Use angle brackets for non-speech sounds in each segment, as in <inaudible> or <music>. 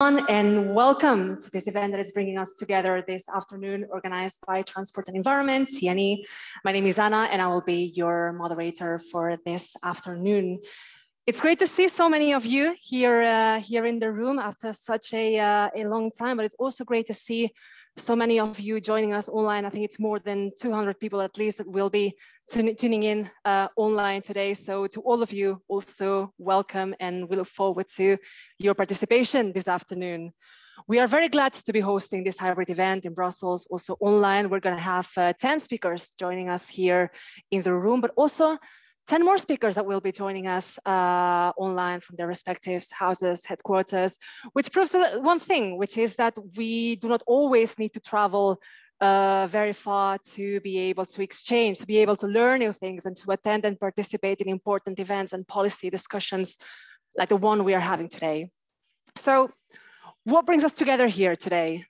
and welcome to this event that is bringing us together this afternoon, organized by Transport and Environment, T&E. My name is Anna, and I will be your moderator for this afternoon. It's great to see so many of you here, uh, here in the room after such a, uh, a long time, but it's also great to see so many of you joining us online. I think it's more than 200 people at least that will be tuning in uh, online today. So to all of you, also welcome and we look forward to your participation this afternoon. We are very glad to be hosting this hybrid event in Brussels, also online. We're gonna have uh, 10 speakers joining us here in the room, but also 10 more speakers that will be joining us uh, online from their respective houses, headquarters, which proves one thing, which is that we do not always need to travel uh, very far to be able to exchange, to be able to learn new things and to attend and participate in important events and policy discussions like the one we are having today. So what brings us together here today?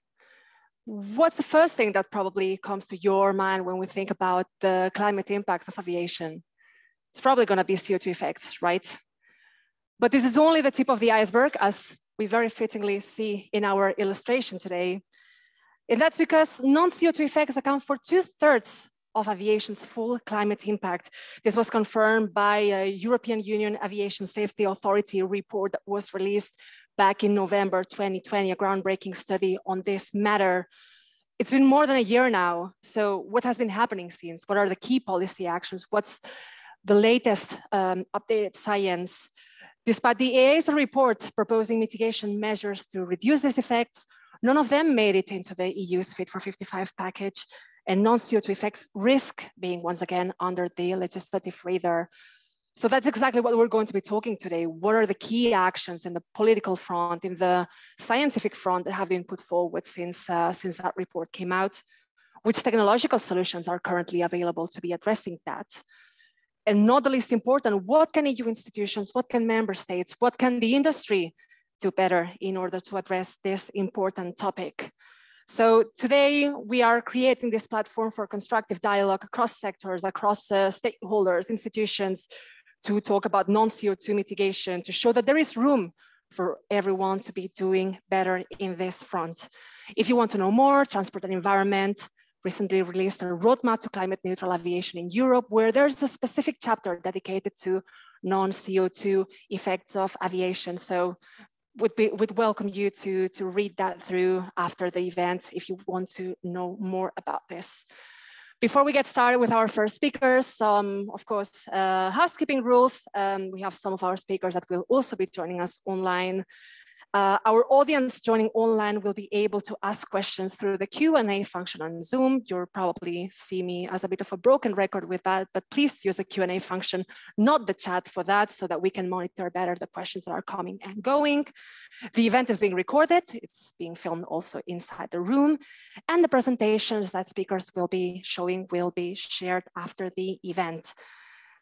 What's the first thing that probably comes to your mind when we think about the climate impacts of aviation? It's probably going to be CO2 effects, right? But this is only the tip of the iceberg, as we very fittingly see in our illustration today. And that's because non-CO2 effects account for two thirds of aviation's full climate impact. This was confirmed by a European Union Aviation Safety Authority report that was released back in November 2020, a groundbreaking study on this matter. It's been more than a year now. So what has been happening since? What are the key policy actions? What's the latest um, updated science. Despite the EASA report proposing mitigation measures to reduce these effects, none of them made it into the EU's Fit for 55 package, and non-CO2 effects risk being once again under the legislative radar. So that's exactly what we're going to be talking today. What are the key actions in the political front, in the scientific front that have been put forward since, uh, since that report came out? Which technological solutions are currently available to be addressing that? And not the least important, what can EU institutions, what can member states, what can the industry do better in order to address this important topic? So today we are creating this platform for constructive dialogue across sectors, across uh, stakeholders, institutions, to talk about non-CO2 mitigation, to show that there is room for everyone to be doing better in this front. If you want to know more, transport and environment, recently released a roadmap to climate neutral aviation in Europe, where there's a specific chapter dedicated to non-CO2 effects of aviation. So would be would welcome you to to read that through after the event if you want to know more about this. Before we get started with our first speakers, some, of course, uh, housekeeping rules. Um, we have some of our speakers that will also be joining us online. Uh, our audience joining online will be able to ask questions through the Q&A function on Zoom. You'll probably see me as a bit of a broken record with that, but please use the Q&A function, not the chat for that, so that we can monitor better the questions that are coming and going. The event is being recorded. It's being filmed also inside the room. And the presentations that speakers will be showing will be shared after the event.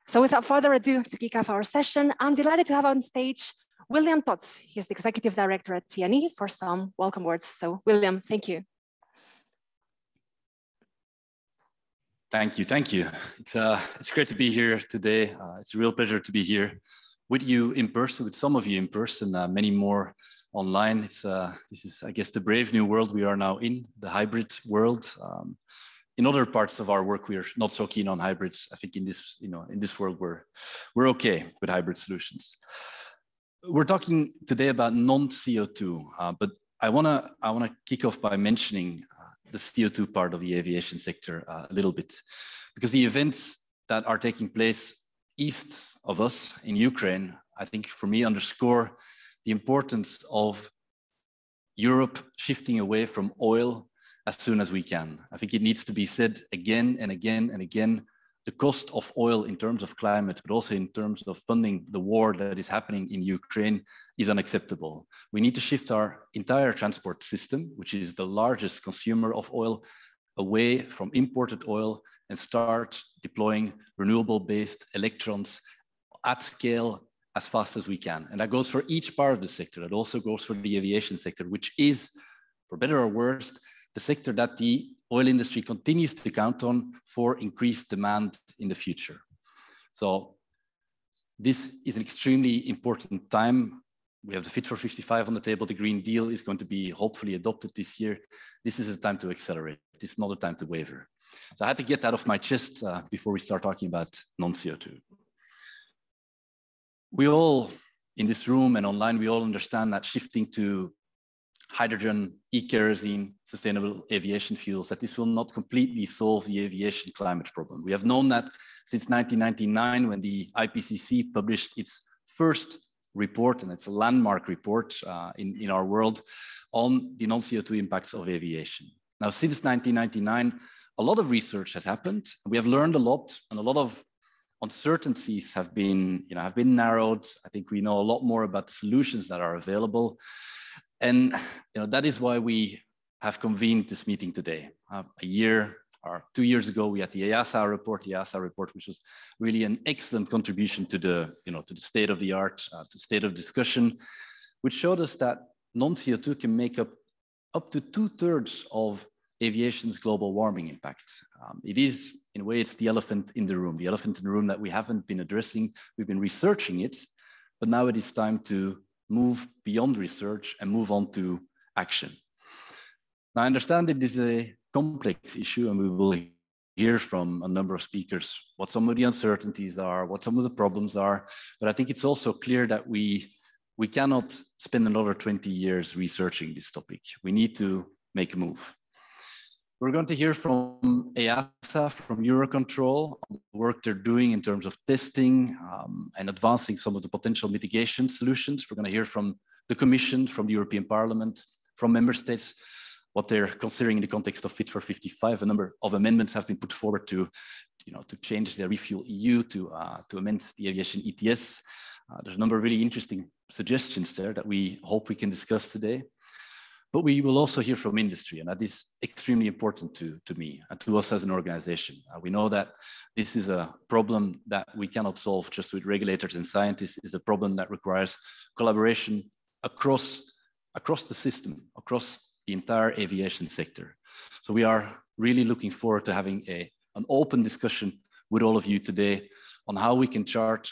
So without further ado, to kick off our session, I'm delighted to have on stage William Todts, he's the Executive Director at T&E for some welcome words. So William, thank you. Thank you, thank you. It's, uh, it's great to be here today. Uh, it's a real pleasure to be here with you in person, with some of you in person, uh, many more online. It's, uh, this is, I guess, the brave new world we are now in, the hybrid world. Um, in other parts of our work, we are not so keen on hybrids. I think in this, you know, in this world, we're, we're okay with hybrid solutions we're talking today about non-CO2, uh, but I want to I want to kick off by mentioning uh, the CO2 part of the aviation sector uh, a little bit, because the events that are taking place east of us in Ukraine, I think for me underscore the importance of Europe shifting away from oil as soon as we can. I think it needs to be said again and again and again the cost of oil in terms of climate, but also in terms of funding the war that is happening in Ukraine is unacceptable. We need to shift our entire transport system, which is the largest consumer of oil, away from imported oil and start deploying renewable-based electrons at scale as fast as we can. And that goes for each part of the sector. That also goes for the aviation sector, which is, for better or worse, the sector that the oil industry continues to count on for increased demand in the future. So this is an extremely important time we have the Fit for 55 on the table. The Green Deal is going to be hopefully adopted this year. This is a time to accelerate. It's not a time to waver. So I had to get that off my chest uh, before we start talking about non-CO2. We all in this room and online, we all understand that shifting to hydrogen, e-kerosene, sustainable aviation fuels, that this will not completely solve the aviation climate problem. We have known that since 1999 when the IPCC published its first report, and it's a landmark report uh, in, in our world, on the non-CO2 impacts of aviation. Now, since 1999, a lot of research has happened. We have learned a lot, and a lot of uncertainties have been, you know, have been narrowed. I think we know a lot more about solutions that are available. And you know, that is why we have convened this meeting today. Uh, a year or two years ago, we had the EASA report, the EASA report, which was really an excellent contribution to the, you know, to the state of the art, uh, to state of discussion, which showed us that non-CO2 can make up up to two thirds of aviation's global warming impact. Um, it is, in a way, it's the elephant in the room, the elephant in the room that we haven't been addressing. We've been researching it, but now it is time to move beyond research and move on to action. Now, I understand it is a complex issue, and we will hear from a number of speakers what some of the uncertainties are, what some of the problems are. But I think it's also clear that we, we cannot spend another 20 years researching this topic. We need to make a move. We're going to hear from EASA, from Eurocontrol, on the work they're doing in terms of testing um, and advancing some of the potential mitigation solutions. We're going to hear from the Commission, from the European Parliament, from member states, what they're considering in the context of Fit for 55. A number of amendments have been put forward to, you know, to change the Refuel EU, to, uh, to amend the aviation ETS. Uh, there's a number of really interesting suggestions there that we hope we can discuss today. But we will also hear from industry, and that is extremely important to, to me and to us as an organization. Uh, we know that this is a problem that we cannot solve just with regulators and scientists. It's a problem that requires collaboration across, across the system, across the entire aviation sector. So we are really looking forward to having a, an open discussion with all of you today on how we can chart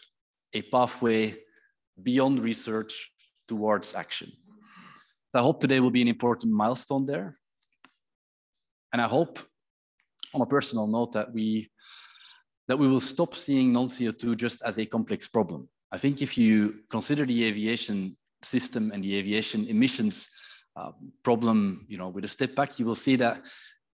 a pathway beyond research towards action. So I hope today will be an important milestone there. And I hope, on a personal note, that we, that we will stop seeing non-CO2 just as a complex problem. I think if you consider the aviation system and the aviation emissions uh, problem, you know, with a step back, you will see that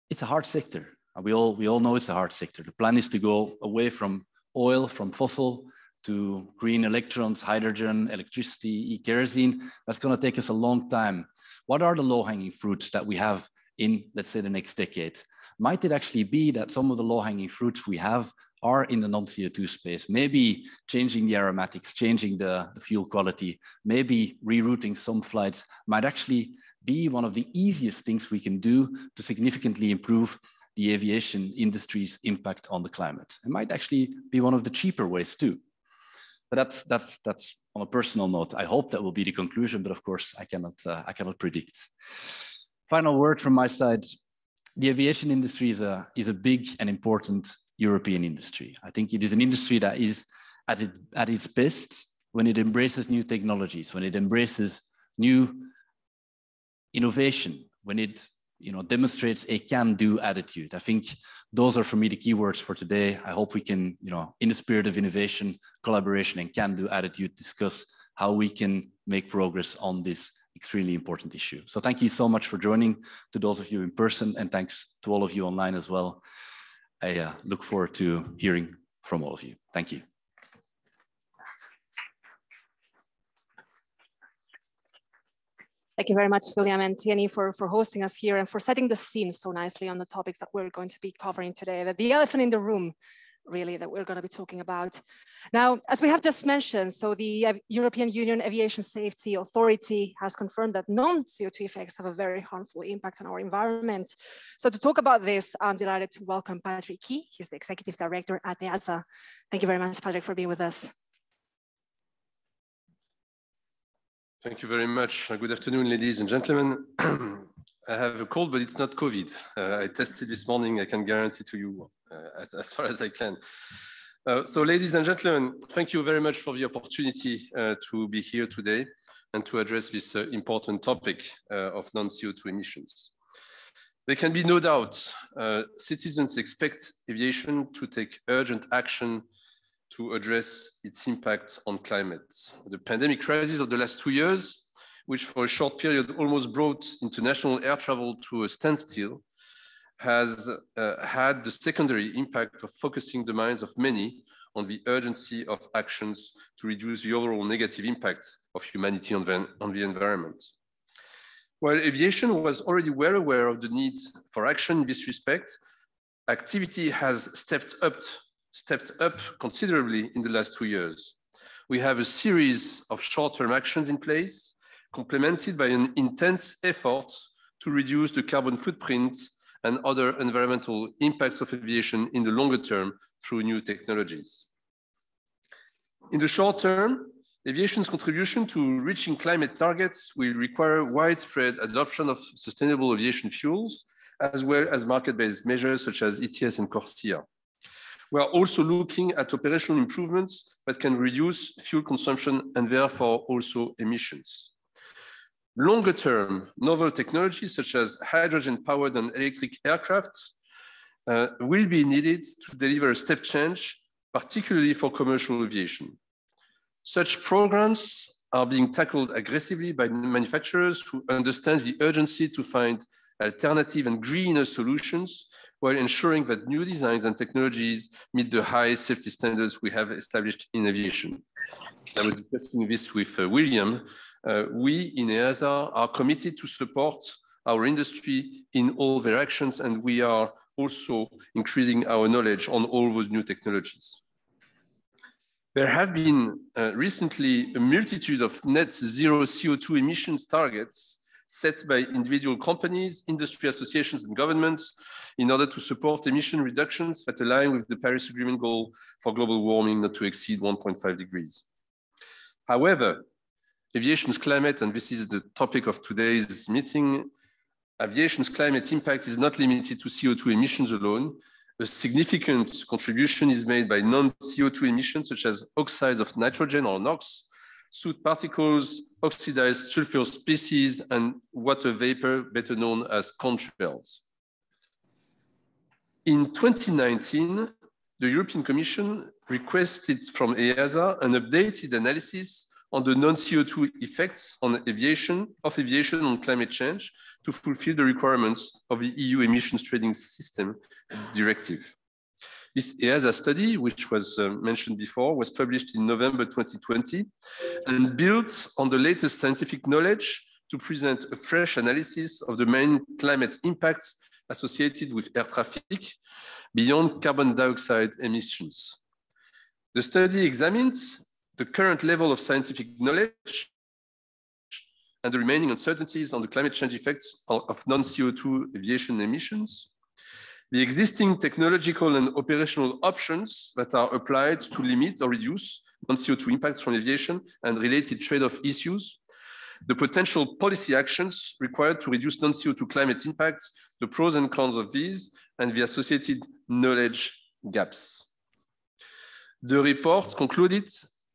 it's a hard sector. We all, we all know it's a hard sector. The plan is to go away from oil, from fossil, to green electrons, hydrogen, electricity, e-kerosene. That's going to take us a long time. What are the low-hanging fruits that we have in, let's say, the next decade? Might it actually be that some of the low-hanging fruits we have are in the non-CO2 space, maybe changing the aromatics, changing the, the fuel quality, maybe rerouting some flights might actually be one of the easiest things we can do to significantly improve the aviation industry's impact on the climate. It might actually be one of the cheaper ways too. But that's that's that's on a personal note. I hope that will be the conclusion, but of course I cannot uh, I cannot predict. Final word from my side: the aviation industry is a is a big and important European industry. I think it is an industry that is at it, at its best when it embraces new technologies, when it embraces new innovation, when it you know, demonstrates a can-do attitude. I think those are for me the keywords for today. I hope we can, you know, in the spirit of innovation, collaboration, and can-do attitude, discuss how we can make progress on this extremely important issue. So thank you so much for joining to those of you in person, and thanks to all of you online as well. I uh, look forward to hearing from all of you. Thank you. Thank you very much, William and T&E, for, for hosting us here and for setting the scene so nicely on the topics that we're going to be covering today. The, the elephant in the room, really, that we're going to be talking about. Now, as we have just mentioned, so the European Union Aviation Safety Authority has confirmed that non-CO2 effects have a very harmful impact on our environment. So to talk about this, I'm delighted to welcome Patrick Ky. He's the Executive Director at EASA. Thank you very much, Patrick, for being with us. Thank you very much. Good afternoon, ladies and gentlemen. <clears throat> I have a cold, but it's not COVID. Uh, I tested this morning. I can guarantee to you uh, as, as, far as I can. Uh, so ladies and gentlemen, thank you very much for the opportunity uh, to be here today. and to address this uh, important topic uh, of non-CO2 emissions. There can be no doubt uh, citizens expect aviation to take urgent action to address its impact on climate. The pandemic crisis of the last two years, which for a short period almost brought international air travel to a standstill, has uh, had the secondary impact of focusing the minds of many on the urgency of actions to reduce the overall negative impact of humanity on the, on the environment. While aviation was already well aware of the need for action in this respect, activity has stepped up, stepped up considerably in the last two years. We have a series of short-term actions in place, complemented by an intense effort to reduce the carbon footprint and other environmental impacts of aviation in the longer term through new technologies. In the short term, aviation's contribution to reaching climate targets will require widespread adoption of sustainable aviation fuels, as well as market-based measures such as ETS and CORSIA. We are also looking at operational improvements that can reduce fuel consumption and therefore also emissions. Longer term, novel technologies such as hydrogen-powered and electric aircraft uh, will be needed to deliver a step change, particularly for commercial aviation. Such programs are being tackled aggressively by manufacturers who understand the urgency to find alternative and greener solutions while ensuring that new designs and technologies meet the high safety standards we have established in aviation. I was discussing this with uh, William uh, we in EASA are committed to support our industry in all their actions, and we are also increasing our knowledge on all those new technologies. There have been uh, recently a multitude of net zero CO2 emissions targets set by individual companies, industry associations, and governments in order to support emission reductions that align with the Paris Agreement goal for global warming not to exceed 1.5 degrees. However, aviation's climate, and this is the topic of today's meeting, aviation's climate impact is not limited to CO2 emissions alone. A significant contribution is made by non-CO2 emissions, such as oxides of nitrogen or NOx, soot particles, oxidized sulfur species, and water vapor, better known as contrails. In 2019, the European Commission requested from EASA an updated analysis on the non-CO2 effects on aviation, of aviation on climate change to fulfill the requirements of the EU emissions trading system directive. This EASA study, which was uh, mentioned before, was published in November 2020 and built on the latest scientific knowledge to present a fresh analysis of the main climate impacts associated with air traffic beyond carbon dioxide emissions. The study examines the current level of scientific knowledge and the remaining uncertainties on the climate change effects of non-CO2 aviation emissions, the existing technological and operational options that are applied to limit or reduce non-CO2 impacts from aviation and related trade-off issues, the potential policy actions required to reduce non-CO2 climate impacts, the pros and cons of these, and the associated knowledge gaps. The report concluded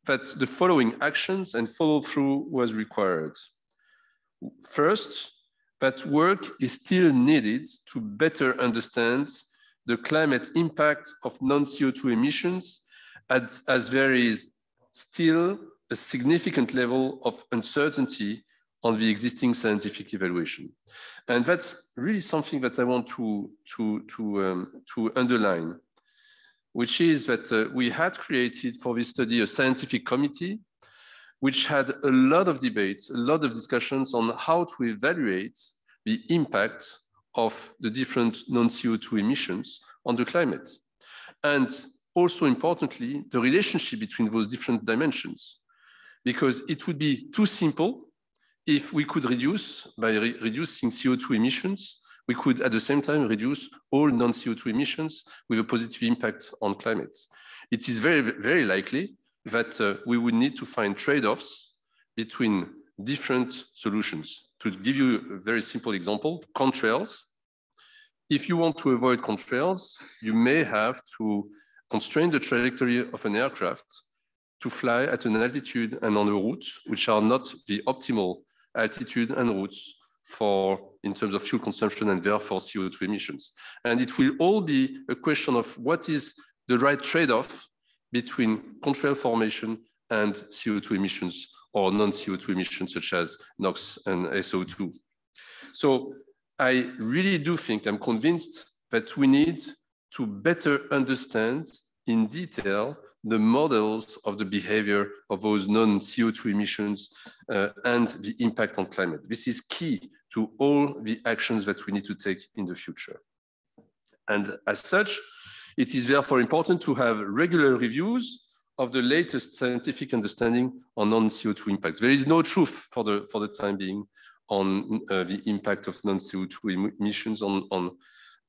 that the following actions and follow through was required. First, that work is still needed to better understand the climate impact of non-CO2 emissions as, as there is still a significant level of uncertainty on the existing scientific evaluation. And that's really something that I want to, to, to, um, to underline which is that uh, we had created for this study a scientific committee, which had a lot of debates, a lot of discussions on how to evaluate the impact of the different non-CO2 emissions on the climate. And also importantly, the relationship between those different dimensions, because it would be too simple if we could reduce, by re reducing CO2 emissions, we could at the same time reduce all non-CO2 emissions with a positive impact on climate. It is very, very likely that uh, we would need to find trade-offs between different solutions. To give you a very simple example, contrails. If you want to avoid contrails, you may have to constrain the trajectory of an aircraft to fly at an altitude and on a route which are not the optimal altitude and routes for in terms of fuel consumption and therefore CO2 emissions. And it will all be a question of what is the right trade-off between contrail formation and CO2 emissions or non-CO2 emissions such as NOx and SO2. So I really do think, I'm convinced that we need to better understand in detail the models of the behavior of those non-CO2 emissions uh, and the impact on climate. This is key to all the actions that we need to take in the future. And as such, it is therefore important to have regular reviews of the latest scientific understanding on non-CO2 impacts. There is no truth for the, for the time being on uh, the impact of non-CO2 emissions on, on,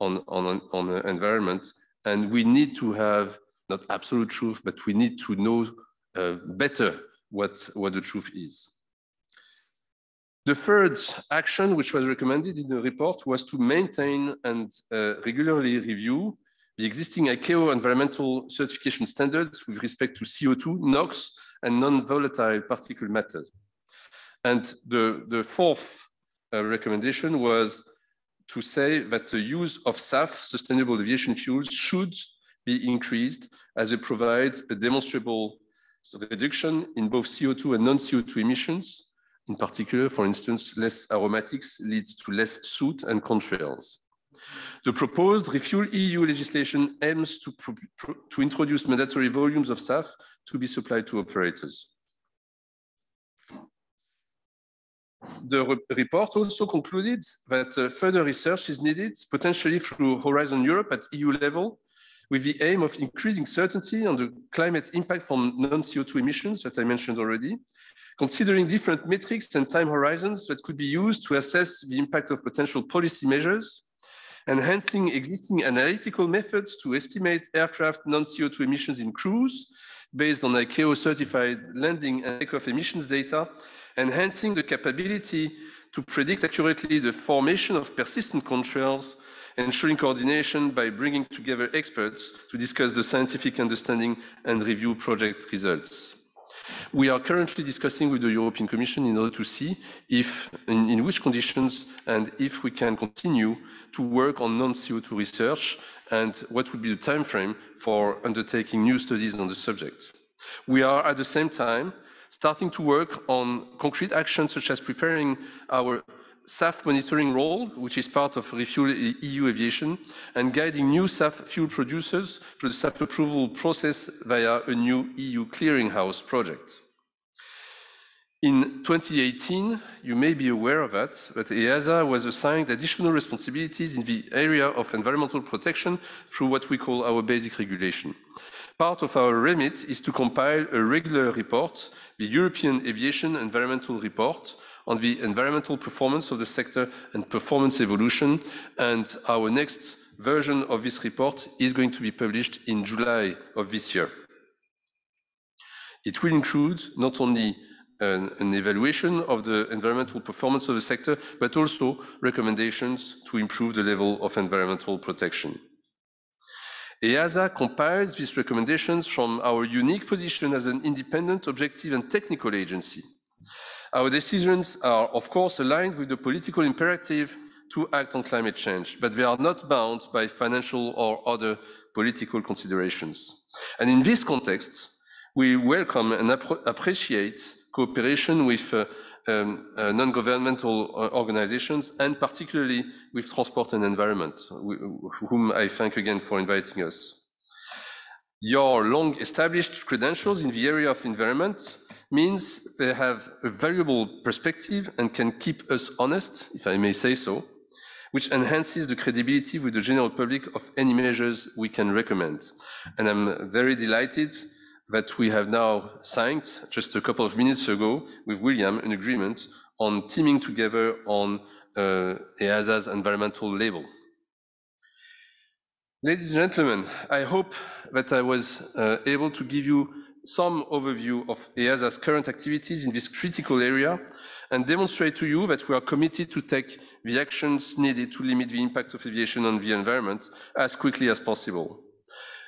on, on, on the environment. And we need to have, not absolute truth, but we need to know uh, better what, what the truth is. The third action which was recommended in the report was to maintain and uh, regularly review the existing ICAO environmental certification standards with respect to CO2, NOx, and non-volatile particulate matter. And the, the fourth uh, recommendation was to say that the use of SAF, sustainable aviation fuels, should be increased as it provides a demonstrable reduction in both CO2 and non-CO2 emissions. In particular, for instance, less aromatics leads to less soot and contrails. The proposed Refuel EU legislation aims to, to introduce mandatory volumes of SAF to be supplied to operators. The re report also concluded that uh, further research is needed, potentially through Horizon Europe at EU level, with the aim of increasing certainty on the climate impact from non-CO2 emissions that I mentioned already, considering different metrics and time horizons that could be used to assess the impact of potential policy measures, enhancing existing analytical methods to estimate aircraft non-CO2 emissions in cruise based on ICAO certified landing and takeoff emissions data, enhancing the capability to predict accurately the formation of persistent contrails, ensuring coordination by bringing together experts to discuss the scientific understanding and review project results. We are currently discussing with the European Commission in order to see if, in, in which conditions and if we can continue to work on non-CO2 research and what would be the time frame for undertaking new studies on the subject. We are at the same time starting to work on concrete actions such as preparing our SAF monitoring role, which is part of Refuel EU Aviation, and guiding new SAF fuel producers through the SAF approval process via a new EU clearinghouse project. In 2018, you may be aware of that, but EASA was assigned additional responsibilities in the area of environmental protection through what we call our basic regulation. Part of our remit is to compile a regular report, the European Aviation Environmental Report, on the environmental performance of the sector and performance evolution. And our next version of this report is going to be published in July of this year. It will include not only an, an, evaluation of the environmental performance of the sector, but also recommendations to improve the level of environmental protection. EASA compiles these recommendations from our unique position as an independent, objective, and technical agency. Our decisions are, of course, aligned with the political imperative to act on climate change, but they are not bound by financial or other political considerations. And in this context, we welcome and appreciate cooperation with uh, um, uh, non-governmental uh, organizations and particularly with transport and environment, whom I thank again for inviting us. Your long established credentials in the area of environment means they have a variable perspective and can keep us honest, if I may say so, which enhances the credibility with the general public of any measures we can recommend. And I'm very delighted that we have now signed just a couple of minutes ago with William an agreement on teaming together on uh, EASA's environmental label. Ladies and gentlemen, I hope that I was uh, able to give you some overview of EASA's current activities in this critical area and demonstrate to you that we are committed to take the actions needed to limit the impact of aviation on the environment as quickly as possible.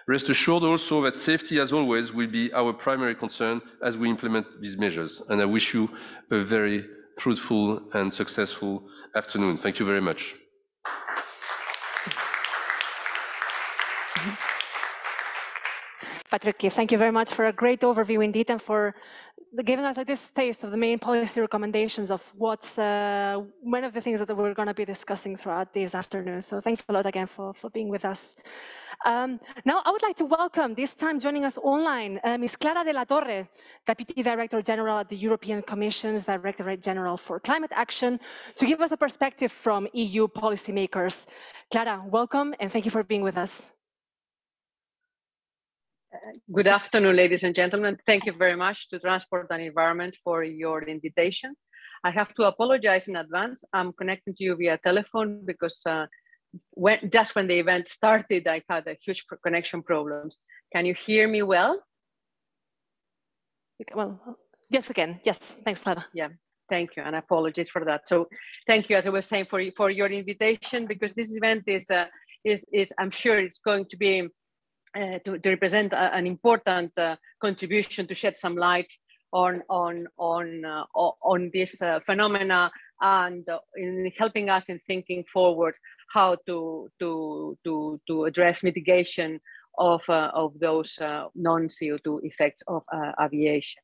Rest assured also that safety, as always, will be our primary concern as we implement these measures. And I wish you a very fruitful and successful afternoon. Thank you very much. <laughs> Patrick, thank you very much for a great overview indeed and for giving us like this taste of the main policy recommendations of what's uh, one of the things that we're going to be discussing throughout this afternoon. So thanks a lot again for, for being with us. Um, now I would like to welcome this time joining us online, uh, Ms. Clara de la Torre, Deputy Director General at the European Commission's Directorate General for Climate Action, to give us a perspective from EU policymakers. Clara, welcome and thank you for being with us. Good afternoon, ladies and gentlemen. Thank you very much to Transport and Environment for your invitation. I have to apologize in advance. I'm connecting to you via telephone because uh, when, just when the event started, I had a huge connection problems. Can you hear me well? Well, yes, we can. Yes, thanks, Clara. Yeah, thank you, and apologies for that. So, thank you, as I was saying, for for your invitation because this event is uh, is is I'm sure it's going to be uh, to, to, represent a, an important uh, contribution to shed some light on on on uh, on this uh, phenomena and uh, in helping us in thinking forward how to to to to address mitigation of of those non CO2 effects of aviation.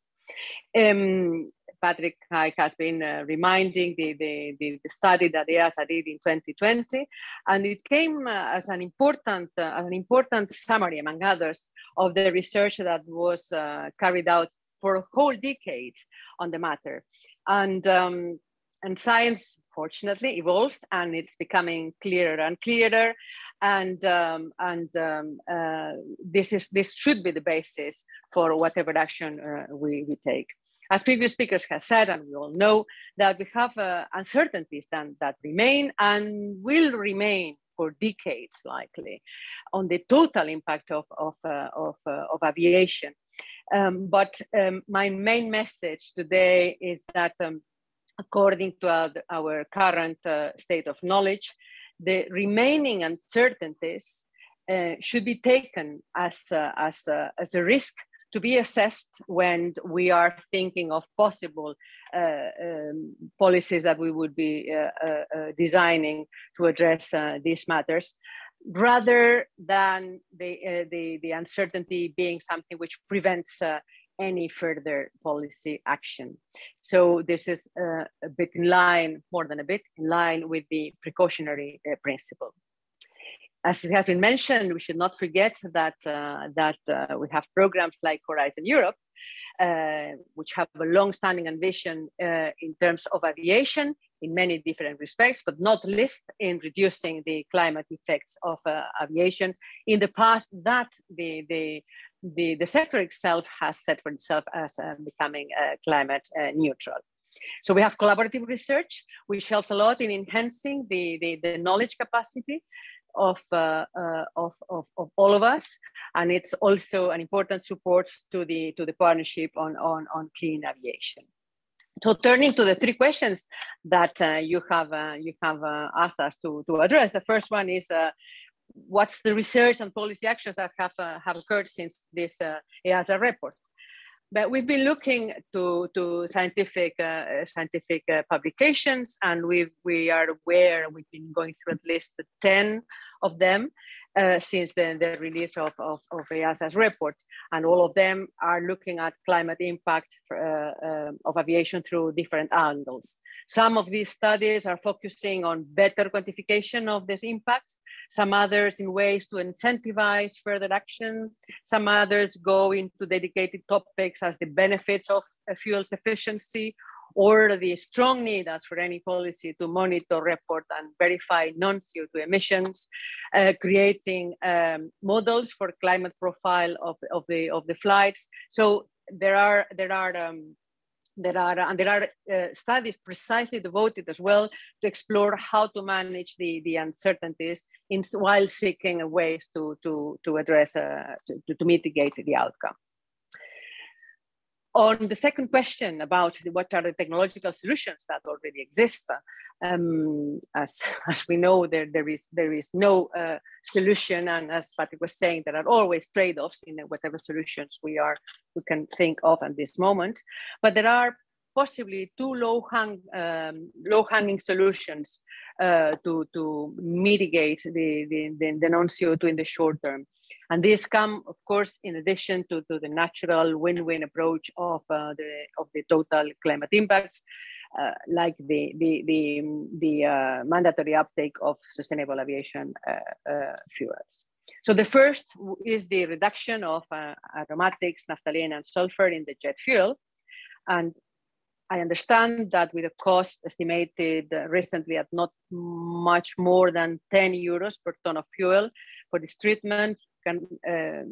Um, Patrick has been uh, reminding the, the, the, the, study that EASA did in 2020, and it came uh, as an important, uh, an important summary, among others, of the research that was uh, carried out for a whole decade on the matter. And, um, and science, fortunately, evolves, and it's becoming clearer and clearer. And, um, and um, uh, this, is, this should be the basis for whatever action uh, we, we take. As previous speakers have said, and we all know, that we have uh, uncertainties that, that remain and will remain for decades likely on the total impact of, of, uh, of, uh, of aviation. Um, but um, my main message today is that um, according to our, our current uh, state of knowledge, the remaining uncertainties uh, should be taken as, uh, as, uh, as a risk to be assessed when we are thinking of possible uh, um, policies that we would be uh, uh, uh designing to address uh, these matters, rather than the, uh, the, the, uncertainty being something which prevents any further policy action. So this is a bit in line, more than a bit, in line with the precautionary principle as it has been mentioned, we should not forget that, uh, that uh, we have programs like Horizon Europe, uh, which have a long-standing ambition uh, in terms of aviation in many different respects, but not least in reducing the climate effects of uh, aviation in the path that the, the, the, the, sector itself has set for itself as uh, becoming climate neutral. So we have collaborative research, which helps a lot in enhancing the, the, the knowledge capacity of, uh, uh, of, of, of, all of us. And it's also an important support to the, to the partnership on, on, on clean aviation. So turning to the three questions that uh, you have, uh, you have uh, asked us to, to address, the first one is uh, what's the research and policy actions that have, have occurred since this EASA report? But we've been looking to, to scientific, uh, scientific uh, publications, and we we are aware, we've been going through at least 10 of them uh, since then the release of, of, of EASA's report. And all of them are looking at climate impact uh, uh, of aviation through different angles. Some of these studies are focusing on better quantification of these impacts, some others in ways to incentivize further action, some others go into dedicated topics as the benefits of fuels efficiency or the strong need as for any policy to monitor, report, and verify non-CO2 emissions, uh, creating um, models for climate profile of, of, the, of the flights. So there are, there are um, there are and there are uh, studies precisely devoted as well to explore how to manage the the uncertainties in while seeking ways to to to address uh, to, to mitigate the outcome on the second question about what are the technological solutions that already exist, um, as, <laughs> as we know, there, there, is, there is no uh, solution. And as Patrick was saying, there are always trade-offs in whatever solutions we, are, we can think of at this moment. But there are possibly two low, hang, um, low hanging solutions uh, to, to mitigate the, the, the, the non-CO2 in the short term. And these come, of course, in addition to, to the natural win-win approach of, uh, the, of the total climate impacts, uh, like the, the, the, the uh, mandatory uptake of sustainable aviation uh, uh, fuels. So the first is the reduction of aromatics, naphthalene, and sulfur in the jet fuel. And I understand that with a cost estimated recently at not much more than 10 euros per ton of fuel for this treatment, can, uh,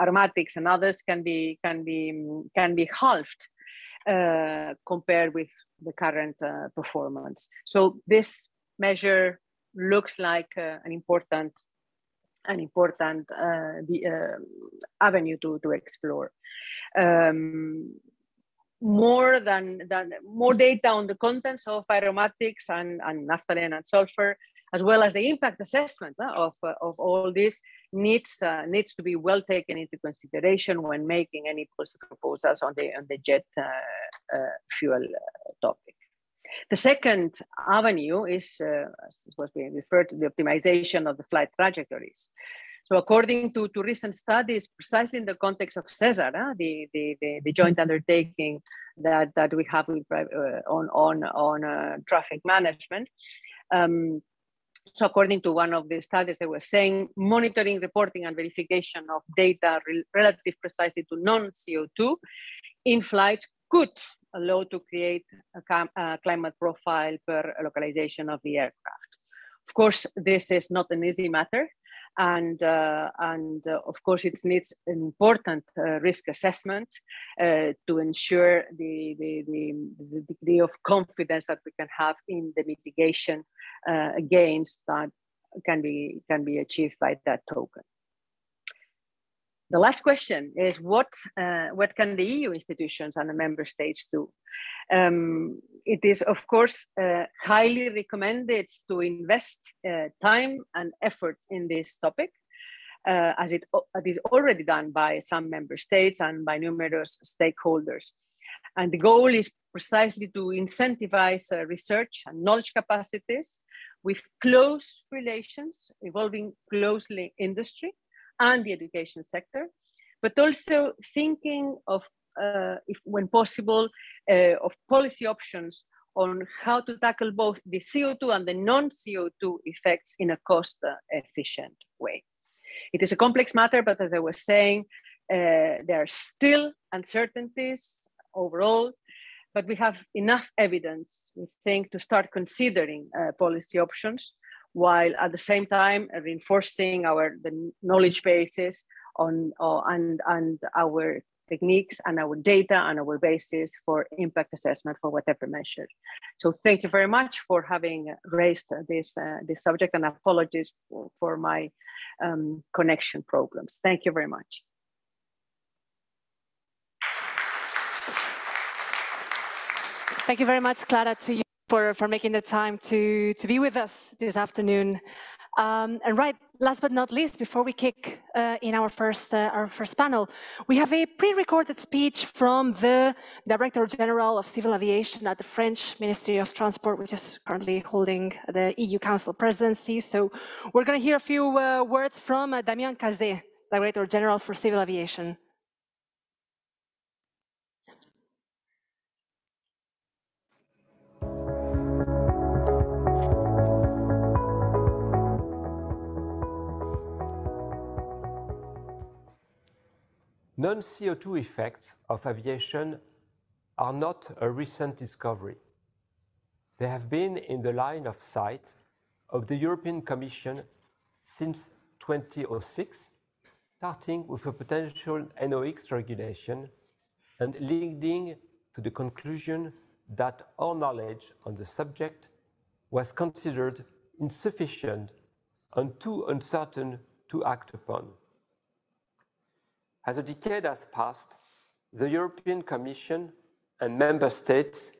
aromatics and others can be can be can be halved uh, compared with the current uh, performance. So this measure looks like uh, an important an important uh, the, uh, avenue to, to explore. Um, more than, than more data on the contents of aromatics and, and naphthalene and sulfur, as well as the impact assessment uh, of, uh, of all this needs uh, needs to be well taken into consideration when making any proposals on the on the jet uh, uh, fuel uh, topic. The second avenue is, as was being referred to, the optimization of the flight trajectories. So according to, to recent studies, precisely in the context of SESAR, uh, the, the, the, the, joint undertaking that, that we have with, uh, on, on, on uh, traffic management, um, so according to one of the studies, they were saying monitoring, reporting, and verification of data re relative precisely to non-CO2 in flight could allow to create a climate profile per localization of the aircraft. Of course, this is not an easy matter and uh, and uh, of course it needs an important uh, risk assessment uh, to ensure the, the, the, the, degree of confidence that we can have in the mitigation uh, against that can be can be achieved by that token. The last question is what, uh, what can the EU institutions and the member states do? Um, it is, of course, uh, highly recommended to invest uh, time and effort in this topic, uh, as it, it is already done by some member states and by numerous stakeholders. And the goal is precisely to incentivize uh, research and knowledge capacities with close relations, involving closely industry, and the education sector, but also thinking of, uh, if when possible, uh, of policy options on how to tackle both the CO2 and the non-CO2 effects in a cost-efficient way. It is a complex matter, but as I was saying, uh, there are still uncertainties overall, but we have enough evidence, we think, to start considering uh, policy options while at the same time reinforcing our the knowledge bases on uh, and and our techniques and our data and our basis for impact assessment for whatever measure. So thank you very much for having raised this uh, this subject and apologies for, for my um, connection problems. Thank you very much. Thank you very much, Clara, to you for, for making the time to, to be with us this afternoon. Um, and right, last but not least, before we kick uh, in our first, uh, our first panel, we have a pre-recorded speech from the Director General of Civil Aviation at the French Ministry of Transport, which is currently holding the EU Council presidency. So we're going to hear a few uh, words from uh, Damien Cazé, Director General for Civil Aviation. Non-CO2 effects of aviation are not a recent discovery. They have been in the line of sight of the European Commission since 2006, starting with a potential NOx regulation and leading to the conclusion that our knowledge on the subject was considered insufficient and too uncertain to act upon. As a decade has passed, the European Commission and member states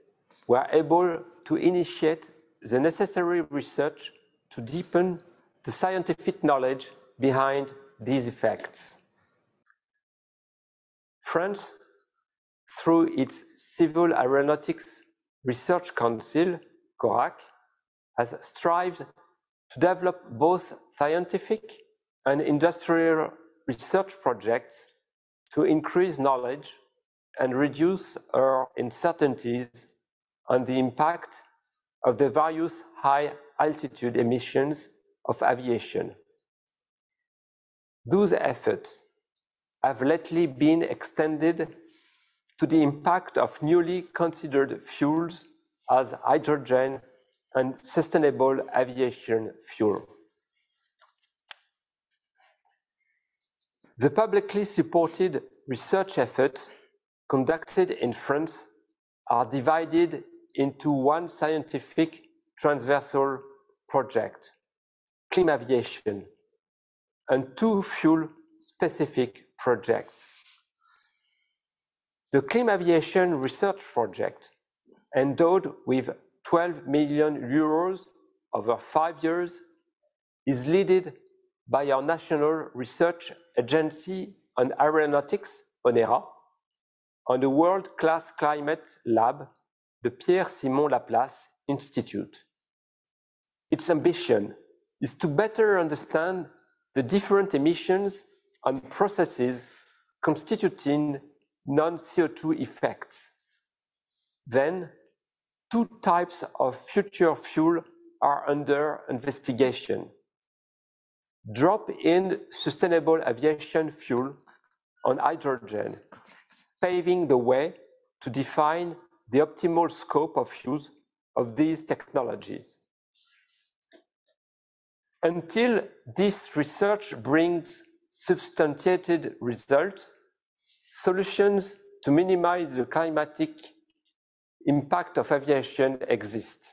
were able to initiate the necessary research to deepen the scientific knowledge behind these effects. France, through its Civil Aeronautics Research Council, CORAC, has strived to develop both scientific and industrial research projects to increase knowledge and reduce our uncertainties on the impact of the various high altitude emissions of aviation. Those efforts have lately been extended to the impact of newly considered fuels as hydrogen and sustainable aviation fuel. The publicly supported research efforts conducted in France are divided into one scientific transversal project, Climaviation, and two fuel-specific projects. The Climaviation Research Project, endowed with 12 million euros over five years, is led by our National Research Agency on Aeronautics, ONERA, and the world-class climate lab, the Pierre-Simon Laplace Institute. Its ambition is to better understand the different emissions and processes constituting non-CO2 effects. Then, two types of future fuel are under investigation. Drop-in sustainable aviation fuel on hydrogen, paving the way to define the optimal scope of use of these technologies. Until this research brings substantiated results, solutions to minimize the climatic impact of aviation exist.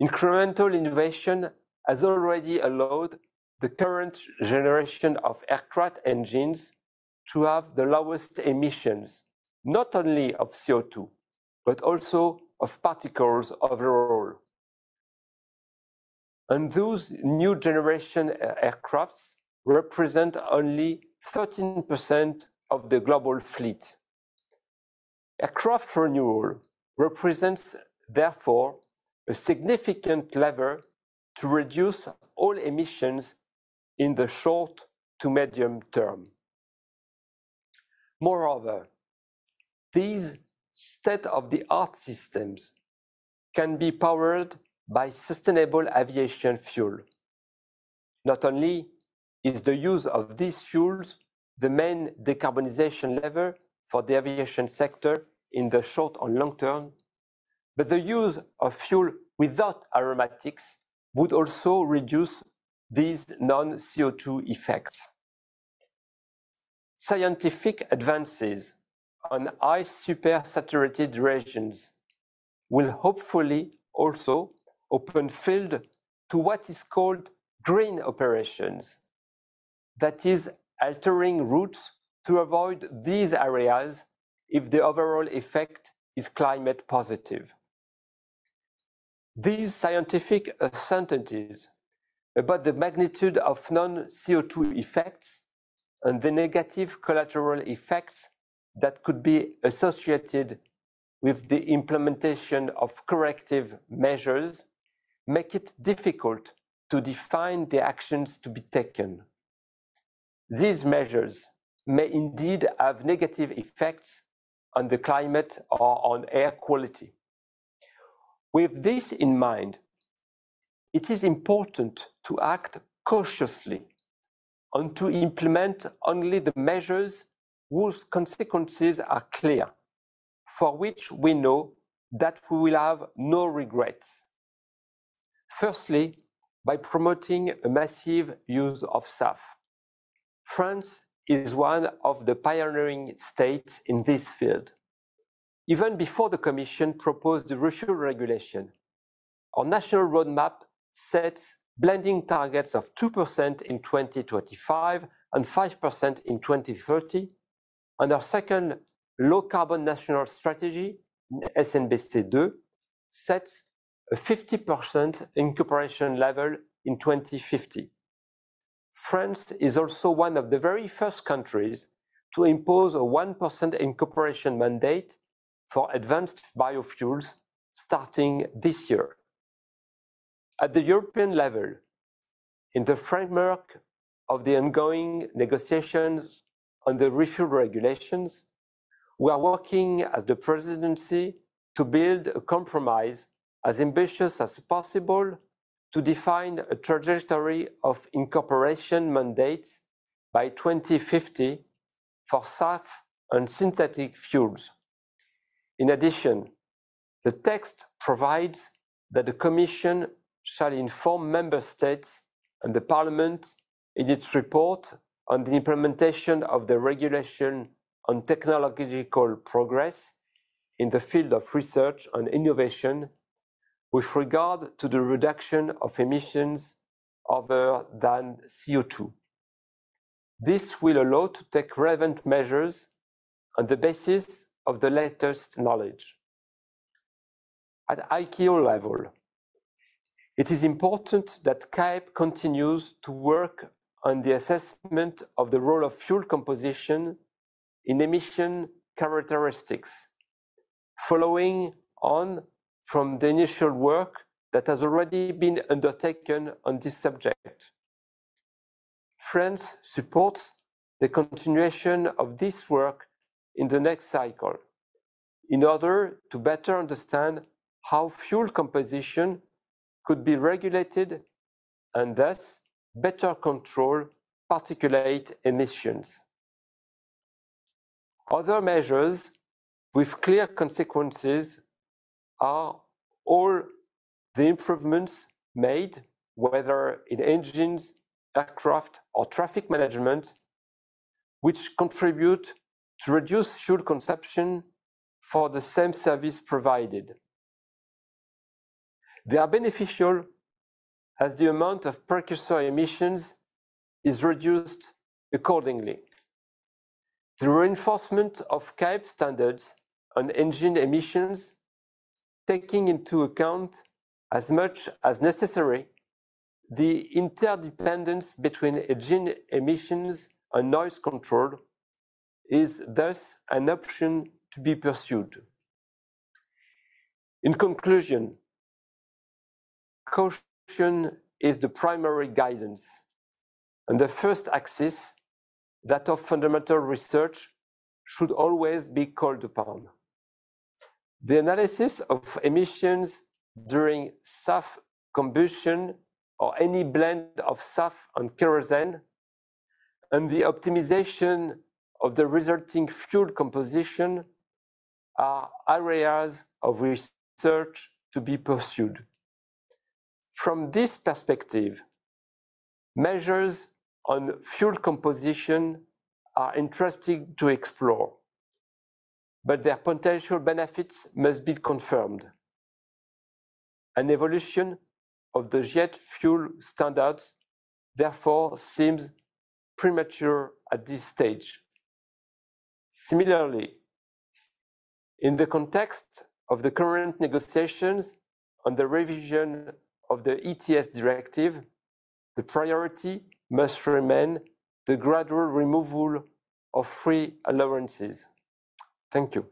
Incremental innovation has already allowed the current generation of aircraft engines to have the lowest emissions, not only of CO2, but also of particles overall. And those new generation uh, aircrafts represent only 13% of the global fleet. Aircraft renewal represents, therefore, a significant lever to reduce all emissions in the short to medium term. Moreover, these state-of-the-art systems can be powered by sustainable aviation fuel. Not only is the use of these fuels the main decarbonization lever for the aviation sector in the short and long term, but the use of fuel without aromatics would also reduce these non-CO2 effects. Scientific advances on ice supersaturated regions will hopefully also open field to what is called green operations. That is, altering routes to avoid these areas if the overall effect is climate positive. These scientific certainties about the magnitude of non-CO2 effects and the negative collateral effects that could be associated with the implementation of corrective measures make it difficult to define the actions to be taken. These measures may indeed have negative effects on the climate or on air quality. With this in mind, it is important to act cautiously and to implement only the measures whose consequences are clear, for which we know that we will have no regrets. Firstly, by promoting a massive use of SAF. France is one of the pioneering states in this field. Even before the Commission proposed the refuel regulation, our national roadmap sets blending targets of 2% in 2025 and 5% in 2030, And our second low carbon national strategy, SNBC2, sets a 50% incorporation level in 2050. France is also one of the very first countries to impose a 1% incorporation mandate for advanced biofuels starting this year. At the European level, in the framework of the ongoing negotiations on the refuel regulations, we are working as the presidency to build a compromise as ambitious as possible to define a trajectory of incorporation mandates by 2050 for SAF and synthetic fuels. In addition, the text provides that the Commission shall inform Member States and the Parliament in its report on the implementation of the regulation on technological progress in the field of research and innovation with regard to the reduction of emissions other than CO2. This will allow to take relevant measures on the basis of the latest knowledge. At ICAO level, it is important that CAEP continues to work on the assessment of the role of fuel composition in emission characteristics, following on from the initial work that has already been undertaken on this subject. France supports the continuation of this work in the next cycle in order to better understand how fuel composition could be regulated and thus better control particulate emissions. Other measures with clear consequences are all the improvements made, whether in engines, aircraft, or traffic management, which contribute to reduce fuel consumption for the same service provided. They are beneficial as the amount of precursor emissions is reduced accordingly. The reinforcement of CAEP standards on engine emissions, taking into account as much as necessary the interdependence between engine emissions and noise control, is thus an option to be pursued. In conclusion, caution is the primary guidance and the first axis that of fundamental research should always be called upon. The analysis of emissions during SAF combustion or any blend of SAF and kerosene and the optimization of the resulting fuel composition are areas of research to be pursued. From this perspective, measures on fuel composition are interesting to explore, but their potential benefits must be confirmed. An evolution of the jet fuel standards therefore seems premature at this stage. Similarly, in the context of the current negotiations on the revision of the ETS directive, the priority must remain the gradual removal of free allowances. Thank you.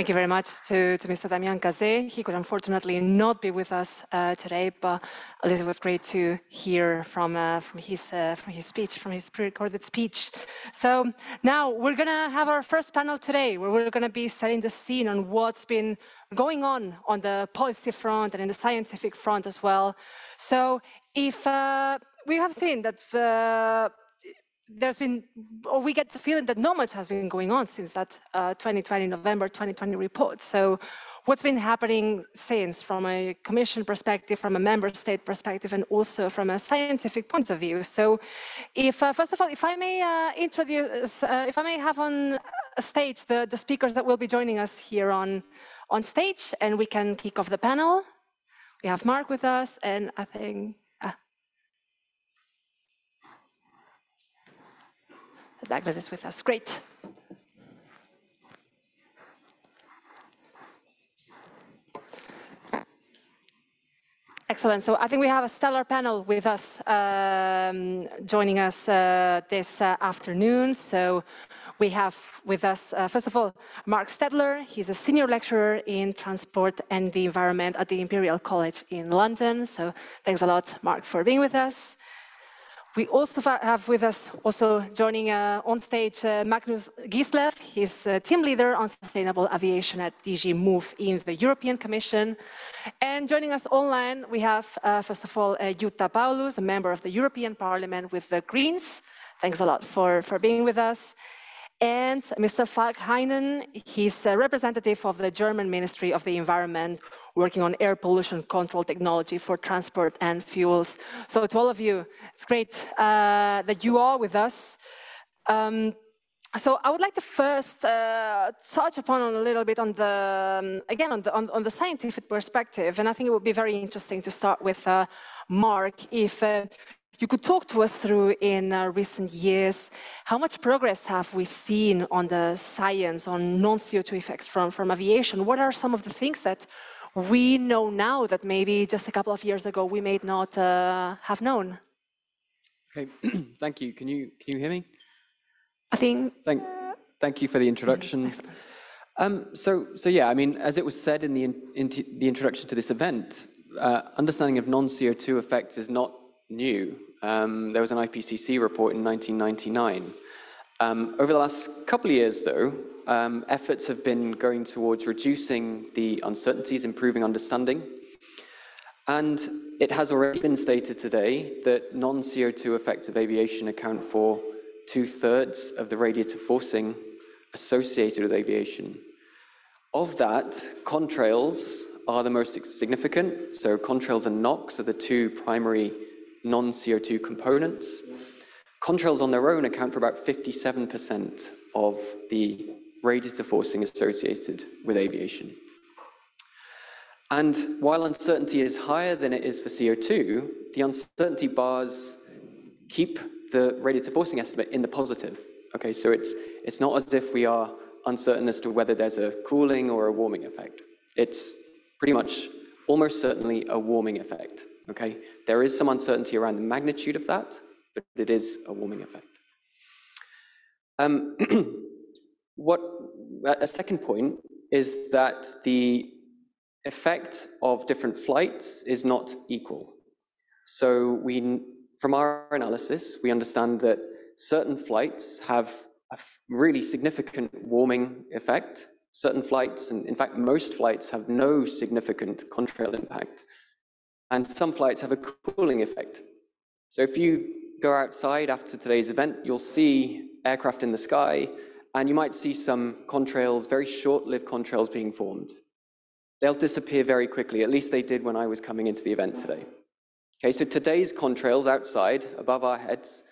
Thank you very much to, to Mr. Damien Cazé. He could unfortunately not be with us uh, today, but at least it was great to hear from, uh, from, his, uh, from his speech, from his pre-recorded speech. So now we're gonna have our first panel today, where we're gonna be setting the scene on what's been going on on the policy front and in the scientific front as well. So if uh, we have seen that there's been, or we get the feeling that not much has been going on since that uh, 2020, November 2020 report. So what's been happening since from a commission perspective, from a member state perspective, and also from a scientific point of view. So if, uh, first of all, if I may uh, introduce, uh, if I may have on stage the, the speakers that will be joining us here on, on stage, and we can kick off the panel. we have Mark with us, and I think uh, With us. Great. Excellent. So I think we have a stellar panel with us um, joining us uh, this uh, afternoon. So we have with us, uh, first of all, Mark Stettler. He's a senior lecturer in transport and the environment at the Imperial College in London. So thanks a lot, Mark, for being with us. We also have with us, also joining uh, on stage, uh, Magnus Gislev. He's a team leader on sustainable aviation at DG Move in the European Commission. And joining us online, we have, uh, first of all, uh, Jutta Paulus, a member of the European Parliament with the Greens. Thanks a lot for, for being with us and Mr. Falk Heinen, he's a representative of the German Ministry of the Environment, working on air pollution control technology for transport and fuels. So to all of you, it's great uh, that you are with us. Um, so I would like to first uh, touch upon a little bit on the, um, again, on the, on, on, the scientific perspective, and I think it would be very interesting to start with uh, Mark, if uh, you could talk to us through in uh, recent years, how much progress have we seen on the science on non-CO2 effects from, from aviation? What are some of the things that we know now that maybe just a couple of years ago we may not uh, have known? Okay, <clears throat> thank you. Can you can you hear me? I think. Thank, thank you for the introduction. Um, so, so yeah, I mean, as it was said in the in, in the introduction to this event, uh, understanding of non-CO2 effects is not new. Um, there was an IPCC report in 1999. Um, over the last couple of years, though, um, efforts have been going towards reducing the uncertainties, improving understanding. And it has already been stated today that non CO2 effects of aviation account for two thirds of the radiative forcing associated with aviation. Of that, contrails are the most significant. So, contrails and NOx are the two primary non-CO2 components. Contrails on their own account for about 57% of the radiative forcing associated with aviation. And while uncertainty is higher than it is for CO2, the uncertainty bars keep the radiative forcing estimate in the positive. Okay, so it's, it's not as if we are uncertain as to whether there's a cooling or a warming effect. It's pretty much almost certainly a warming effect. Okay, there is some uncertainty around the magnitude of that, but it is a warming effect. Um, <clears throat> what a second point is that the effect of different flights is not equal. So we, from our analysis, we understand that certain flights have a really significant warming effect. Certain flights, and in fact, most flights have no significant contrail impact. And some flights have a cooling effect. So if you go outside after today's event, you'll see aircraft in the sky, and you might see some contrails, very short-lived contrails being formed. They'll disappear very quickly, at least they did when I was coming into the event today. Okay, so today's contrails outside, above our heads,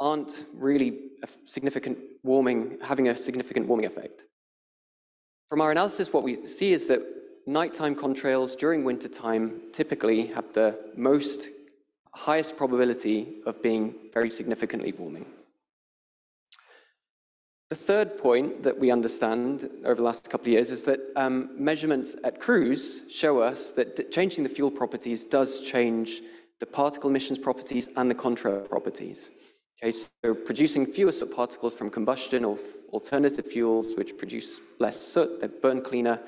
aren't really a significant warming, having a significant warming effect. From our analysis, what we see is that nighttime contrails during wintertime typically have the most highest probability of being very significantly warming. The third point that we understand over the last couple of years is that um, measurements at cruise show us that changing the fuel properties does change the particle emissions properties and the contrail properties. Okay, so producing fewer soot particles from combustion of alternative fuels, which produce less soot, they burn cleaner,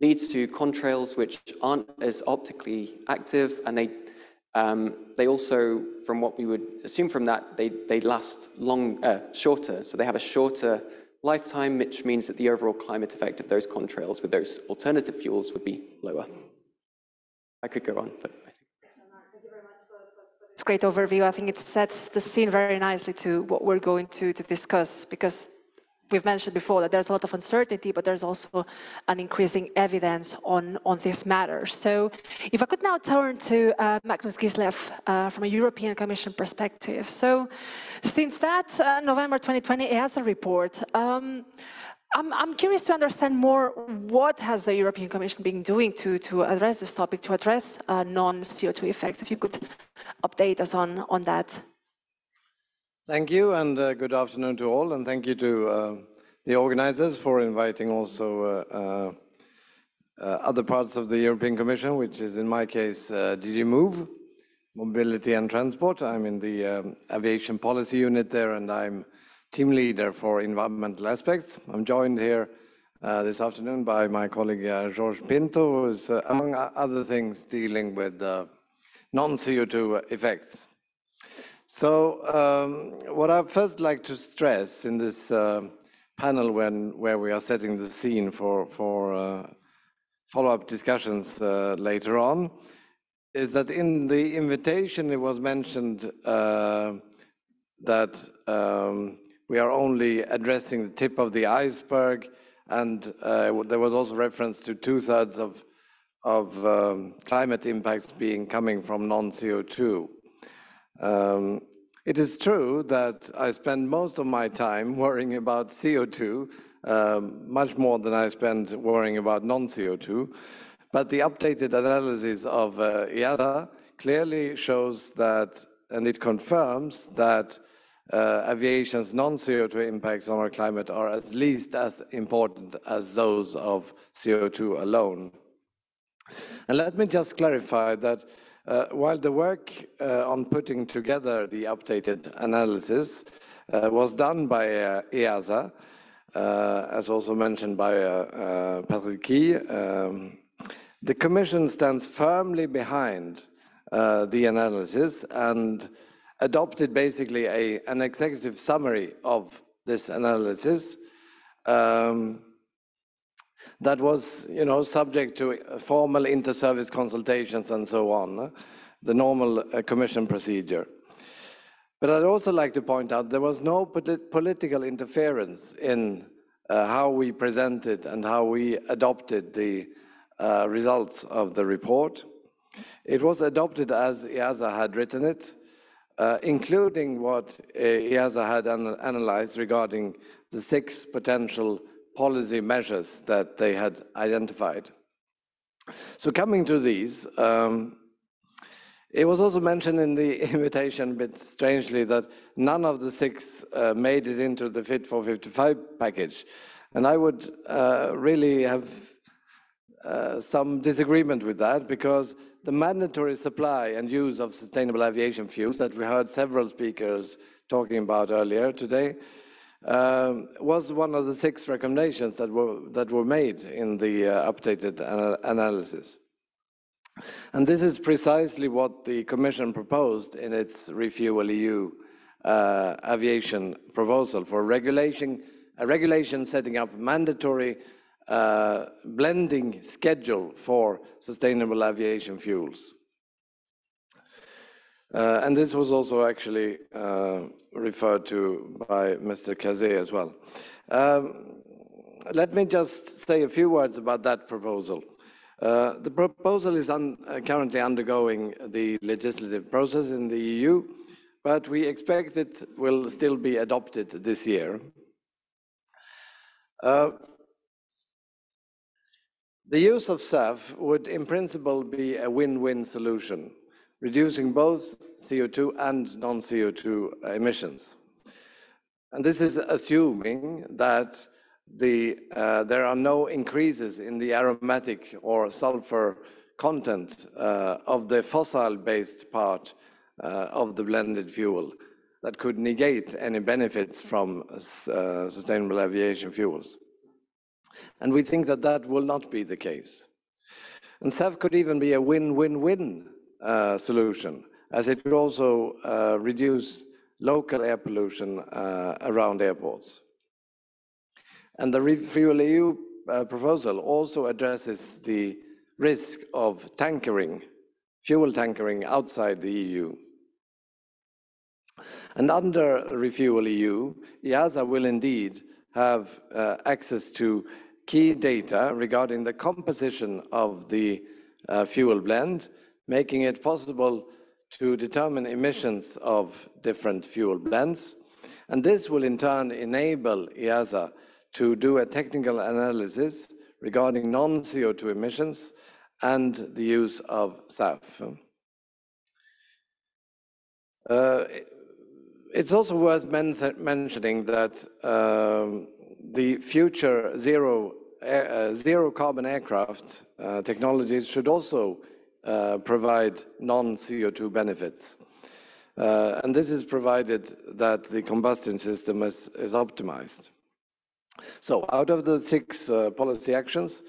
leads to contrails which aren't as optically active, and they um, they also, from what we would assume from that, they they last long uh, shorter. So they have a shorter lifetime, which means that the overall climate effect of those contrails with those alternative fuels would be lower. I could go on, but. It's great overview. I think it sets the scene very nicely to what we're going to, to discuss because we've mentioned before that there's a lot of uncertainty, but there's also an increasing evidence on, on this matter. So if I could now turn to uh, Magnus Gislev uh, from a European Commission perspective. So since that uh, November 2020 EASA report, um, I'm, I'm curious to understand more what has the European Commission been doing to, to address this topic, to address uh, non-CO2 effects. If you could update us on, on that. Thank you and uh, good afternoon to all and thank you to uh, the organizers for inviting also uh, uh, uh other parts of the European Commission, which is in my case DG Move, Mobility and Transport. I'm in the um, aviation policy unit there and I'm team leader for environmental aspects. I'm joined here uh, this afternoon by my colleague uh, Jorge Pinto, who is, uh, among other things, dealing with non-CO2 effects. So um, what I'd first like to stress in this uh, panel when, where we are setting the scene for, for uh, follow-up discussions uh, later on is that in the invitation it was mentioned uh, that um, we are only addressing the tip of the iceberg and uh, there was also reference to two-thirds of, of um, climate impacts being coming from non-CO2. Um, it is true that I spend most of my time worrying about CO2, um, much more than I spend worrying about non-CO2. But the updated analysis of uh, clearly shows that, and it confirms that uh, aviation's non-CO2 impacts on our climate are at least as important as those of CO2 alone. And let me just clarify that uh, while the work uh, on putting together the updated analysis uh, was done by EASA, as also mentioned by Patrick Ky, um, the Commission stands firmly behind the analysis and adopted basically a, an executive summary of this analysis. Um, that was, you know, subject to formal inter-service consultations and so on, the normal uh, commission procedure. But I'd also like to point out there was no polit political interference in uh, how we presented and how we adopted the uh, results of the report. It was adopted as EASA had written it, uh, including what uh, EASA had an analyzed regarding the six potential policy measures that they had identified. So coming to these, um, it was also mentioned in the <laughs> invitation, a bit strangely, that none of the six uh, made it into the Fit for 55 package. And I would uh, really have uh, some disagreement with that because the mandatory supply and use of sustainable aviation fuels that we heard several speakers talking about earlier today um, was one of the six recommendations that were, that were made in the uh, updated analysis. And this is precisely what the Commission proposed in its Refuel EU uh, aviation proposal for regulation, a regulation setting up a mandatory uh, blending schedule for sustainable aviation fuels. Uh, and this was also actually uh, referred to by Mr. Cazé as well. Um, let me just say a few words about that proposal. Uh, the proposal is un uh, currently undergoing the legislative process in the EU, but we expect it will still be adopted this year. Uh, the use of SAF would in principle be a win-win solution reducing both CO2 and non-CO2 emissions. And this is assuming that the, uh, there are no increases in the aromatic or sulfur content uh, of the fossil-based part uh, of the blended fuel that could negate any benefits from uh, sustainable aviation fuels. And we think that that will not be the case. And SAF could even be a win-win-win uh, solution, as it would also uh, reduce local air pollution uh, around airports. And the Refuel EU uh, proposal also addresses the risk of tankering, fuel tankering outside the EU. And under Refuel EU, EASA will indeed have uh, access to key data regarding the composition of the uh, fuel blend making it possible to determine emissions of different fuel blends. And this will in turn enable EASA to do a technical analysis regarding non-CO2 emissions and the use of SAF. Uh, it's also worth men mentioning that um, the future zero, uh, zero carbon aircraft uh, technologies should also provide non-CO2 benefits. Uh, and this is provided that the combustion system is, is optimized. So out of the six uh, policy actions,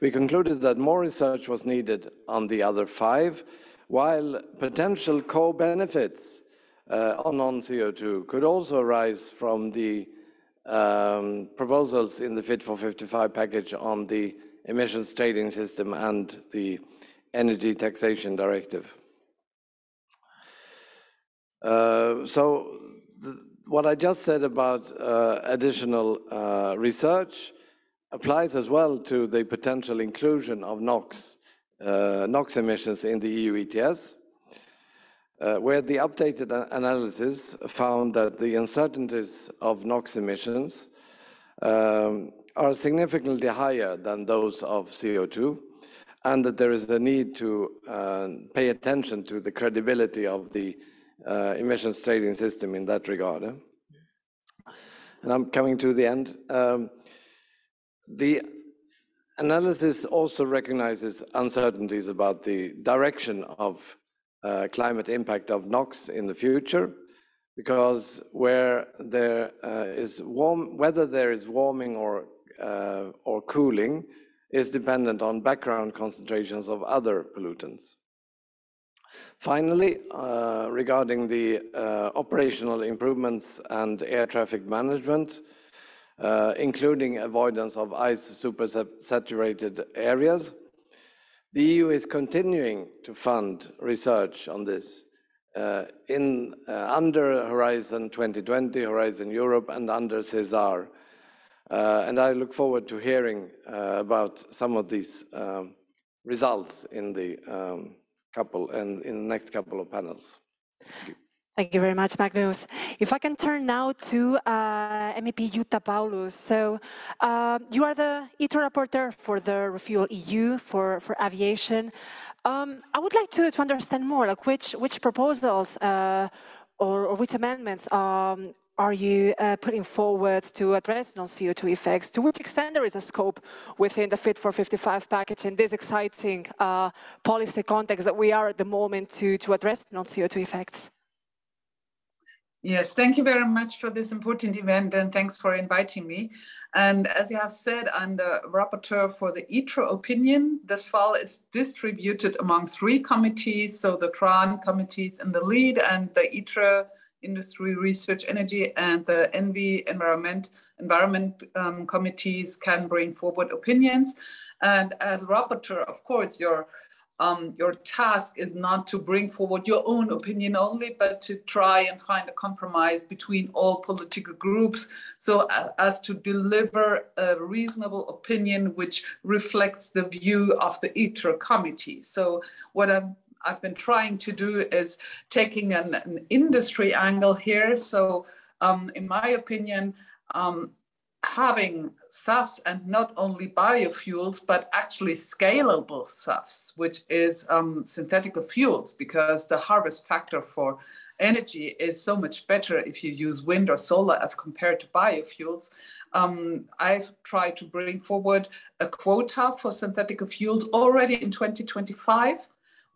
we concluded that more research was needed on the other five, while potential co-benefits uh, on non-CO2 could also arise from the um, proposals in the Fit for 55 package on the emissions trading system and the energy taxation directive. Uh, so what I just said about uh, additional uh, research applies as well to the potential inclusion of NOx, uh, NOx emissions in the EU ETS, uh, where the updated analysis found that the uncertainties of NOx emissions um, are significantly higher than those of CO2, and that there is a need to uh, pay attention to the credibility of the uh, emissions trading system in that regard. Eh? And I'm coming to the end. Um, the analysis also recognizes uncertainties about the direction of uh, climate impact of NOx in the future, because where there uh, is warm, whether there is warming or uh, or cooling is dependent on background concentrations of other pollutants. Finally, uh, regarding the uh, operational improvements and air traffic management, uh, including avoidance of ice supersaturated areas, the EU is continuing to fund research on this uh, in uh, under Horizon 2020, Horizon Europe, and under SESAR. Uh, and I look forward to hearing about some of these um, results in the um, couple and in the next couple of panels. Thank you. Thank you very much, Magnus. If I can turn now to uh, MEP Jutta Paulus. So uh, you are the ITRE rapporteur for the Refuel EU for, for aviation. Um, I would like to, to understand more, like which, which proposals uh, or, or, which amendments um, are you uh, putting forward to address non-CO2 effects? To which extent there is a scope within the Fit for 55 package in this exciting uh, policy context that we are at the moment to, to address non-CO2 effects? Yes, thank you very much for this important event and thanks for inviting me. And as you have said, I'm the rapporteur for the ITRE opinion. This file is distributed among three committees, so the TRAN committees in the lead and the ITRE industry, research, energy, and the ENVI environment environment um, committees can bring forward opinions. And as rapporteur, of course, your um, your task is not to bring forward your own opinion only, but to try and find a compromise between all political groups so as to deliver a reasonable opinion which reflects the view of the ITRE committee. So what I've I've been trying to do is taking an, an industry angle here. So, um, in my opinion, um, having SAFs and not only biofuels, but actually scalable SAFs, which is um, synthetic fuels, because the harvest factor for energy is so much better if you use wind or solar as compared to biofuels. Um, I've tried to bring forward a quota for synthetic fuels already in 2025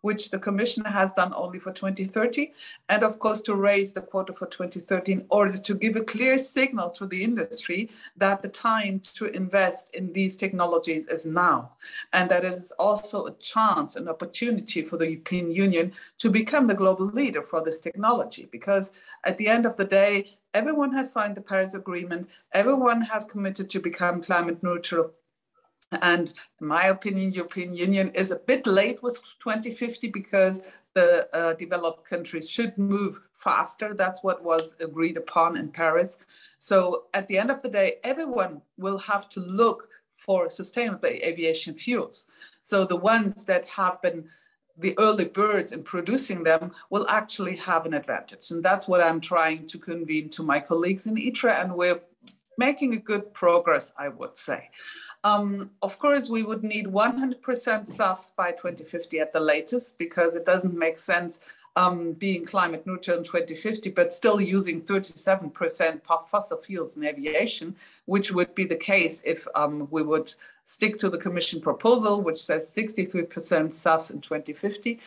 which the Commission has done only for 2030, and of course to raise the quota for 2030 in order to give a clear signal to the industry that the time to invest in these technologies is now, and that it is also a chance, an opportunity for the European Union to become the global leader for this technology. Because at the end of the day, everyone has signed the Paris Agreement, everyone has committed to become climate neutral and in my opinion, European Union is a bit late with 2050 because the uh, developed countries should move faster. That's what was agreed upon in Paris. So at the end of the day, everyone will have to look for sustainable aviation fuels. So the ones that have been the early birds in producing them will actually have an advantage. And that's what I'm trying to convene to my colleagues in ITRE. And we're making a good progress, I would say. Um, of course, we would need 100% SAFs by 2050 at the latest because it doesn't make sense um, being climate neutral in 2050, but still using 37% fossil fuels in aviation, which would be the case if um, we would stick to the Commission proposal, which says 63% SAFs in 2050.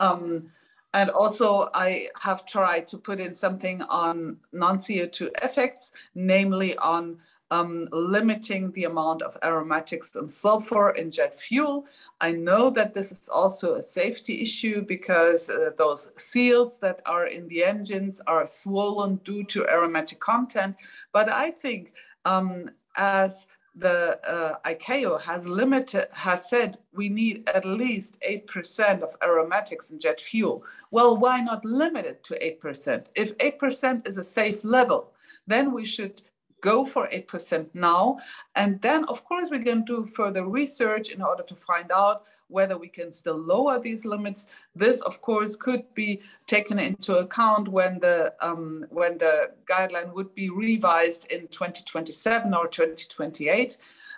Um, and also, I have tried to put in something on non CO2 effects, namely on um, limiting the amount of aromatics and sulfur in jet fuel. I know that this is also a safety issue because uh, those seals that are in the engines are swollen due to aromatic content. But I think um, as the uh, ICAO has limited, has said we need at least 8% of aromatics in jet fuel. Well, why not limit it to 8%? If 8% is a safe level, then we should go for 8% now. And then, of course, going to do further research in order to find out whether we can still lower these limits. This, of course, could be taken into account when the um, when the guideline would be revised in 2027 or 2028.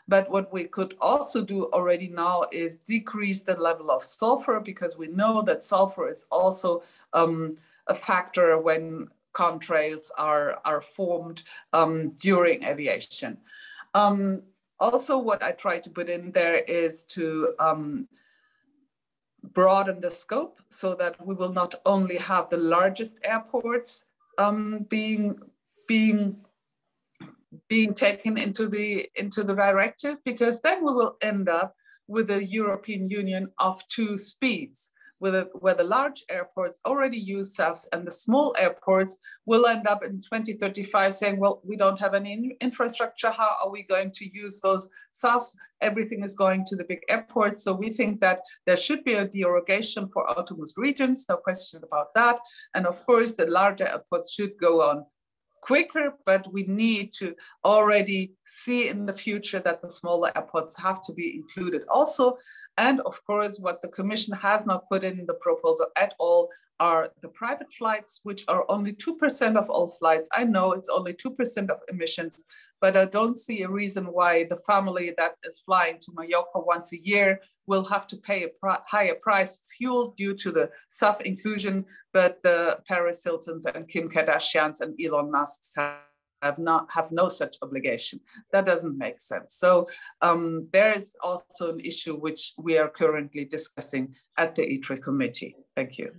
But what we could also do already now is decrease the level of sulfur because we know that sulfur is also um, a factor when contrails are, are formed um, during aviation. Um, also, what I try to put in there is to um, broaden the scope so that we will not only have the largest airports um, being being being taken into the into the directive because then we will end up with a European Union of two speeds where the, where the large airports already use SAFs and the small airports will end up in 2035 saying, well, we don't have any infrastructure. How are we going to use those SAFs? Everything is going to the big airports. So we think that there should be a derogation for autonomous regions, no question about that. And of course, the larger airports should go on quicker, but we need to already see in the future that the smaller airports have to be included also. And of course, what the Commission has not put in the proposal at all are the private flights, which are only 2% of all flights. I know it's only 2% of emissions, but I don't see a reason why the family that is flying to Mallorca once a year will have to pay a pr higher price fuel due to the SAF inclusion, but the Paris Hiltons and Kim Kardashians and Elon Musk's have have not have no such obligation. That doesn't make sense. So um, there is also an issue which we are currently discussing at the ITRE committee. Thank you.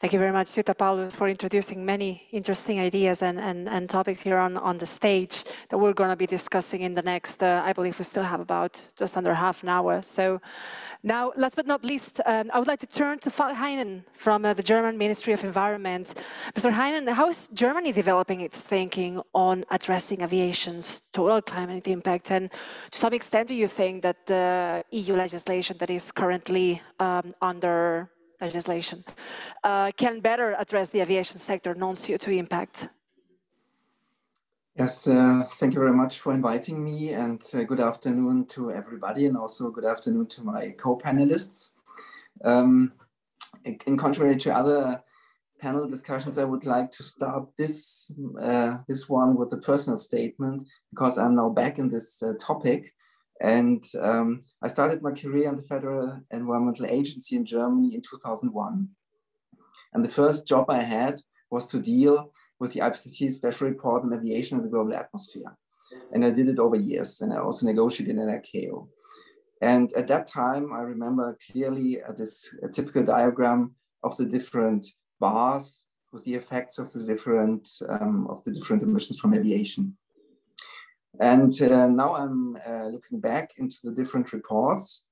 Thank you very much, Jutta Paulus, for introducing many interesting ideas and, and, and topics here on, on the stage that we're going to be discussing in the next, uh, I believe we still have about just under half an hour. So now, last but not least, um, I would like to turn to Falk Heinen from uh, the German Ministry of Environment. Mr. Heinen, how is Germany developing its thinking on addressing aviation's total climate impact? And to some extent, do you think that the EU legislation that is currently um, under legislation uh, can better address the aviation sector non-CO2 impact? Yes, uh, thank you very much for inviting me and uh, good afternoon to everybody and also good afternoon to my co-panelists. Um, in contrary to other panel discussions, I would like to start this, uh, this one with a personal statement because I'm now back in this uh, topic and um, I started my career in the Federal Environmental Agency in Germany in 2001. And the first job I had was to deal with the IPCC special report on aviation in the global atmosphere. And I did it over years, and I also negotiated in ICAO. And at that time, I remember clearly uh, this typical diagram of the different bars with the effects of the different um, of the different emissions from aviation. And uh, now I'm uh, looking back into the different reports.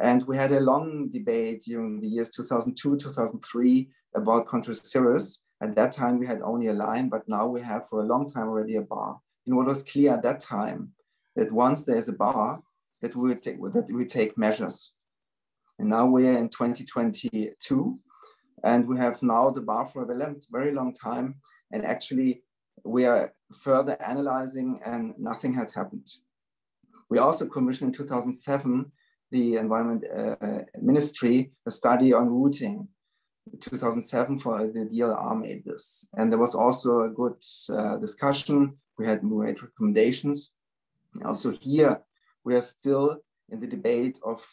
And we had a long debate during the years 2002, 2003 about contrail cirrus. At that time, we had only a line, but now we have for a long time already a bar. And what was clear at that time, that once there's a bar, that we take, that we take measures. And now we're in 2022, and we have now the bar for a very long time. And actually, we are further analyzing and nothing had happened. We also commissioned in 2007 the Environment uh, Ministry a study on routing. 2007 for the DLR made this. And there was also a good uh, discussion. We had made recommendations. Also here, we are still in the debate of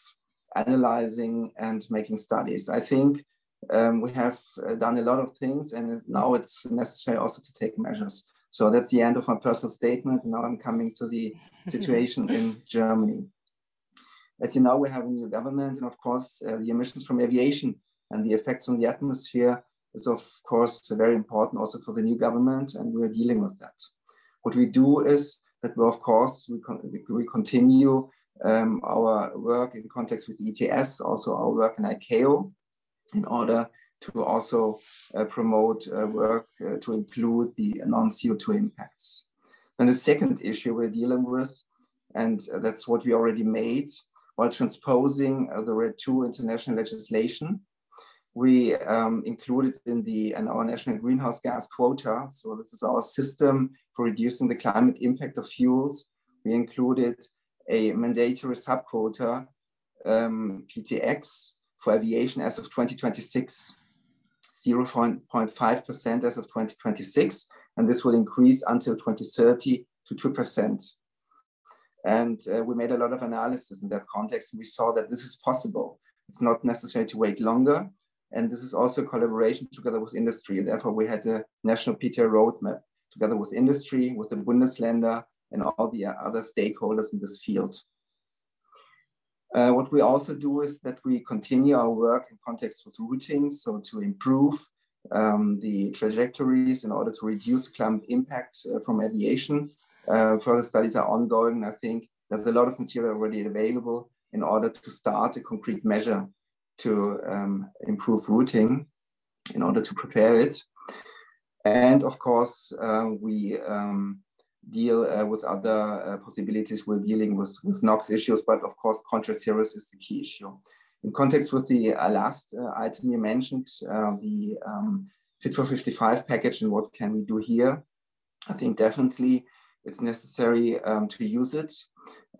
analyzing and making studies. I think um, we have uh, done a lot of things and now it's necessary also to take measures. So that's the end of my personal statement. And now I'm coming to the <laughs> situation in Germany. As you know, we have a new government and of course uh, the emissions from aviation and the effects on the atmosphere is of course very important also for the new government and we're dealing with that. What we do is that we of course we, con we continue um, our work in context with ETS, also our work in ICAO in order to also uh, promote uh, work uh, to include the non-CO2 impacts. And the second issue we're dealing with, and that's what we already made, while transposing the RED II international legislation, we um, included in the in our national greenhouse gas quota. So this is our system for reducing the climate impact of fuels. We included a mandatory subquota um, PTX for aviation as of 2026, 0.5% as of 2026, and this will increase until 2030 to 2%. And uh, we made a lot of analysis in that context, and we saw that this is possible. It's not necessary to wait longer. And this is also collaboration together with industry. Therefore, we had a national PTR roadmap together with industry, with the Bundesländer, and all the other stakeholders in this field. Uh, what we also do is that we continue our work in context with routing, so to improve um, the trajectories in order to reduce climate impact uh, from aviation. Uh, further studies are ongoing. and I think there's a lot of material already available in order to start a concrete measure to um, improve routing in order to prepare it. And of course, uh, we um, deal uh, with other uh, possibilities. We're dealing with, with NOx issues, but of course, contrail cirrus is the key issue. In context with the uh, last uh, item you mentioned, the um, Fit for 55 package and what can we do here, I think definitely it's necessary um, to use it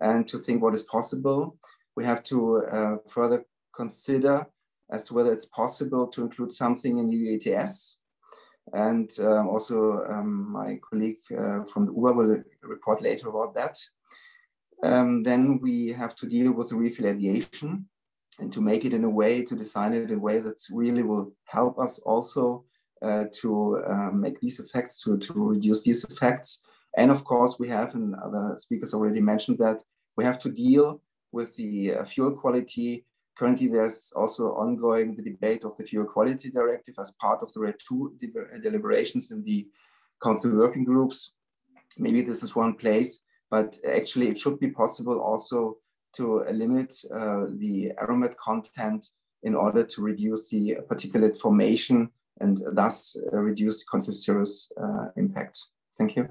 and to think what is possible. We have to further consider as to whether it's possible to include something in the ETS and um, also um, my colleague uh, from the UA will report later about that. Um, then we have to deal with the refuel aviation and to make it in a way, to design it in a way that really will help us also uh, to uh, make these effects, to, to reduce these effects. And of course, we have, and other speakers already mentioned that, we have to deal with the uh, fuel quality Currently, there's also ongoing the debate of the Fuel Quality Directive as part of the RED 2 deliberations in the council working groups. Maybe this is one place, but actually it should be possible also to limit uh, the aromat content in order to reduce the particulate formation and thus uh, reduce contrail cirrus uh, impact. Thank you.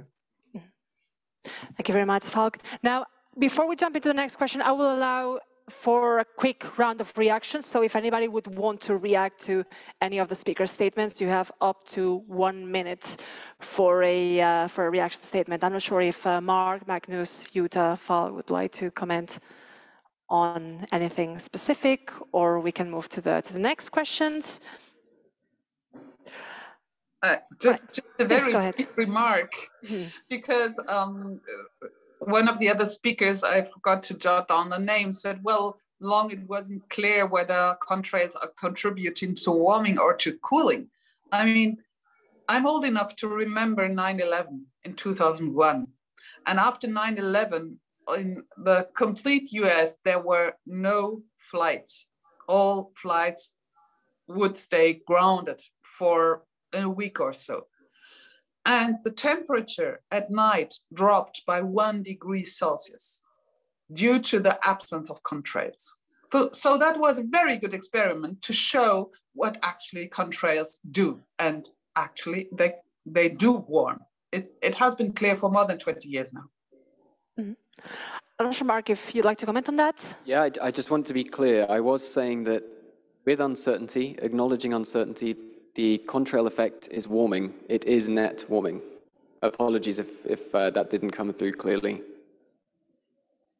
Thank you very much, Falk. Now, before we jump into the next question, I will allow for a quick round of reactions. So if anybody would want to react to any of the speaker's statements, you have up to one minute for a uh, for a reaction statement. I'm not sure if uh, Mark, Magnus, Jutta, Falk would like to comment on anything specific, or we can move to the to the next questions. Uh, just, right. just a very quick remark, mm -hmm. because um, one of the other speakers, I forgot to jot down the name, said, well, long it wasn't clear whether contrails are contributing to warming or to cooling. I mean, I'm old enough to remember 9-11 in 2001. And after 9-11, in the complete US, there were no flights. All flights would stay grounded for a week or so and the temperature at night dropped by one degree Celsius due to the absence of contrails. So, so that was a very good experiment to show what actually contrails do. And actually they, they do warm. It, it has been clear for more than 20 years now. Mm -hmm. I'm not sure, Mark, if you'd like to comment on that? Yeah, I, I just want to be clear. I was saying that with uncertainty, acknowledging uncertainty, the contrail effect is warming. It is net warming. Apologies if, if uh, that didn't come through clearly.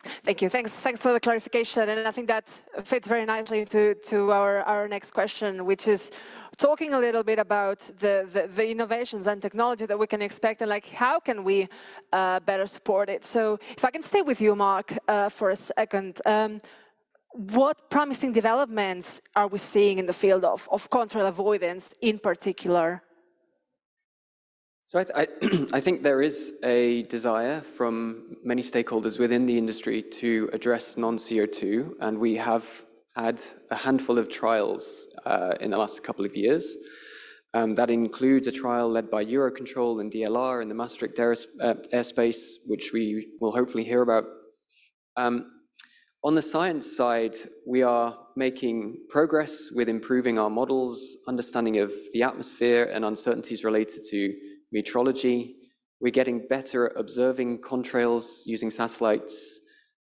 Thank you. Thanks. Thanks for the clarification. And I think that fits very nicely to, to our, our next question, which is talking a little bit about the, the, the, innovations and technology that we can expect and like how can we uh, better support it. So if I can stay with you, Mark, uh, for a second. Um, what promising developments are we seeing in the field of, of contrail avoidance in particular? So I, I, <clears throat> I, think there is a desire from many stakeholders within the industry to address non-CO2, and we have had a handful of trials uh, in the last couple of years. Um, that includes a trial led by Eurocontrol and DLR in the Maastricht uh, airspace, which we will hopefully hear about. Um, on the science side, we are making progress with improving our models, understanding of the atmosphere and uncertainties related to meteorology. We're getting better at observing contrails using satellites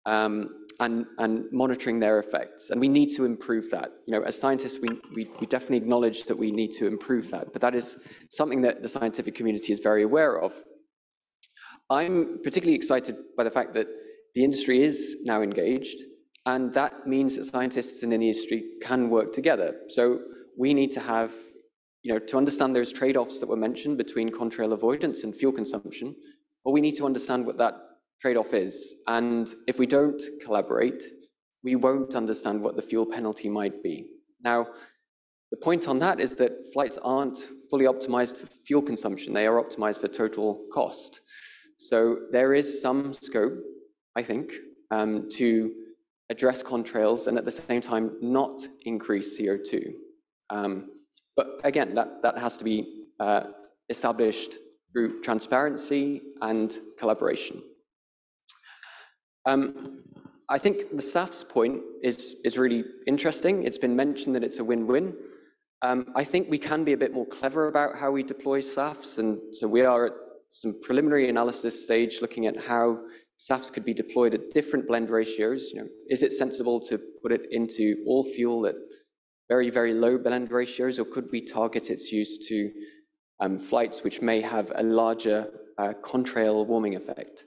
um, and, and monitoring their effects. And we need to improve that. You know, as scientists, we, we, we definitely acknowledge that we need to improve that, but that is something that the scientific community is very aware of. I'm particularly excited by the fact that the industry is now engaged, and that means that scientists and in the industry can work together. So we need to have you know, to understand those trade-offs that were mentioned between contrail avoidance and fuel consumption, well, we need to understand what that trade-off is. And if we don't collaborate, we won't understand what the fuel penalty might be. Now, the point on that is that flights aren't fully optimized for fuel consumption. They are optimized for total cost. So there is some scope, I think, um, to address contrails and at the same time not increase CO2. Um, but again, that, that has to be uh, established through transparency and collaboration. Um, I think the SAF's point is, is really interesting. It's been mentioned that it's a win-win. Um, I think we can be a bit more clever about how we deploy SAFs, and so we are at some preliminary analysis stage looking at how SAFs could be deployed at different blend ratios. You know, is it sensible to put it into all fuel at very, very low blend ratios, or could we target its use to um, flights which may have a larger uh, contrail warming effect?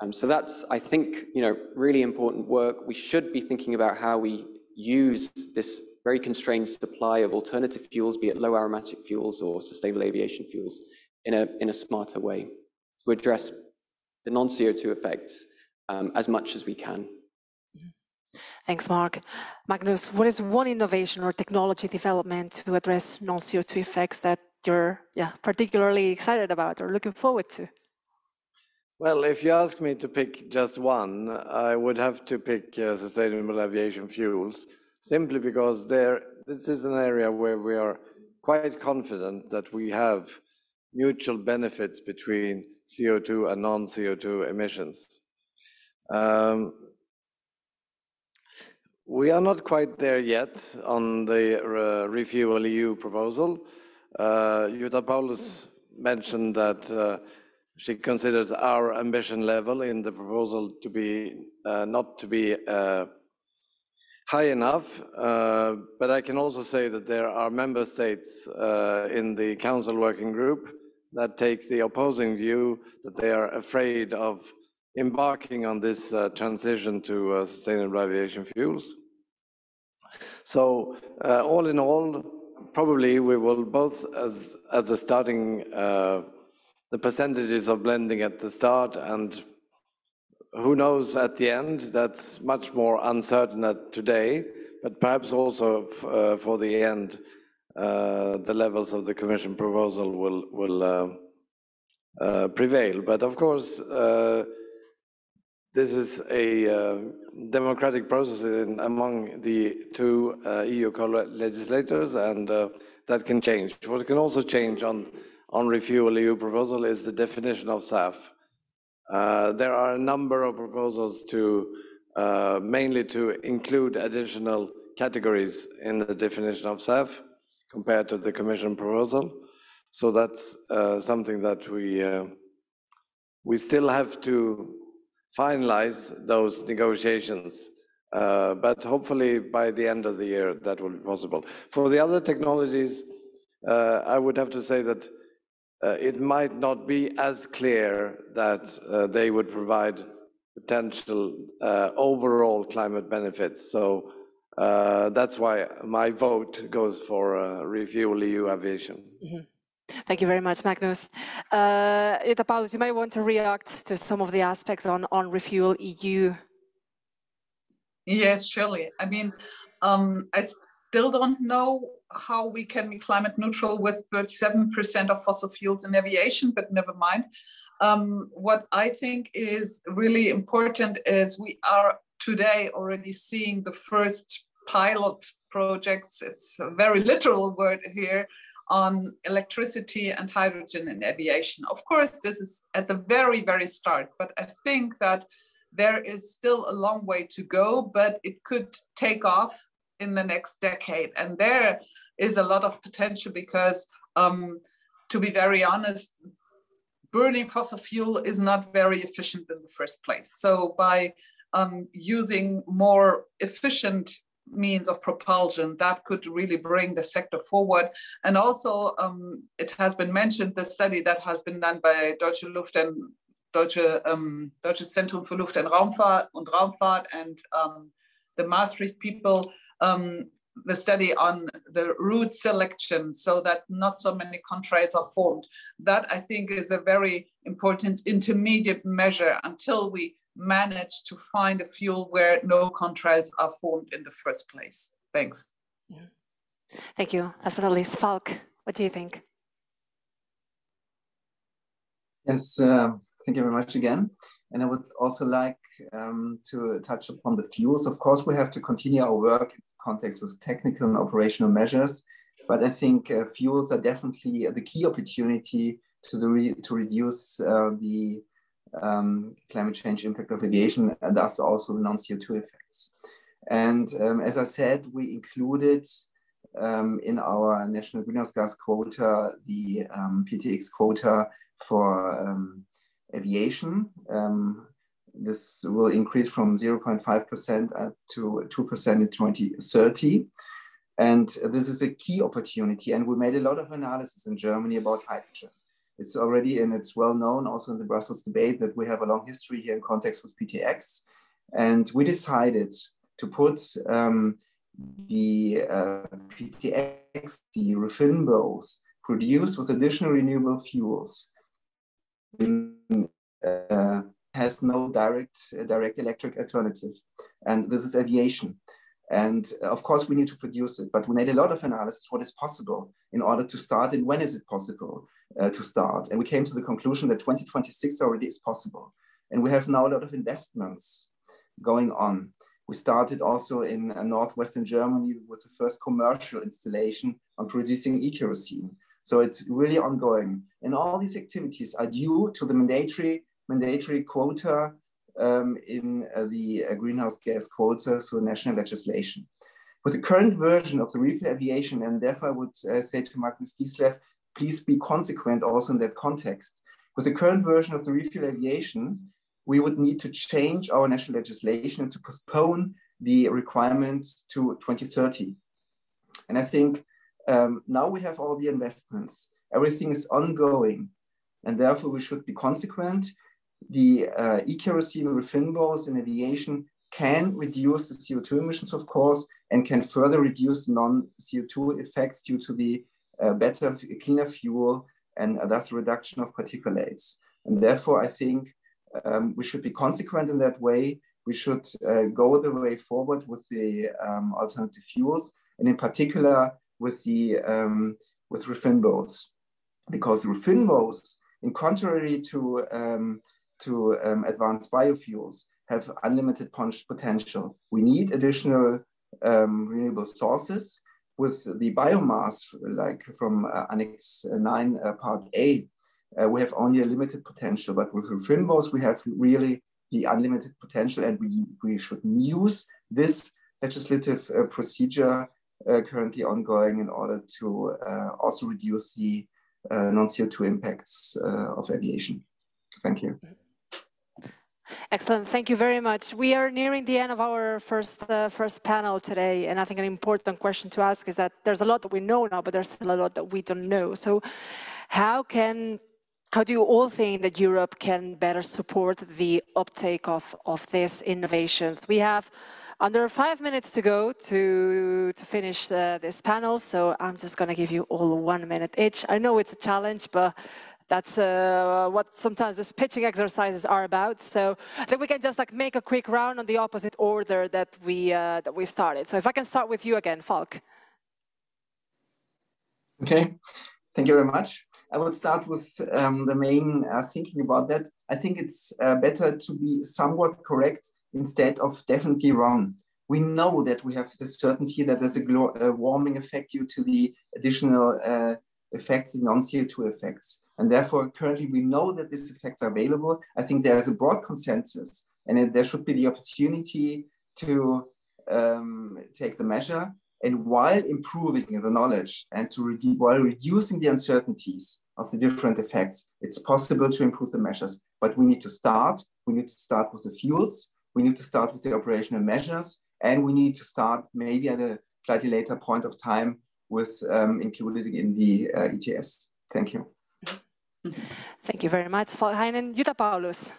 Um, so that's, I think, you know, really important work. We should be thinking about how we use this very constrained supply of alternative fuels, be it low aromatic fuels or sustainable aviation fuels, in a, in a smarter way to address the non-CO2 effects um, as much as we can. Thanks, Mark. Magnus, what is one innovation or technology development to address non-CO2 effects that you're yeah, particularly excited about or looking forward to? Well, if you ask me to pick just one, I would have to pick uh, sustainable aviation fuels, simply because there, this is an area where we are quite confident that we have mutual benefits between CO2 and non-CO2 emissions. Um, we are not quite there yet on the uh, Refuel EU proposal. Uh, Jutta Paulus mentioned that uh, she considers our ambition level in the proposal to be uh, not to be uh, high enough, uh, but I can also say that there are member states uh, in the council working group that take the opposing view that they are afraid of embarking on this transition to sustainable aviation fuels. So uh, all in all, probably we will both, as, as the starting, uh, the percentages of blending at the start and who knows at the end, that's much more uncertain at today, but perhaps also uh, for the end, uh, the levels of the Commission proposal will, will uh, uh, prevail. But of course, this is a uh, democratic process in, among the two uh, EU co-legislators, and uh, that can change. What can also change on, on Refuel EU proposal is the definition of SAF. Uh, there are a number of proposals to, uh, mainly to include additional categories in the definition of SAF compared to the Commission proposal. So that's uh, something that we, we still have to finalize those negotiations. Uh, but hopefully by the end of the year, that will be possible. For the other technologies, uh, I would have to say that uh, it might not be as clear that uh, they would provide potential uh, overall climate benefits. So uh, that's why my vote goes for uh, Refuel EU Aviation. Mm -hmm. Thank you very much, Magnus. Uh, Paulus, you might want to react to some of the aspects on, on Refuel EU. Yes, surely. I mean, um, I still don't know how we can be climate neutral with 37% of fossil fuels in aviation, but never mind. Um, what I think is really important is we are today already seeing the first pilot projects, it's a very literal word here, on electricity and hydrogen in aviation. Of course, this is at the very, very start, but I think that there is still a long way to go, but it could take off in the next decade. And there is a lot of potential because, um, to be very honest, burning fossil fuel is not very efficient in the first place. So by um, using more efficient means of propulsion that could really bring the sector forward. And also, um, it has been mentioned the study that has been done by Deutsche Luft and Deutsche, um, Zentrum für Luft- und Raumfahrt und Raumfahrt and um, the Maastricht people um, the study on the route selection so that not so many contrails are formed. That I think is a very important intermediate measure until we manage to find a fuel where no contrails are formed in the first place. Thanks. Thank you. Last but not least, Falk, what do you think? Yes, uh, thank you very much again. And I would also like um, to touch upon the fuels. Of course, we have to continue our work in context with technical and operational measures. But I think uh, fuels are definitely the key opportunity to, re to reduce uh, the um, climate change impact of aviation and thus also the non-CO2 effects. And um, as I said, we included um, in our national greenhouse gas quota the um, PTX quota for um, aviation. Um, this will increase from 0.5% to 2% in 2030. And this is a key opportunity. And we made a lot of analysis in Germany about hydrogen. It's already, and it's well known also in the Brussels debate that we have a long history here in context with PTX. And we decided to put um, the uh, PTX, the RFNBOs produced with additional renewable fuels uh, has no direct uh, direct electric alternative, and this is aviation. And uh, of course, we need to produce it, but we made a lot of analysis what is possible in order to start and when is it possible uh, to start. And we came to the conclusion that 2026 already is possible. And we have now a lot of investments going on. We started also in uh, northwestern Germany with the first commercial installation on producing e-kerosene. So it's really ongoing. And all these activities are due to the mandatory mandatory quota um, in uh, the uh, greenhouse gas quota through national legislation. With the current version of the refuel aviation, and therefore I would uh, say to Magnus Gislev, please be consequent also in that context. With the current version of the refuel aviation, we would need to change our national legislation to postpone the requirements to 2030. And I think um, now we have all the investments, everything is ongoing, and therefore we should be consequent the uh, e-kerosene RFNBOs in aviation can reduce the CO2 emissions, of course, and can further reduce non-CO2 effects due to the better, cleaner fuel and thus reduction of particulates. And therefore, I think um, we should be consequent in that way. We should uh, go the way forward with the um, alternative fuels, and in particular with the um, with RFNBOs, because RFNBOs, in contrary to um, to um, advanced biofuels have unlimited potential. We need additional um, renewable sources. With the biomass, like from uh, Annex 9, uh, Part A, uh, we have only a limited potential, but with RFNBOs, we have really the unlimited potential, and we, we should use this legislative uh, procedure uh, currently ongoing in order to uh, also reduce the non-CO2 impacts of aviation. Thank you. Excellent. Thank you very much. We are nearing the end of our first uh, first panel today, and I think an important question to ask is that there's a lot that we know now, but there's still a lot that we don't know. So, how can how do you all think that Europe can better support the uptake of of these innovations? We have Under five minutes to go to, to finish uh, this panel, so I'm just gonna give you all one minute each. I know it's a challenge, but that's uh, what sometimes these pitching exercises are about. So I think we can just like make a quick round on the opposite order that we, uh, that we started. So if I can start with you again, Falk. Okay, thank you very much. I would start with um, the main uh, thinking about that. I think it's uh, better to be somewhat correct instead of definitely wrong. We know that we have the certainty that there's a, warming effect due to the additional effects, non-CO2 effects. And therefore, currently we know that these effects are available. I think there's a broad consensus and there should be the opportunity to um, take the measure and while improving the knowledge and to re while reducing the uncertainties of the different effects, it's possible to improve the measures. But we need to start. We need to start with the fuels. We need to start with the operational measures. And we need to start maybe at a slightly later point of time with um, including in the uh, ETS. Thank you. Thank you very much, Heinen. Jutta Paulus.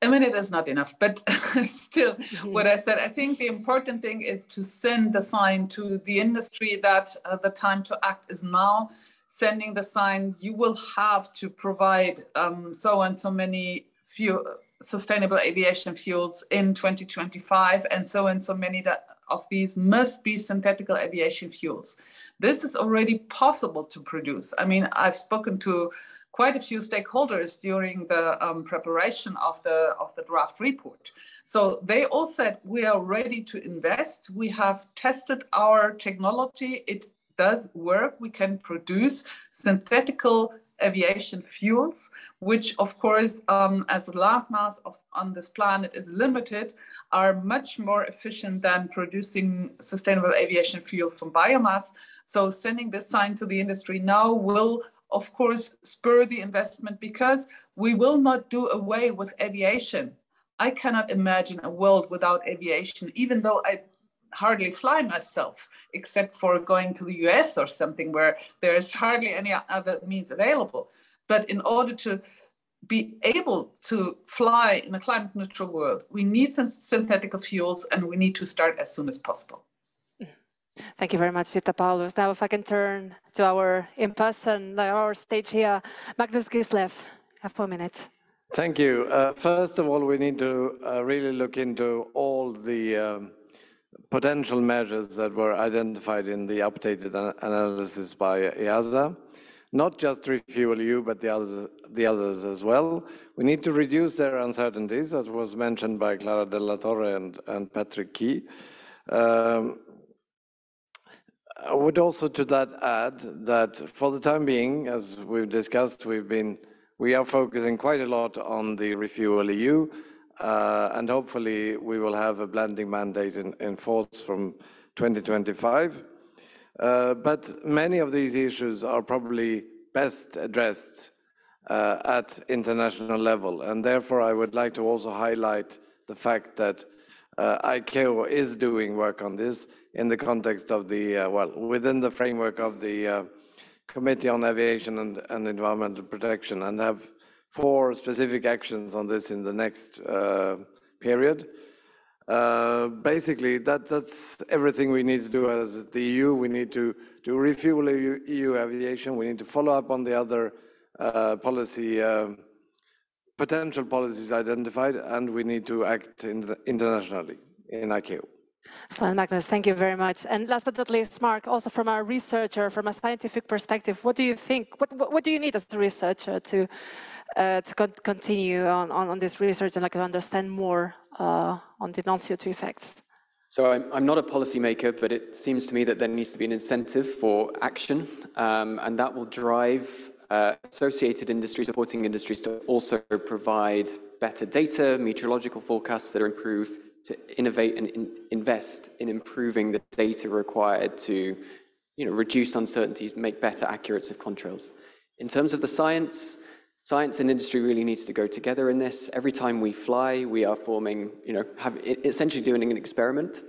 a minute is not enough, but <laughs> still, what I said, I think the important thing is to send the sign to the industry that uh, the time to act is now. Sending the sign, you will have to provide um, so and so many fuel, sustainable aviation fuels in 2025, and so and so many that of these must be synthetical aviation fuels. This is already possible to produce. I mean, I've spoken to quite a few stakeholders during the um, preparation of the, of the draft report. So they all said, we are ready to invest. We have tested our technology. It does work. We can produce synthetical aviation fuels, which of course, um, as the landmass of, on this planet is limited, are much more efficient than producing sustainable aviation fuels from biomass. So sending this sign to the industry now will of course, spur the investment because we will not do away with aviation. I cannot imagine a world without aviation, even though I hardly fly myself, except for going to the US or something where there is hardly any other means available. But in order to be able to fly in a climate neutral world, we need some synthetic fuels and we need to start as soon as possible. Thank you very much, Jutta Paulus. Now, if I can turn to our in-person, our stage here, Magnus Gislev, have four minutes. Thank you. Uh, first of all, we need to uh, really look into all the um, potential measures that were identified in the updated analysis by EASA. Not just Refuel EU, but the others, the others as well. We need to reduce their uncertainties, as was mentioned by Clara Della Torre and, and Patrick Key. Um, I would also to that add that for the time being, as we've discussed, we've been we are focusing quite a lot on the refuel EU, uh, and hopefully we will have a blending mandate in, in force from 2025. Uh, but many of these issues are probably best addressed uh, at international level, and therefore I would like to also highlight the fact that uh, ICAO is doing work on this in the context of the, uh, well, within the framework of the uh, Committee on Aviation and, and, Environmental Protection and have four specific actions on this in the next uh, period. Uh, basically, that, that's everything we need to do as the EU. We need to, to refuel EU, EU aviation. We need to follow up on the other uh, policy, um, potential policies identified, and we need to act in, internationally in ICAO. Excellent, Magnus. Thank you very much. And last but not least, Mark, also from a researcher, from a scientific perspective, what do you think? What, what, what do you need as a researcher to uh, to con continue on, on, on, this research and like to understand more uh, on the non-CO2 effects? So I'm, I'm not a policymaker, but it seems to me that there needs to be an incentive for action, um, and that will drive uh, associated industries, supporting industries to also provide better data, meteorological forecasts that are improved, to innovate and in invest in improving the data required to you know, reduce uncertainties, make better accuracy of contrails. In terms of the science, science and industry really needs to go together in this. Every time we fly, we are forming, you know, have, essentially doing an experiment.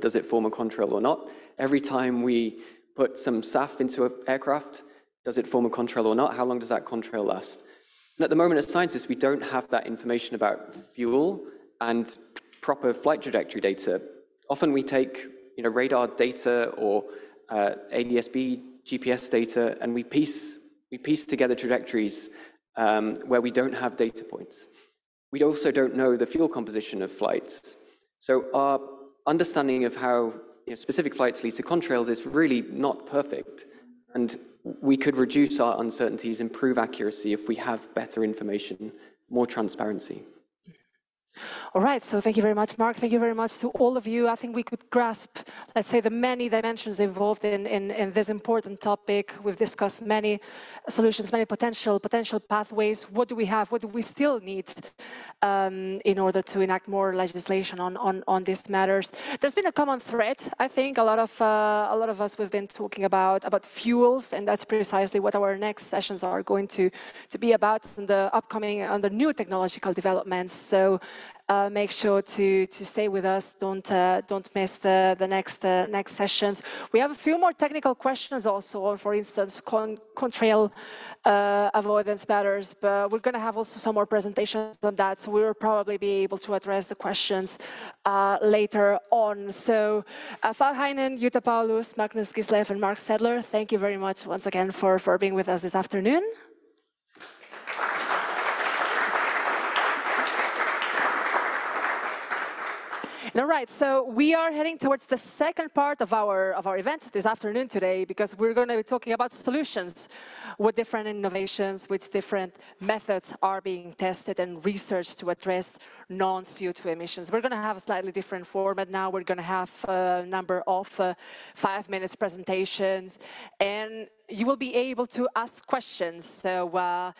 Does it form a contrail or not? Every time we put some SAF into an aircraft, does it form a contrail or not? How long does that contrail last? And at the moment, as scientists, we don't have that information about fuel and proper flight trajectory data. Often we take you know, radar data or uh, ADS-B GPS data and we piece, we piece together trajectories um, where we don't have data points. We also don't know the fuel composition of flights. So our understanding of how you know, specific flights lead to contrails is really not perfect. And we could reduce our uncertainties, improve accuracy if we have better information, more transparency. All right, so thank you very much, Mark. Thank you very much to all of you. I think we could grasp, let's say, the many dimensions involved in, in, in this important topic. We've discussed many solutions, many potential potential pathways. What do we have? What do we still need um, in order to enact more legislation on, on, on these matters? There's been a common thread. I think a lot of uh, a lot of us we've been talking about about fuels, and that's precisely what our next sessions are going to to be about in the upcoming on the new technological developments. So uh, make sure to, to stay with us. Don't, uh, don't miss the, the next, uh, next sessions. We have a few more technical questions also, for instance, con contrail uh, avoidance matters, but we're going to have also some more presentations on that, so we will probably be able to address the questions uh, later on. So, uh, Falk Heinen, Jutta Paulus, Magnus Gislev, and Mark Stettler, thank you very much once again for, for being with us this afternoon. All right, so we are heading towards the second part of our of our event this afternoon today because we're going to be talking about solutions, what different innovations, which different methods are being tested and researched to address non-CO2 emissions. We're going to have a slightly different format now. We're going to have a number of uh, five minutes presentations and you will be able to ask questions. So uh,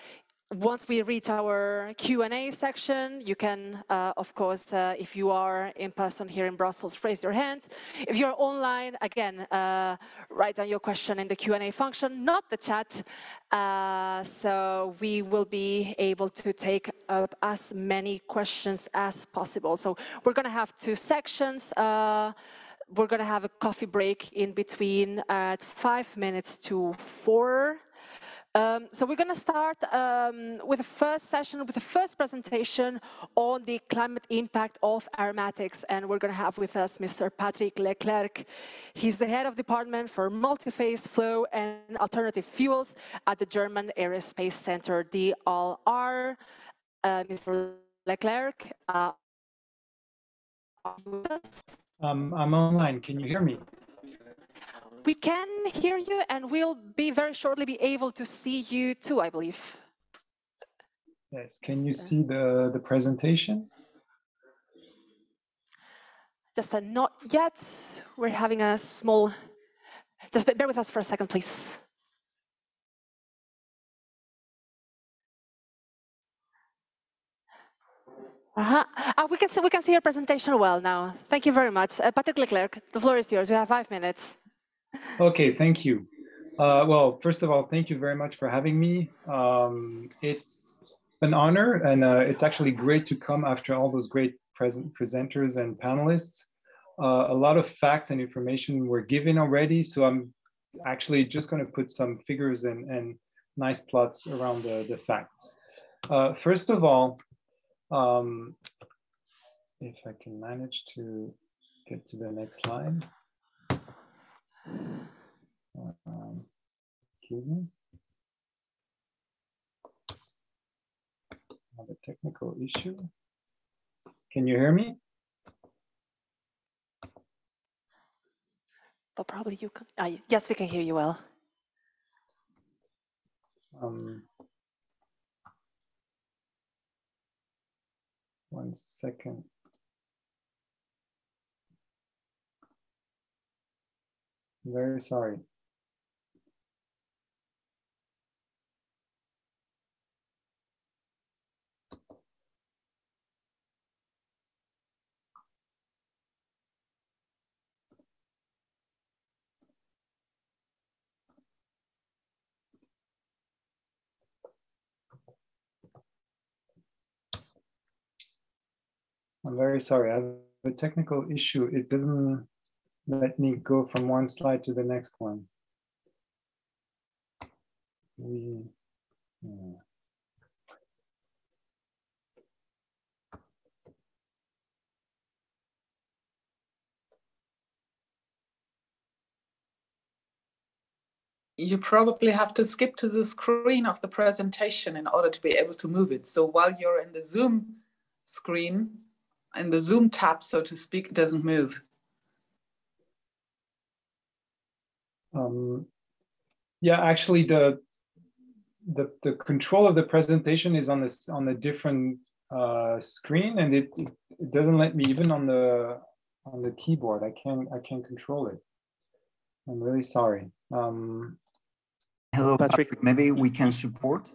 once we reach our Q&A section, you can, uh, of course, uh, if you are in person here in Brussels, raise your hand. If you're online, again, uh, write down your question in the Q&A function, not the chat. Uh, so we will be able to take up as many questions as possible. So we're going to have two sections. Uh, we're going to have a coffee break in between at five minutes to four um, so we're going to start um, with the first session, with the first presentation on the climate impact of aromatics. And we're going to have with us Mr. Patrick Le Clercq. He's the head of department for multi-phase flow and alternative fuels at the German Aerospace Center, DLR. Uh, Mr. Le Clercq, uh, um, I'm online. Can you hear me? We can hear you and we'll be very shortly be able to see you too, I believe. Yes, can you see the, the presentation? Just a not yet. We're having a small, just bear with us for a second, please. Uh -huh. Uh, we can see we can see your presentation well now. Thank you very much, uh, Patrick Le Clercq. The floor is yours. You have five minutes okay, thank you. Uh, well, first of all, thank you very much for having me. Um, it's an honor, and uh, it's actually great to come after all those great present presenters and panelists. Uh, a lot of facts and information were given already, so I'm actually just going to put some figures and, and nice plots around the, the facts. Uh, first of all, um, if I can manage to get to the next slide. Um, excuse me. Have a technical issue. Can you hear me? But probably you can. Uh, yes, we can hear you well. Um, one second. Very sorry. I'm very sorry. I have a technical issue. It doesn't let me go from one slide to the next one. We, yeah. you probably have to skip to the screen of the presentation in order to be able to move it. So while you're in the Zoom screen, in the Zoom tab, so to speak, it doesn't move. Um, yeah, actually, the, the the control of the presentation is on this on a different uh, screen, and it, it doesn't let me even on the on the keyboard. I can't I can't control it. I'm really sorry. Um, Hello, Patrick. Patrick. Maybe we can support.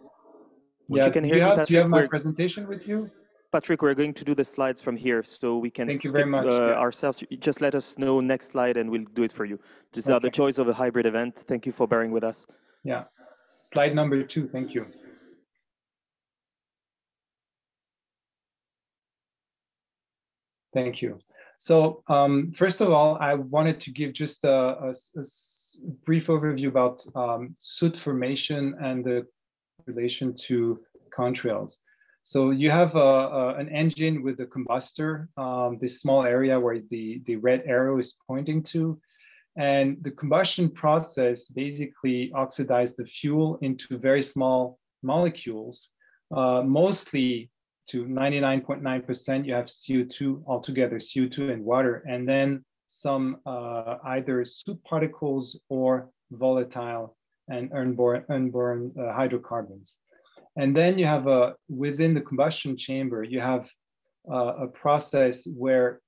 Yeah, you can hear do you, have, do you have my presentation with you? Patrick, we're going to do the slides from here, so we can Thank you very much. Uh, yeah. ourselves. Just let us know next slide, and we'll do it for you. These okay. are the choice of a hybrid event. Thank you for bearing with us. Yeah, slide number two. Thank you. Thank you. So um, first of all, I wanted to give just a, a, a brief overview about um, soot formation and the relation to contrails. So you have a, a, an engine with a combustor, um, this small area where the, the red arrow is pointing to. And the combustion process basically oxidized the fuel into very small molecules, uh, mostly to 99.9% you have CO2 altogether, CO2 and water, and then some uh, either soot particles or volatile and unborn, unborn uh, hydrocarbons. And then you have a, within the combustion chamber, you have uh, a process where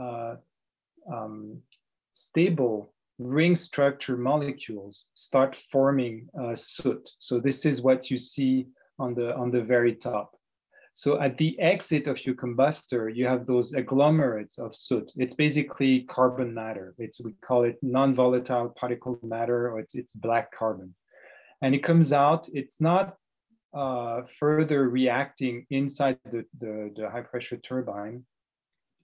uh, um, stable ring structure molecules start forming uh, soot. So this is what you see on the, on the very top. So at the exit of your combustor, you have those agglomerates of soot. It's basically carbon matter. It's we call it non-volatile particle matter, or it's, it's black carbon. And it comes out, it's not uh, further reacting inside the, the, the high pressure turbine,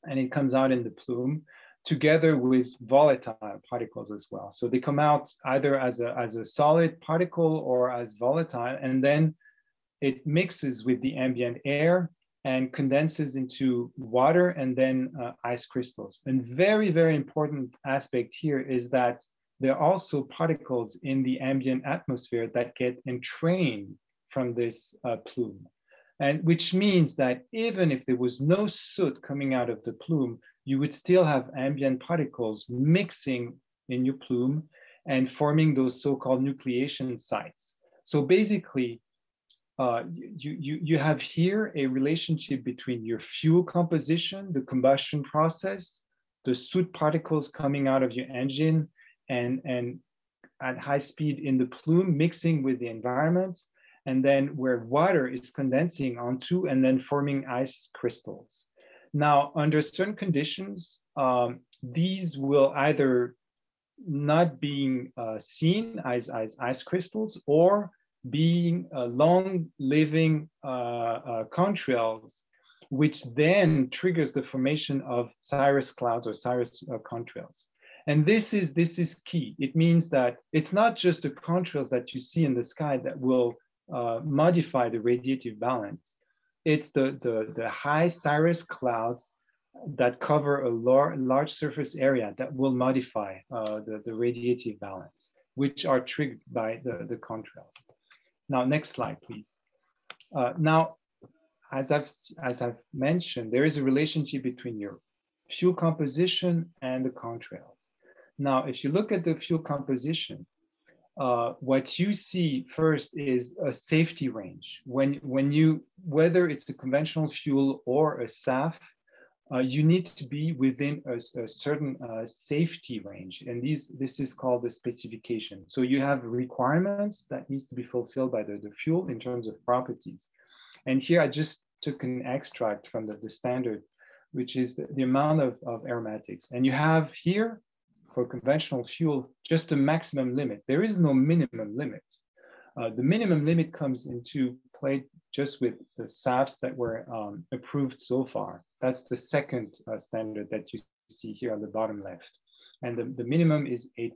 and it comes out in the plume together with volatile particles as well. So they come out either as a, as a solid particle or as volatile, and then it mixes with the ambient air and condenses into water and then uh, ice crystals. And very, very important aspect here is that there are also particles in the ambient atmosphere that get entrained from this uh, plume. And which means that even if there was no soot coming out of the plume, you would still have ambient particles mixing in your plume and forming those so-called nucleation sites. So basically, uh, you, you, you have here a relationship between your fuel composition, the combustion process, the soot particles coming out of your engine and, and at high speed in the plume mixing with the environment, and then where water is condensing onto and then forming ice crystals. Now, under certain conditions, um, these will either not being uh, seen as, as ice crystals or being uh, long-living uh, uh, contrails, which then triggers the formation of cirrus clouds or cirrus uh, contrails. And this is, this is key. It means that it's not just the contrails that you see in the sky that will uh, modify the radiative balance. It's the, the, the high cirrus clouds that cover a lar large surface area that will modify uh, the, the radiative balance, which are triggered by the, the contrails. Now, next slide, please. Uh, now, as I've, as I've mentioned, there is a relationship between your fuel composition and the contrails. Now, if you look at the fuel composition, uh, what you see first is a safety range. When, when you, whether it's a conventional fuel or a SAF, uh, you need to be within a, a certain uh, safety range. And these, this is called the specification. So you have requirements that needs to be fulfilled by the, the fuel in terms of properties. And here I just took an extract from the, the standard, which is the, the amount of, of aromatics. And you have here for conventional fuel, just a maximum limit. There is no minimum limit. Uh, the minimum limit comes into play just with the SAFs that were um, approved so far. That's the second uh, standard that you see here on the bottom left. And the, the minimum is 8%.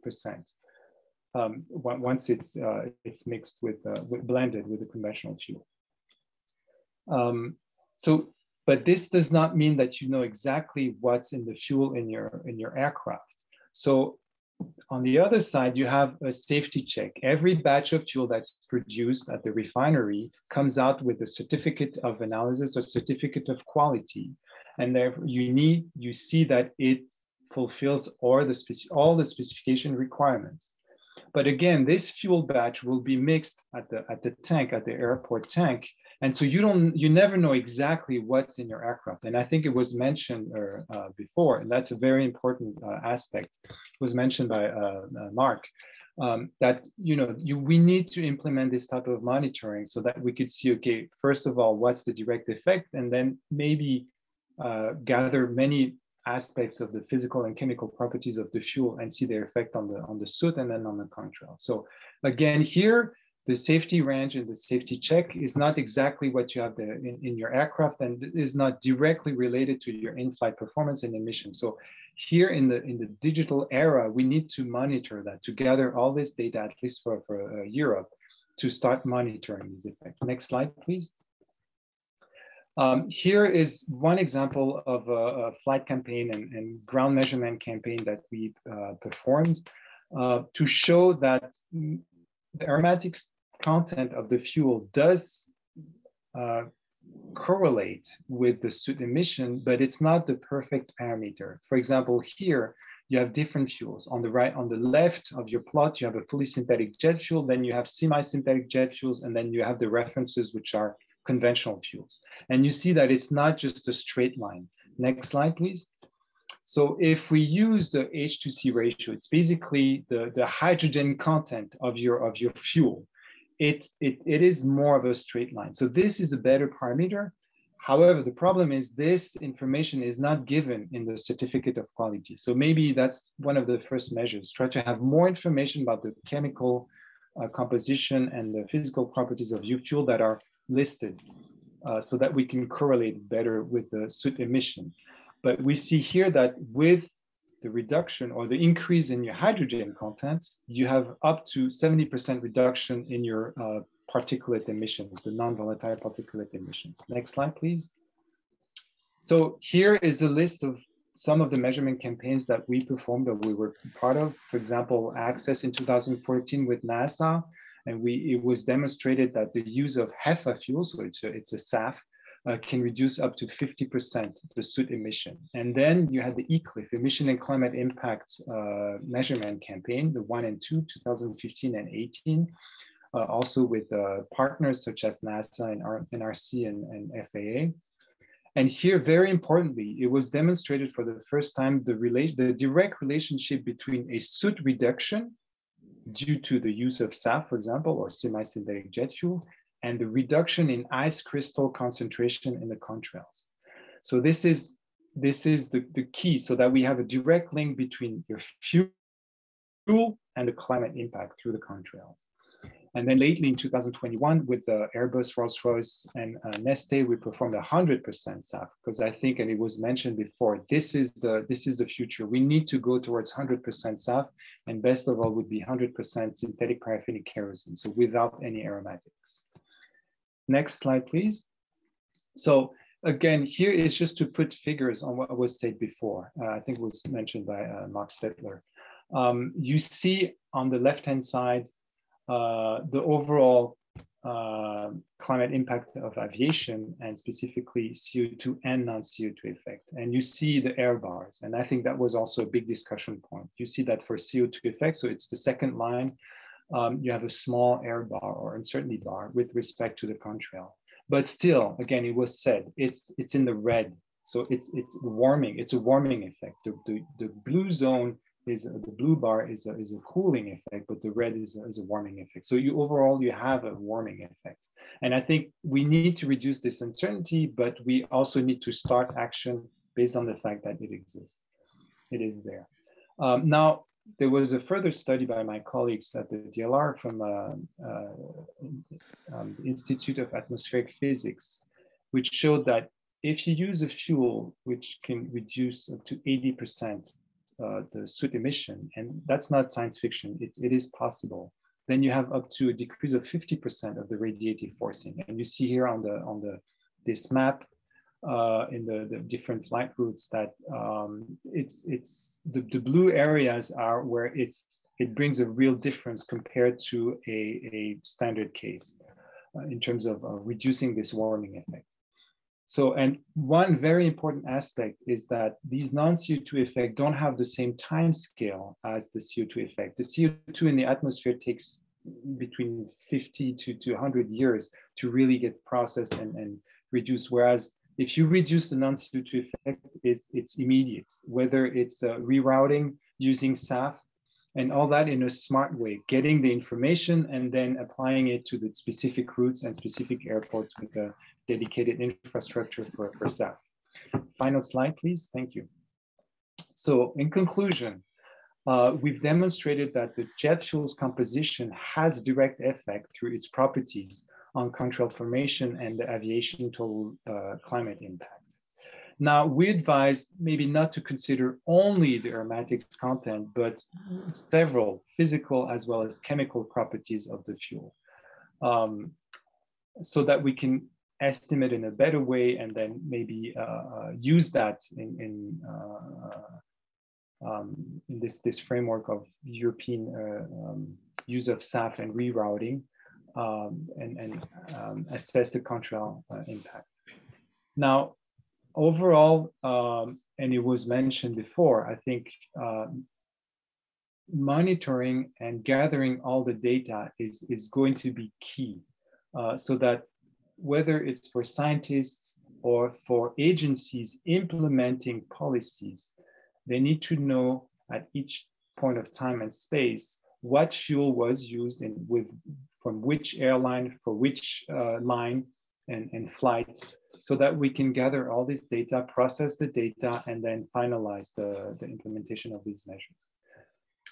Um, once it's uh, it's mixed with, uh, with, blended with the conventional fuel. Um, so, but this does not mean that you know exactly what's in the fuel in your in your aircraft. So on the other side, you have a safety check. Every batch of fuel that's produced at the refinery comes out with a certificate of analysis or certificate of quality. And there you need, you see that it fulfills all the, all the specification requirements. But again, this fuel batch will be mixed at the, at the tank, at the airport tank, and so you don't, you never know exactly what's in your aircraft. And I think it was mentioned uh, uh, before, and that's a very important uh, aspect. It was mentioned by uh, uh, Mark. Um, that you know you, we need to implement this type of monitoring so that we could see okay first of all what's the direct effect and then maybe uh, gather many aspects of the physical and chemical properties of the fuel and see their effect on the on the soot and then on the contrail so again here the safety range and the safety check is not exactly what you have in, in your aircraft and is not directly related to your in-flight performance and emissions. So here in the in the digital era, we need to monitor that to gather all this data, at least for, for uh, Europe, to start monitoring these effects. Next slide, please. Um, here is one example of a, a flight campaign and, and, ground measurement campaign that we uh, performed uh, to show that the aromatic content of the fuel does uh, correlate with the soot emission, but it's not the perfect parameter. For example, here you have different fuels. On the right, on the left of your plot, you have a fully synthetic jet fuel, then you have semi-synthetic jet fuels, and then you have the references, which are conventional fuels. And you see that it's not just a straight line. Next slide, please. So if we use the H2C ratio, it's basically the, the hydrogen content of your, of your fuel. It, it, it is more of a straight line. So this is a better parameter. However, the problem is this information is not given in the certificate of quality. So maybe that's one of the first measures, try to have more information about the chemical uh, composition and the physical properties of your fuel that are listed uh, so that we can correlate better with the soot emission. But we see here that with the reduction or the increase in your hydrogen content, you have up to 70% reduction in your uh, particulate emissions, the non-volatile particulate emissions. Next slide, please. So here is a list of some of the measurement campaigns that we performed that we were part of. For example, ACCESS in 2014 with NASA, and we it was demonstrated that the use of HEFA fuel, so it's a, it's a SAF, uh, can reduce up to 50% the soot emission. And then you had the ECLIF, Emission and Climate Impact uh, Measurement Campaign, the one and two, 2015 and 18, uh, also with uh, partners such as NASA and NRC and, and FAA. And here, very importantly, it was demonstrated for the first time the, the direct relationship between a soot reduction due to the use of SAF, for example, or semi-synthetic jet fuel, and the reduction in ice crystal concentration in the contrails. So this is this is the, the key so that we have a direct link between your fuel and the climate impact through the contrails. And then lately in 2021 with the Airbus, Rolls-Royce and uh, Neste, we performed 100% SAF because I think, and it was mentioned before, this is the this is the future. We need to go towards 100% SAF and best of all would be 100% synthetic paraffinic kerosene, so without any aromatics. Next slide, please. So again, here is just to put figures on what was said before. Uh, I think was mentioned by uh, Mark Stettler. Um, you see on the left-hand side, uh, the overall uh, climate impact of aviation and specifically CO2 and non-CO2 effect. And you see the air bars. And I think that was also a big discussion point. You see that for CO2 effect, so it's the second line, um, you have a small air bar or uncertainty bar with respect to the contrail. But still, again, it was said, it's, it's in the red. So it's, it's warming, it's a warming effect. The, the, the blue zone is, the blue bar is a, is a cooling effect, but the red is a, is a warming effect. So you overall, you have a warming effect. And I think we need to reduce this uncertainty, but we also need to start action based on the fact that it exists. It is there. Um, now, there was a further study by my colleagues at the DLR from uh, uh, um, the Institute of Atmospheric Physics, which showed that if you use a fuel which can reduce up to 80% uh, the soot emission, and that's not science fiction, it, it is possible, then you have up to a decrease of 50% of the radiative forcing. And you see here on the on the this map uh, in the, the, different flight routes that um, it's it's the, the blue areas are where it's it brings a real difference compared to a, a standard case uh, in terms of uh, reducing this warming effect. So, and one very important aspect is that these non-CO2 effects don't have the same time scale as the CO2 effect. The CO2 in the atmosphere takes between 50 to, to 100 years to really get processed and, and reduced, whereas if you reduce the non-CO2 effect, it's, it's immediate, whether it's uh, rerouting using SAF and all that in a smart way, getting the information and then applying it to the specific routes and specific airports with a dedicated infrastructure for, for SAF. Final slide, please. Thank you. So in conclusion, uh, we've demonstrated that the jet fuel's composition has direct effect through its properties on contrail formation and the aviation total uh, climate impact. Now, we advise maybe not to consider only the aromatics content, but several physical as well as chemical properties of the fuel um, so that we can estimate in a better way and then maybe uh, uh use that in, in, uh, um, in, this, this framework of European uh, um, use of SAF and rerouting um, and, and um, assess the contrail uh, impact. Now, overall, um, and it was mentioned before, I think uh, monitoring and gathering all the data is, is going to be key uh, so that whether it's for scientists or for agencies implementing policies, they need to know at each point of time and space what fuel was used and with from which airline for which uh, line and, and flight so that we can gather all this data, process the data, and then finalize the, the implementation of these measures.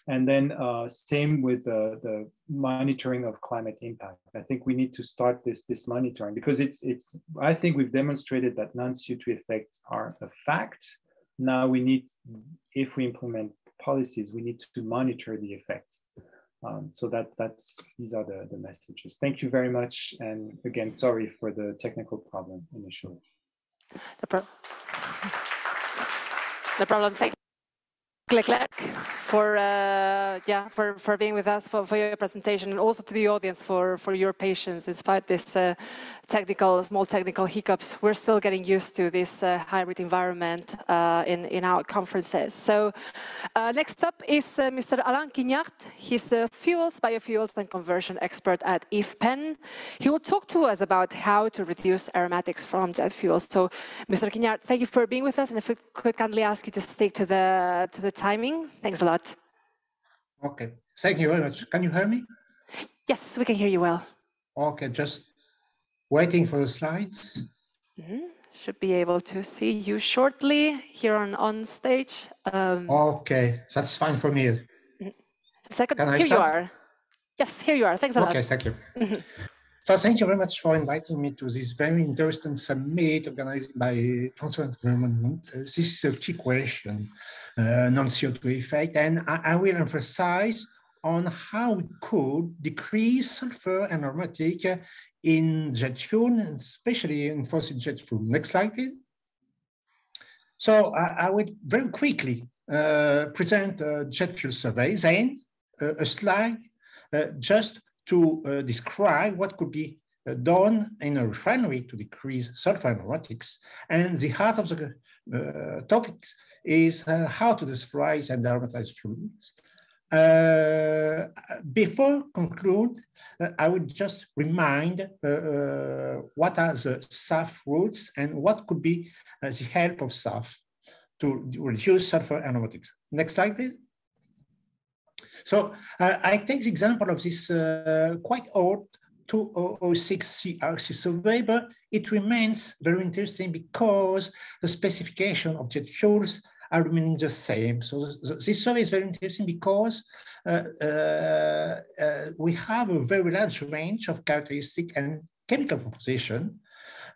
And then uh, same with uh, the monitoring of climate impact. I think we need to start this, this monitoring because it's, it's, I think we've demonstrated that non-CO2 effects are a fact. Now we need, if we implement policies, we need to monitor the effect. Um, so that that's these are the, the messages. Thank you very much. And again, sorry for the technical problem initially. The, pro no problem. Thank you, for uh, yeah for, for being with us for, for your presentation and also to the audience for for your patience despite this uh, technical small technical hiccups. We're still getting used to this uh, hybrid environment uh, in in our conferences. So uh, next up is uh, Mr. Alain Quignard. He's a fuels biofuels and conversion expert at IFPEN. He will talk to us about how to reduce aromatics from jet fuels. So Mr. Quignard thank you for being with us. And if we could kindly ask you to stick to the to the timing. Thanks a lot Okay, thank you very much. Can you hear me? Yes, we can hear you well. Okay, just waiting for the slides. Mm -hmm. Should be able to see you shortly here on, on stage. Um, okay, that's fine for here. Mm-hmm. Second, can here you are. Yes, here you are. Thanks a okay, lot. Okay, thank you. So thank you very much for inviting me to this very interesting summit organized by Transport Environment. Uh, this is a key question uh, non-CO2 effect. And I, I, will emphasize on how we could decrease sulfur and aromatic in jet fuel, especially in fossil jet fuel. Next slide, please. So I, I will very quickly uh, present a jet fuel survey, then uh, a slide uh, just to uh, describe what could be uh, done in a refinery to decrease sulfur aromatics. And the heart of the uh, topics is uh, how to describe and aromatize fluids. Uh, before conclude, uh, I would just remind what are the SAF routes and what could be the help of SAF to reduce sulfur aromatics. Next slide, please. So I take the example of this quite old 2006 CRC survey, but it remains very interesting because the specification of jet fuels are remaining the same. So this survey is very interesting because uh, uh, uh, we have a very large range of characteristic and chemical composition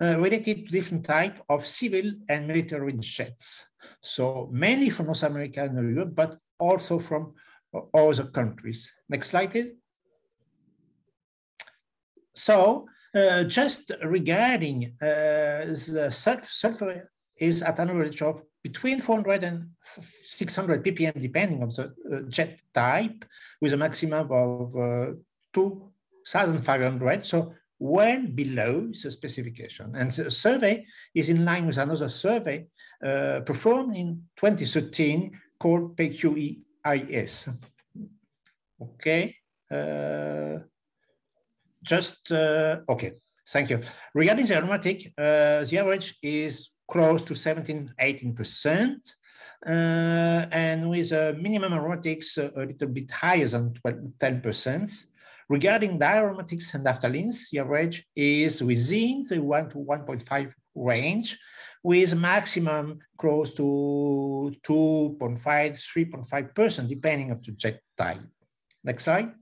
uh, related to different type of civil and military jets. So mainly from North America and Europe, but also from other countries. Next slide, please. So Uh, just regarding uh, the sulfur is at an average of between 400 and 600 ppm, depending on the uh, jet type, with a maximum of uh, 2,500. So well below the specification. And the survey is in line with another survey uh, performed in 2013 called PQIS. Okay. Uh, just, uh, okay, thank you. Regarding the aromatic, uh, the average is close to 17, 18%. Uh, and with a minimum aromatics a little bit higher than 12, 10%. Regarding diaromatics and naphthalenes, the average is within the 1 to 1.5 range, with maximum close to 2.5, 3.5%, depending on the jet type. Next slide.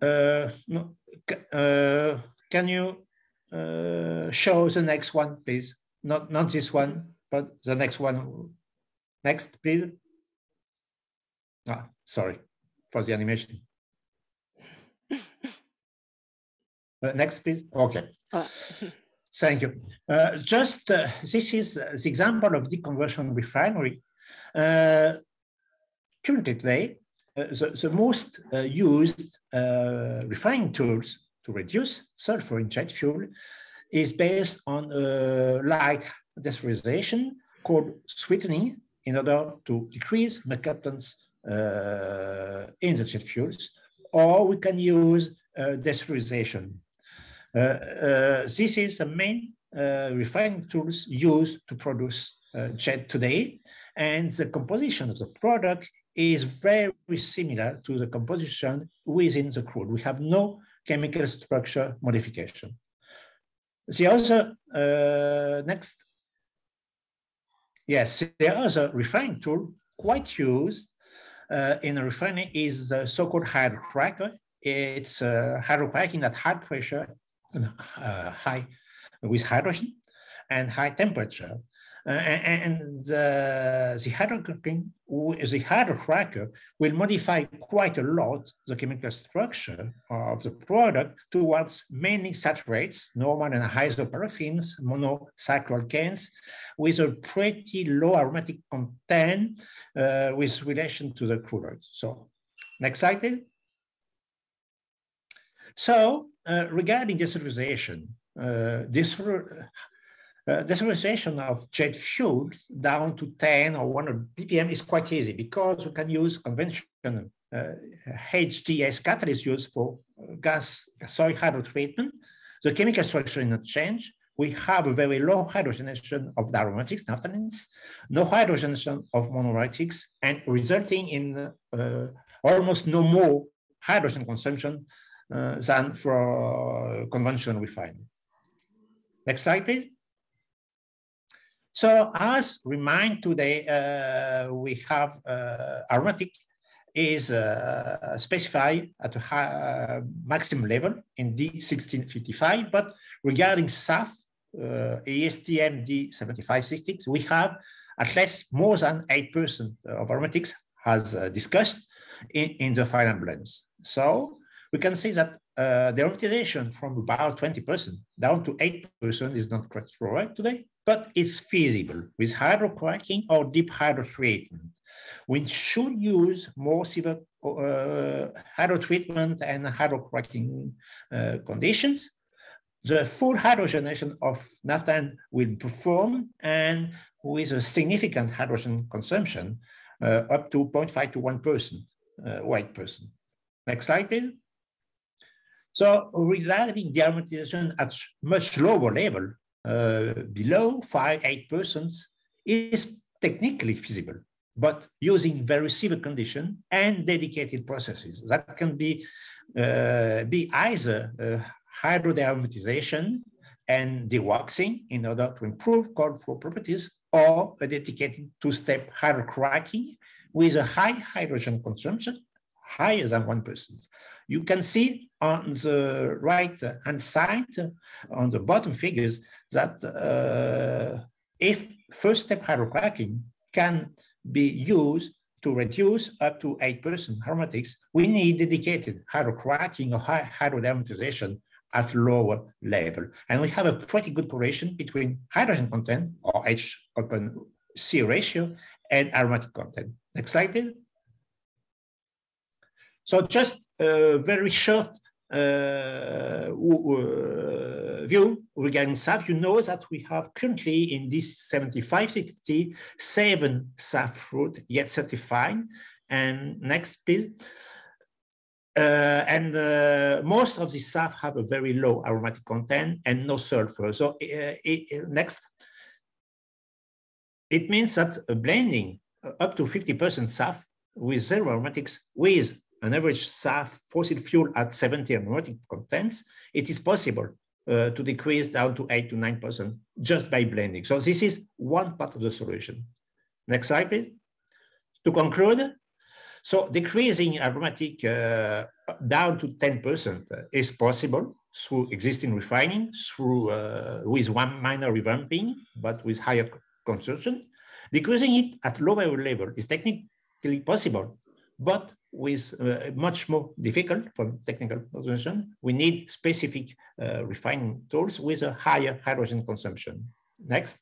Uh, no, uh, can you uh, show the next one, please? Not, not this one, but the next one. Next, please. Ah, sorry for the animation. <laughs> uh, next, please. Okay. Uh. <laughs> Thank you. Uh, just uh, this is the example of deconversion refinery. Uh, currently today, uh, the, the, most uh, used uh, refining tools to reduce sulfur in jet fuel is based on light desulfurization called sweetening in order to decrease mercaptans uh, in the jet fuels, or we can use uh, desulfurization. Uh, uh, this is the main uh, refining tools used to produce jet today, and the composition of the product is very similar to the composition within the crude. We have no chemical structure modification. The other, uh, next. Yes, the other refining tool quite used uh, in refining is the so-called hydrocracker. It's uh, hydrocracking at high pressure, uh, high with hydrogen and high temperature. Uh, and the, hydrocracking, the hydrocracker will modify quite a lot the chemical structure of the product towards many saturates, normal and isoparaffins, monocycloalkanes, with a pretty low aromatic content uh, with relation to the crude oil. So next slide, please. So uh, regarding desulfurization, uh, this uh, desulfurization of jet fuel down to 10 or 100 ppm is quite easy because we can use conventional uh, HDS catalyst used for gas soil hydrotreatment. The chemical structure is not changed. We have a very low hydrogenation of the aromatics, naphthalenes, no hydrogenation of monoaromatics, and resulting in uh, almost no more hydrogen consumption than for conventional refining. Next slide, please. So as remind today, uh, we have uh, aromatic is uh, specified at a uh, maximum level in D1655, but regarding SAF, uh, ASTM D7566, we have at least more than 8% of aromatics as uh, discussed in, in the final blends. So we can see that uh, the aromatization from about 20% down to 8% is not right today, but it's feasible with hydrocracking or deep hydrotreatment. We should use more severe uh, and hydrocracking uh, conditions. The full hydrogenation of naphthalene will perform and with a significant hydrogen consumption uh, up to 0.5 to 1% uh, weight percent. Next slide, please. So regarding the aromatization at much lower level, uh, below 5, 8% is technically feasible, but using very severe condition and dedicated processes. That can be, uh, be either uh, hydrodearomatization and dewaxing in order to improve cold flow properties or a dedicated two-step hydrocracking with a high hydrogen consumption, higher than 1%. You can see on the right hand side, on the bottom figures, that uh, if first step hydrocracking can be used to reduce up to 8% aromatics, we need dedicated hydrocracking or high hydrodearomatization at lower level. And we have a pretty good correlation between hydrogen content or H open C ratio and aromatic content. Next slide, please. So just a very short uh, uh, view regarding SAF, you know that we have currently in this 7560 seven SAF route yet certified. And next, please. Uh, and uh, most of the SAF have a very low aromatic content and no sulfur. So uh, it, next, it means that blending up to 50% SAF with zero aromatics with an average SAF fossil fuel at 70 aromatic contents, it is possible uh, to decrease down to 8 to 9% just by blending. So this is one part of the solution. Next slide, please. To conclude, so decreasing aromatic uh, down to 10% is possible through existing refining, through uh, with one minor revamping, but with higher consumption. Decreasing it at lower level is technically possible, but with uh, much more difficult from technical position. We need specific uh, refining tools with a higher hydrogen consumption. Next.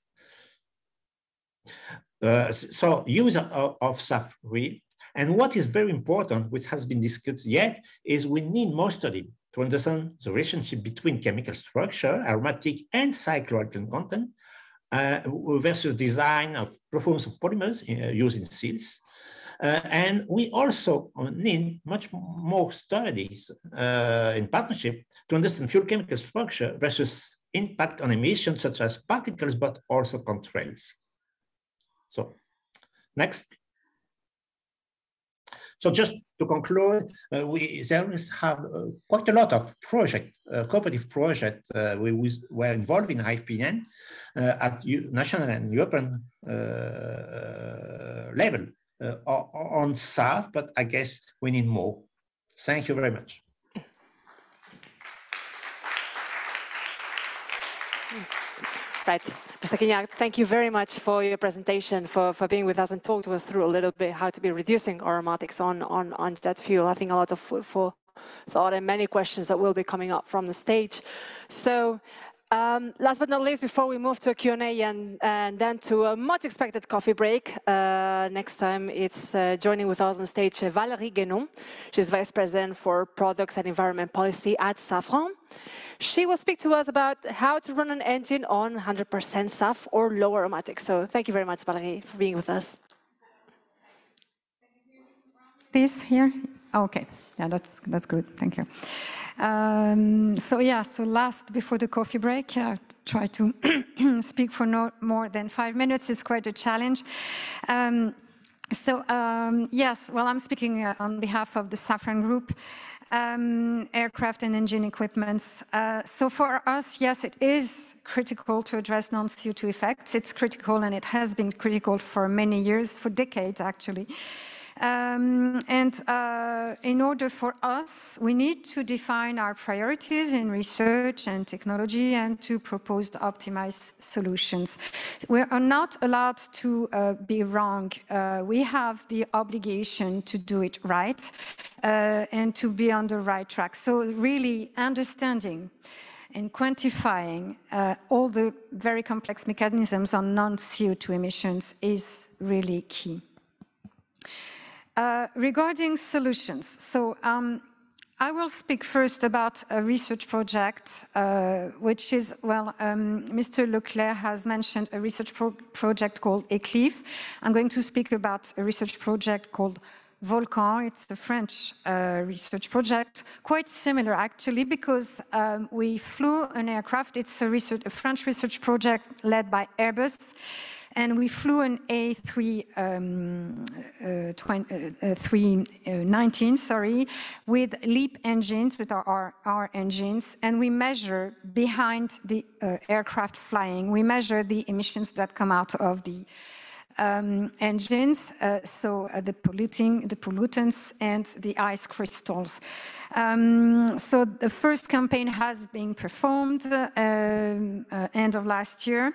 Uh, so use of, of SAF really and what is very important, which has been discussed yet, is we need more study to understand the relationship between chemical structure, aromatic and cycloalkyl content uh, versus design of performance of polymers uh, used in seals. Uh, and we also need much more studies uh, in partnership to understand fuel chemical structure versus impact on emissions such as particles, but also contrails. So next. So just to conclude, uh, we there have uh, quite a lot of project, uh, cooperative project uh, we was, were involved in IFPEN uh, at national and European uh, on SAF, but I guess we need more. Thank you very much. Right. Mr. Quignard, thank you very much for your presentation, for, for being with us and talk to us through a little bit how to be reducing aromatics on, on, on jet fuel. I think a lot of food for thought and many questions that will be coming up from the stage. So um, last but not least, before we move to a Q&A and, and then to a much expected coffee break, uh, next time it's uh, joining with us on stage uh, Valérie Guénon. She's Vice President for Products and Environment Policy at Safran. She will speak to us about how to run an engine on 100% SAF or low aromatics. So thank you very much, Valerie, for being with us. This here? Oh, okay, yeah, that's, that's good, thank you. Um, so yeah, so last, before the coffee break, I try to <clears throat> speak for no more than five minutes. It's quite a challenge. Um, so um, yes, well, I'm speaking uh, on behalf of the Safran Group um, aircraft and engine equipments. Uh, so for us, yes, it is critical to address non-CO2 effects. It's critical and it has been critical for many years, for decades actually. Um, and uh, in order for us, we need to define our priorities in research and technology and to propose optimized solutions. We are not allowed to uh, be wrong. Uh, we have the obligation to do it right uh, and to be on the right track. So really understanding and quantifying uh, all the very complex mechanisms on non-CO2 emissions is really key. Uh, regarding solutions, so um, I will speak first about a research project, uh, which is, well, um, Mr. Le Clercq has mentioned a research pro project called ECLIF. I'm going to speak about a research project called Volcan. It's a French uh, research project, quite similar actually, because um, we flew an aircraft. It's a, research, a French research project led by Airbus and we flew an A319, um, uh, uh, uh, sorry, with LEAP engines, with our, our, engines, and we measure behind the aircraft flying, we measure the emissions that come out of the um, engines, uh, so uh, the polluting, the pollutants and the ice crystals. Um, so the first campaign has been performed uh, end of last year.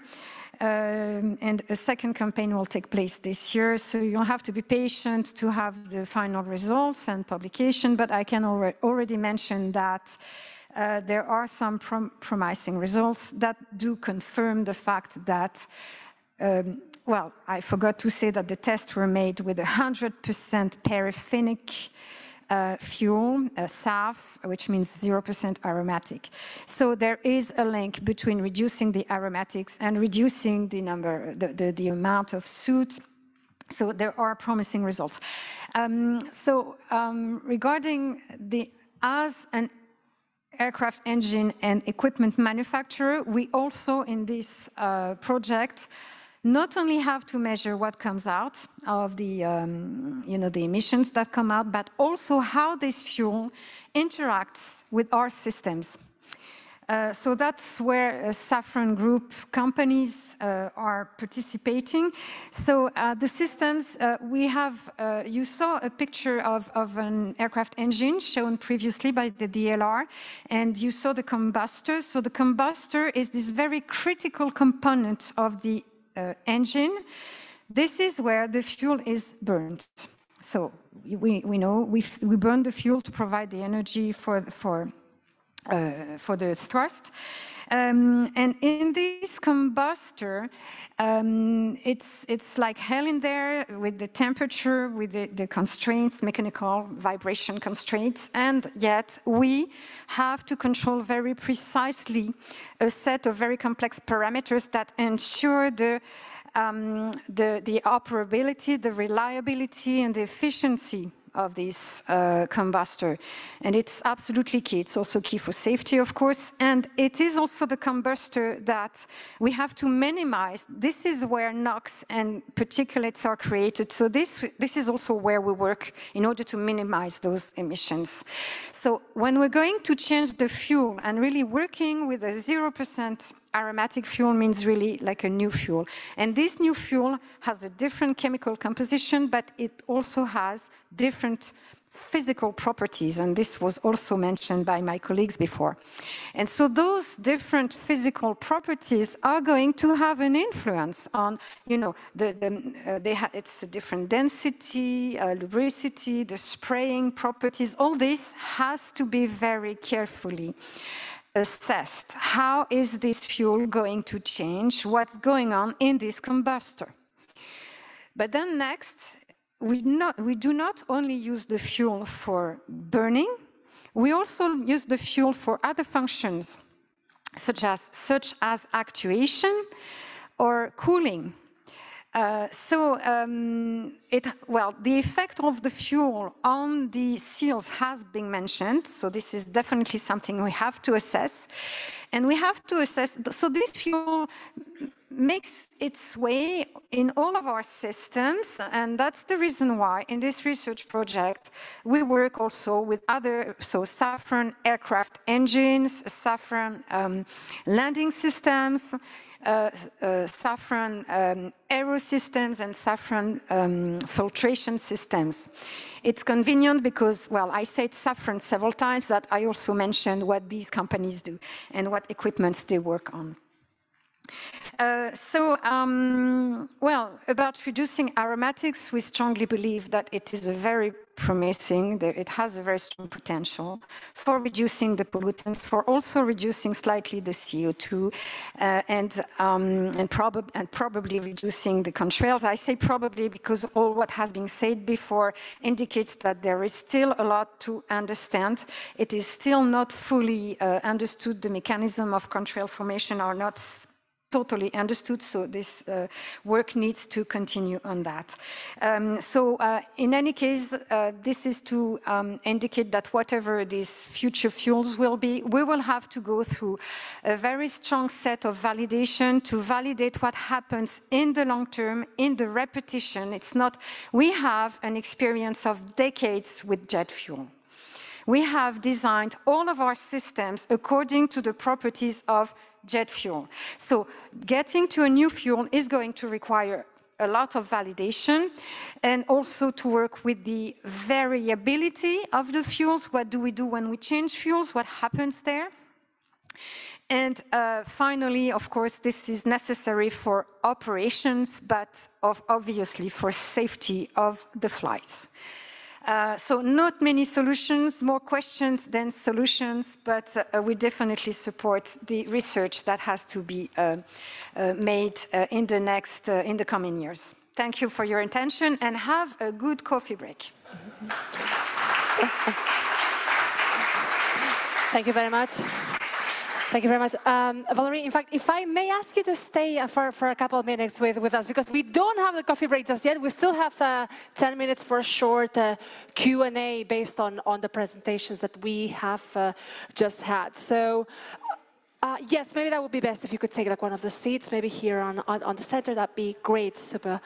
Um, and a second campaign will take place this year. So you'll have to be patient to have the final results and publication, but I can alre already mention that uh, there are some prom promising results that do confirm the fact that um, well, I forgot to say that the tests were made with 100% paraffinic uh, fuel, uh, SAF, which means 0% aromatic. So there is a link between reducing the aromatics and reducing the number, the, the, the amount of soot so there are promising results. Um, so um, regarding the, as an aircraft engine and equipment manufacturer, we also in this uh, project not only have to measure what comes out of the, um, you know, the emissions that come out, but also how this fuel interacts with our systems. Uh, so that's where uh, Safran Group companies uh, are participating. So uh, the systems, uh, we have, uh, you saw a picture of, of, an aircraft engine shown previously by the DLR, and you saw the combustor. So the combustor is this very critical component of the Uh, engine, this is where the fuel is burned. So we, we know we, we burn the fuel to provide the energy for, for, uh, for the thrust. Um, and in this combustor, um, it's, it's like hell in there with the temperature, with the, the, constraints, mechanical vibration constraints, and yet we have to control very precisely a set of very complex parameters that ensure the um, the, the operability, the reliability, and the efficiency of this uh, combustor. And it's absolutely key. It's also key for safety, of course. And it is also the combustor that we have to minimize. This is where NOx and particulates are created. So this, this is also where we work in order to minimize those emissions. So when we're going to change the fuel and really working with a 0% aromatic fuel means really like a new fuel. And this new fuel has a different chemical composition, but it also has different physical properties, and this was also mentioned by my colleagues before. And so those different physical properties are going to have an influence on, you know, the, the uh, it's a different density, uh, lubricity, the spraying properties, all this has to be very carefully assessed. How is this fuel going to change? What's going on in this combustor? But then next, we, not, we do not only use the fuel for burning, we also use the fuel for other functions, such as, such as actuation or cooling. Uh, so um, it, well, the effect of the fuel on the seals has been mentioned. So this is definitely something we have to assess. And we have to assess, so this fuel makes its way in all of our systems. And that's the reason why in this research project, we work also with other, so Safran aircraft engines, Safran um, landing systems, uh, uh, Safran um, aero systems and Safran um, filtration systems. It's convenient because, well, I said Safran several times that I also mentioned what these companies do and what equipments they work on. Uh, so, um, well, about reducing aromatics, we strongly believe that it is a very promising, it has a very strong potential for reducing the pollutants, for also reducing slightly the CO2, uh, and, um, and, prob and probably reducing the contrails. I say probably because all what has been said before indicates that there is still a lot to understand. It is still not fully uh, understood. The mechanism of contrail formation are not totally understood, so this uh, work needs to continue on that. Um, so uh, in any case, uh, this is to um, indicate that whatever these future fuels will be, we will have to go through a very strong set of validation to validate what happens in the long term, in the repetition. It's not, we have an experience of decades with jet fuel we have designed all of our systems according to the properties of jet fuel. So getting to a new fuel is going to require a lot of validation and also to work with the variability of the fuels. What do we do when we change fuels? What happens there? And uh, finally, of course, this is necessary for operations, but of obviously for safety of the flights. Uh, so not many solutions, more questions than solutions, but uh, we definitely support the research that has to be uh, uh made uh, in the next, in the coming years. Thank you for your attention and have a good coffee break. Thank you very much. Thank you very much. Um, Valerie, in fact, if I may ask you to stay uh, for, for a couple of minutes with, with us, because we don't have the coffee break just yet. We still have uh, 10 minutes for a short uh, Q&A based on, on the presentations that we have uh, just had. So, uh, yes, maybe that would be best if you could take like one of the seats, maybe here on, on, on the center. That'd be great. Super.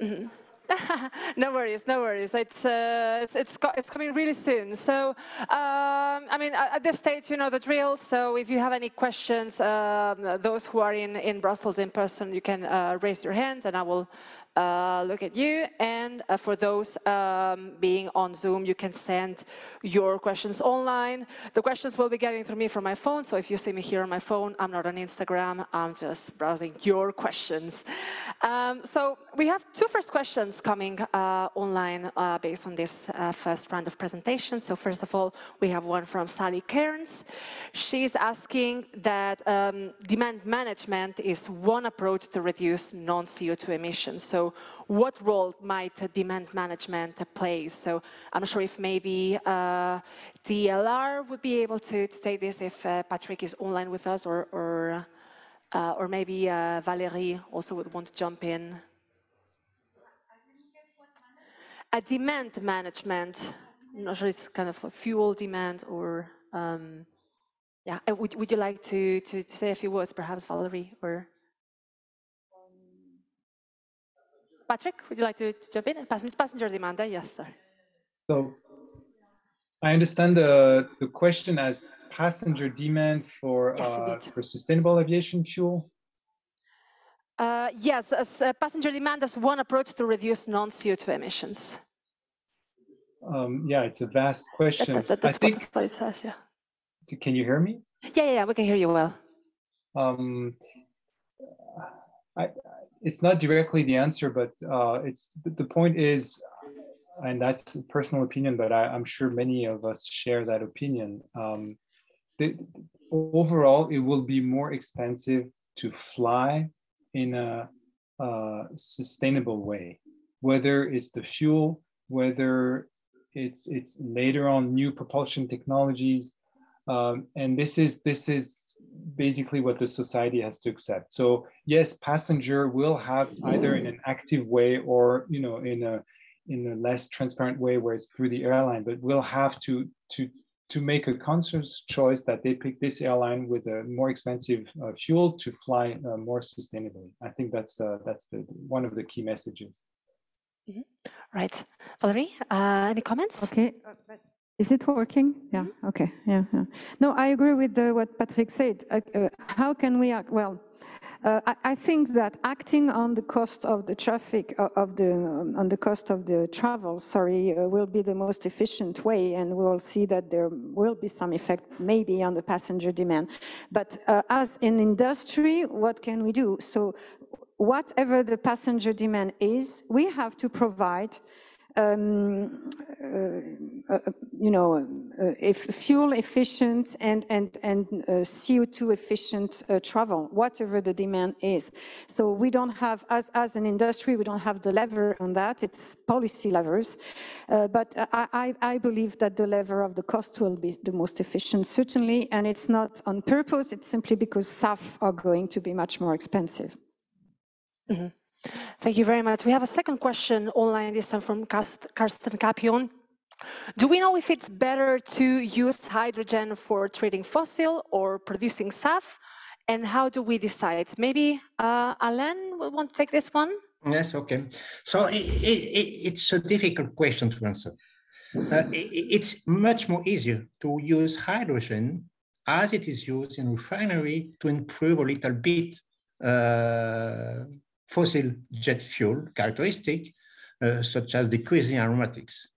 Mm -hmm. <laughs> no worries, no worries. It's, uh, it's, it's, it's, coming really soon. So, um, I mean, at this stage, you know the drill. So if you have any questions, um, those who are in, in Brussels in person, you can uh, raise your hands and I will uh, look at you. And uh, for those um, being on Zoom, you can send your questions online. The questions will be getting through me from my phone. So if you see me here on my phone, I'm not on Instagram. I'm just browsing your questions. Um, so we have two first questions coming uh, online uh, based on this uh, first round of presentations. So first of all, we have one from Sally Cairns. She's asking that um, demand management is one approach to reduce non-CO2 emissions. So so what role might demand management play? So I'm not sure if maybe uh, DLR would be able to, to this if uh, Patrick is online with us or, or, uh, or maybe uh, Valerie also would want to jump in. A demand management, I'm not sure it's kind of fuel demand or, um, yeah, would, would you like to, to, to say a few words perhaps, Valerie, or? Patrick, would you like to, to jump in? Passenger, passenger demand, yes, sir. So I understand the, the question as passenger demand for, yes, uh, for sustainable aviation fuel. Uh, yes, as uh, passenger demand as one approach to reduce non-CO2 emissions. Um, yeah, it's a vast question. That, that, that's I think, what it says, yeah. Can you hear me? Yeah, yeah, yeah, we can hear you well. Um, I, it's not directly the answer, but uh, it's the point is, and that's a personal opinion, but I, am sure many of us share that opinion. Um, the, overall, it will be more expensive to fly in a, a sustainable way, whether it's the fuel, whether it's it's later on new propulsion technologies, um, and this is this is basically what the society has to accept. So yes, passenger will have either in an active way or you know in a in a less transparent way where it's through the airline, but will have to to to make a conscious choice that they pick this airline with a more expensive uh, fuel to fly uh, more sustainably. I think that's uh, that's the, one of the key messages. Mm -hmm. Right, Valerie, uh, any comments? Okay, uh, is it working? Yeah. Mm-hmm. Okay. Yeah. yeah. No, I agree with the, what Patrick said. Uh, uh, how can we act? Well, uh, I, I, think that acting on the cost of the traffic uh, of the on the cost of the travel, sorry, uh, will be the most efficient way, and we will see that there will be some effect maybe on the passenger demand. But uh, as an industry, what can we do? So, whatever the passenger demand is, we have to provide um, uh, uh, you know, uh, if fuel efficient and, and, and CO2 efficient travel, whatever the demand is. So we don't have, as, as an industry, we don't have the lever on that. It's policy levers. but I, I believe that the lever of the cost will be the most efficient, certainly, and it's not on purpose. It's simply because SAF are going to be much more expensive. Mm -hmm. Thank you very much. We have a second question online, this time from Karsten Capion. Do we know if it's better to use hydrogen for treating fossil or producing SAF? And how do we decide? Maybe uh, Alain will want to take this one? Yes, okay. So it, it, it's a difficult question to answer. Uh, it, it's much more easier to use hydrogen as it is used in refinery to improve a little bit uh, fossil jet fuel characteristic, uh, such as decreasing aromatics.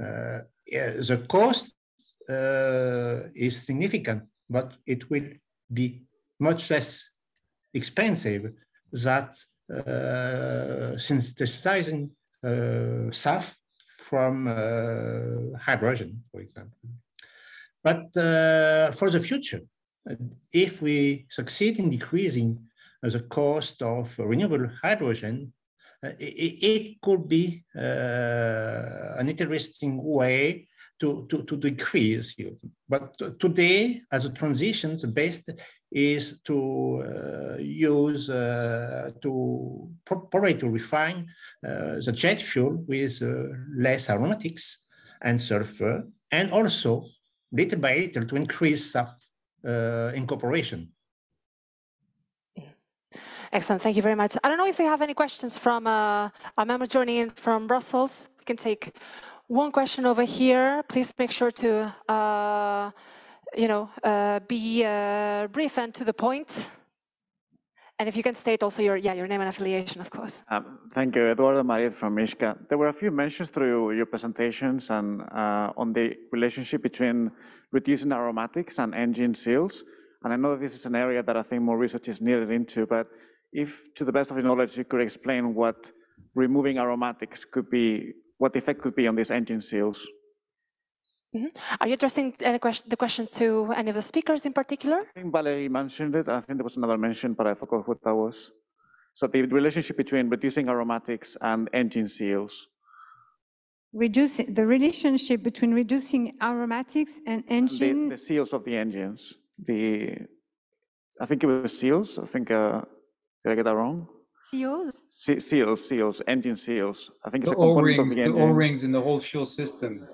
Uh, the cost uh, is significant, but it will be much less expensive that uh, synthesizing uh, SAF from hydrogen, for example. But for the future, if we succeed in decreasing the cost of renewable hydrogen, uh, it, it, could be uh, an interesting way to, to, to decrease CO2. But today, as a transition, the best is to uh, use, uh, to probably to refine uh, the jet fuel with uh, less aromatics and sulfur, and also little by little to increase incorporation. Excellent, thank you very much. I don't know if we have any questions from uh, our members joining in from Brussels. We can take one question over here. Please make sure to, uh, you know, uh, be uh, brief and to the point. And if you can state also your, yeah, your name and affiliation, of course. Um, thank you, Eduardo Maria from Mishka. There were a few mentions through your presentations and uh, on the relationship between reducing aromatics and engine seals. And I know this is an area that I think more research is needed into, but if, to the best of your knowledge, you could explain what removing aromatics could be, what the effect could be on these engine seals. Mm -hmm. Are you addressing question, the question to any of the speakers in particular? I think Valerie mentioned it. I think there was another mention, but I forgot what that was. So the relationship between reducing aromatics and engine seals. Reducing the relationship between reducing aromatics and engine. The, the seals of the engines. The I think it was seals. I think uh, did I get that wrong? Seals? Se seals, seals, engine seals. I think it's the a component of the engine. The O-rings in the whole fuel system.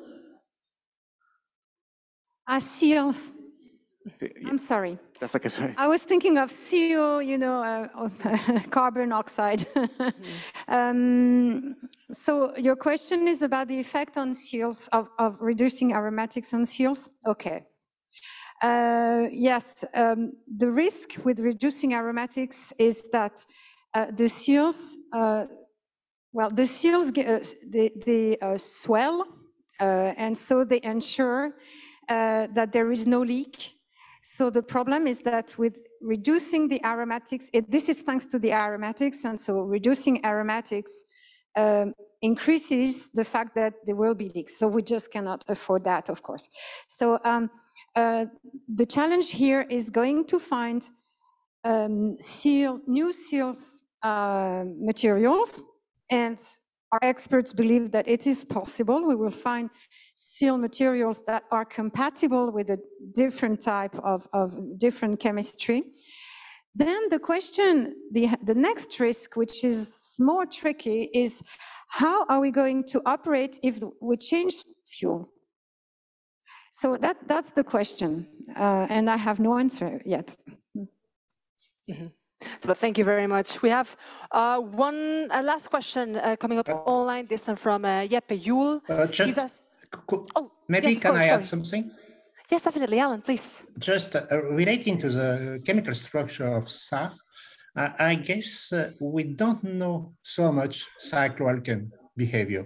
Ah, seals. I'm sorry. That's okay, sorry. I was thinking of CO, you know, uh, <laughs> carbon oxide. <laughs> um, so your question is about the effect on seals of, of reducing aromatics on seals? Okay. Uh, yes, um, the risk with reducing aromatics is that uh, the seals, uh, well, the seals, get, uh, they, they uh, swell, uh, and so they ensure that there is no leak. So the problem is that with reducing the aromatics, it, this is thanks to the aromatics, and so reducing aromatics um, increases the fact that there will be leaks. So we just cannot afford that, of course. So um, uh, the challenge here is going to find um, seal, new seals uh, materials, and our experts believe that it is possible. We will find seal materials that are compatible with a different type of, of different chemistry. Then the question, the, the next risk, which is more tricky, is how are we going to operate if we change fuel? So that, that's the question, uh, and I have no answer yet. Mm -hmm. But thank you very much. We have uh, one uh, last question uh, coming up online, this time from uh, Jeppe Juul. Uh, just, oh, maybe yes, can course, I add something? Yes, definitely, Alain, please. Just uh, relating to the chemical structure of SAF, I guess we don't know so much cycloalkane behavior.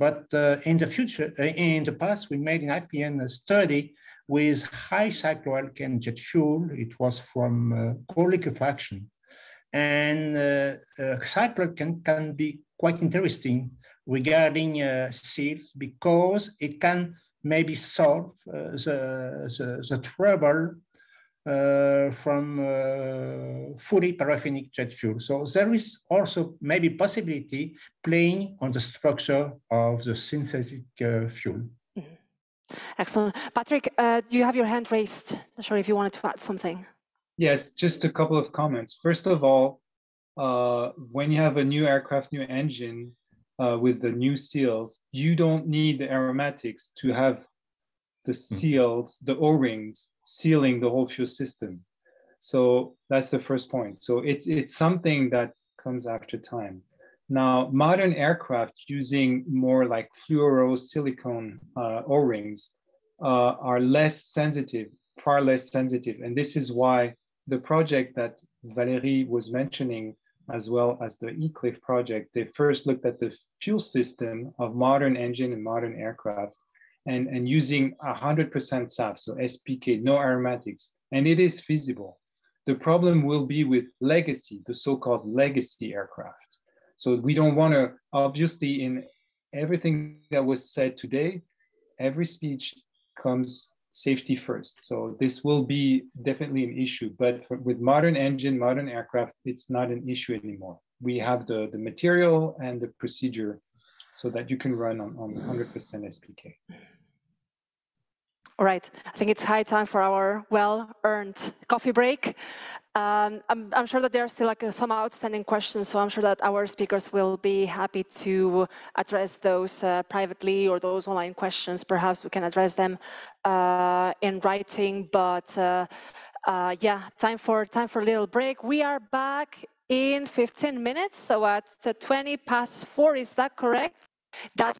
But uh, in the future, uh, in the past, we made an IFPEN study with high cycloalkane jet fuel. It was from uh, coal liquefaction. And uh, uh, cycloalkane can be quite interesting regarding uh, seals because it can maybe solve uh, the, the, the trouble uh, from uh, fully paraffinic jet fuel. So there is also maybe possibility playing on the structure of the synthetic uh, fuel. Mm -hmm. Excellent. Patrick, uh, do you have your hand raised? Not sure if you wanted to add something. Yes, just a couple of comments. First of all, uh, when you have a new aircraft, new engine uh, with the new seals, you don't need the aromatics to have the hmm. seals, the O-rings sealing the whole fuel system. So that's the first point. So it's, it's something that comes after time. Now, modern aircraft using more like fluorosilicone uh, O-rings uh, are less sensitive, far less sensitive. And this is why the project that Valerie was mentioning as well as the ECLIF project, they first looked at the fuel system of modern engine and modern aircraft and, and using 100% SAF, so SPK, no aromatics, and it is feasible. The problem will be with legacy, the so-called legacy aircraft. So we don't want to, obviously in everything that was said today, every speech comes safety first. So this will be definitely an issue, but for, with modern engine, modern aircraft, it's not an issue anymore. We have the, the material and the procedure so that you can run on, on 100% SPK. All right, I think it's high time for our well-earned coffee break. Um, I'm, I'm, sure that there are still like uh, some outstanding questions, so I'm sure that our speakers will be happy to address those uh, privately or those online questions. Perhaps we can address them uh, in writing, but uh, uh, yeah, time for time for a little break. We are back in 15 minutes, so at 20 past four, is that correct? That's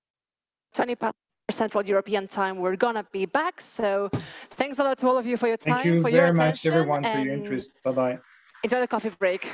20 past Central European time. We're gonna be back. So thanks a lot to all of you for your time, you for your attention. much, everyone, for your interest. Bye bye. Enjoy the coffee break.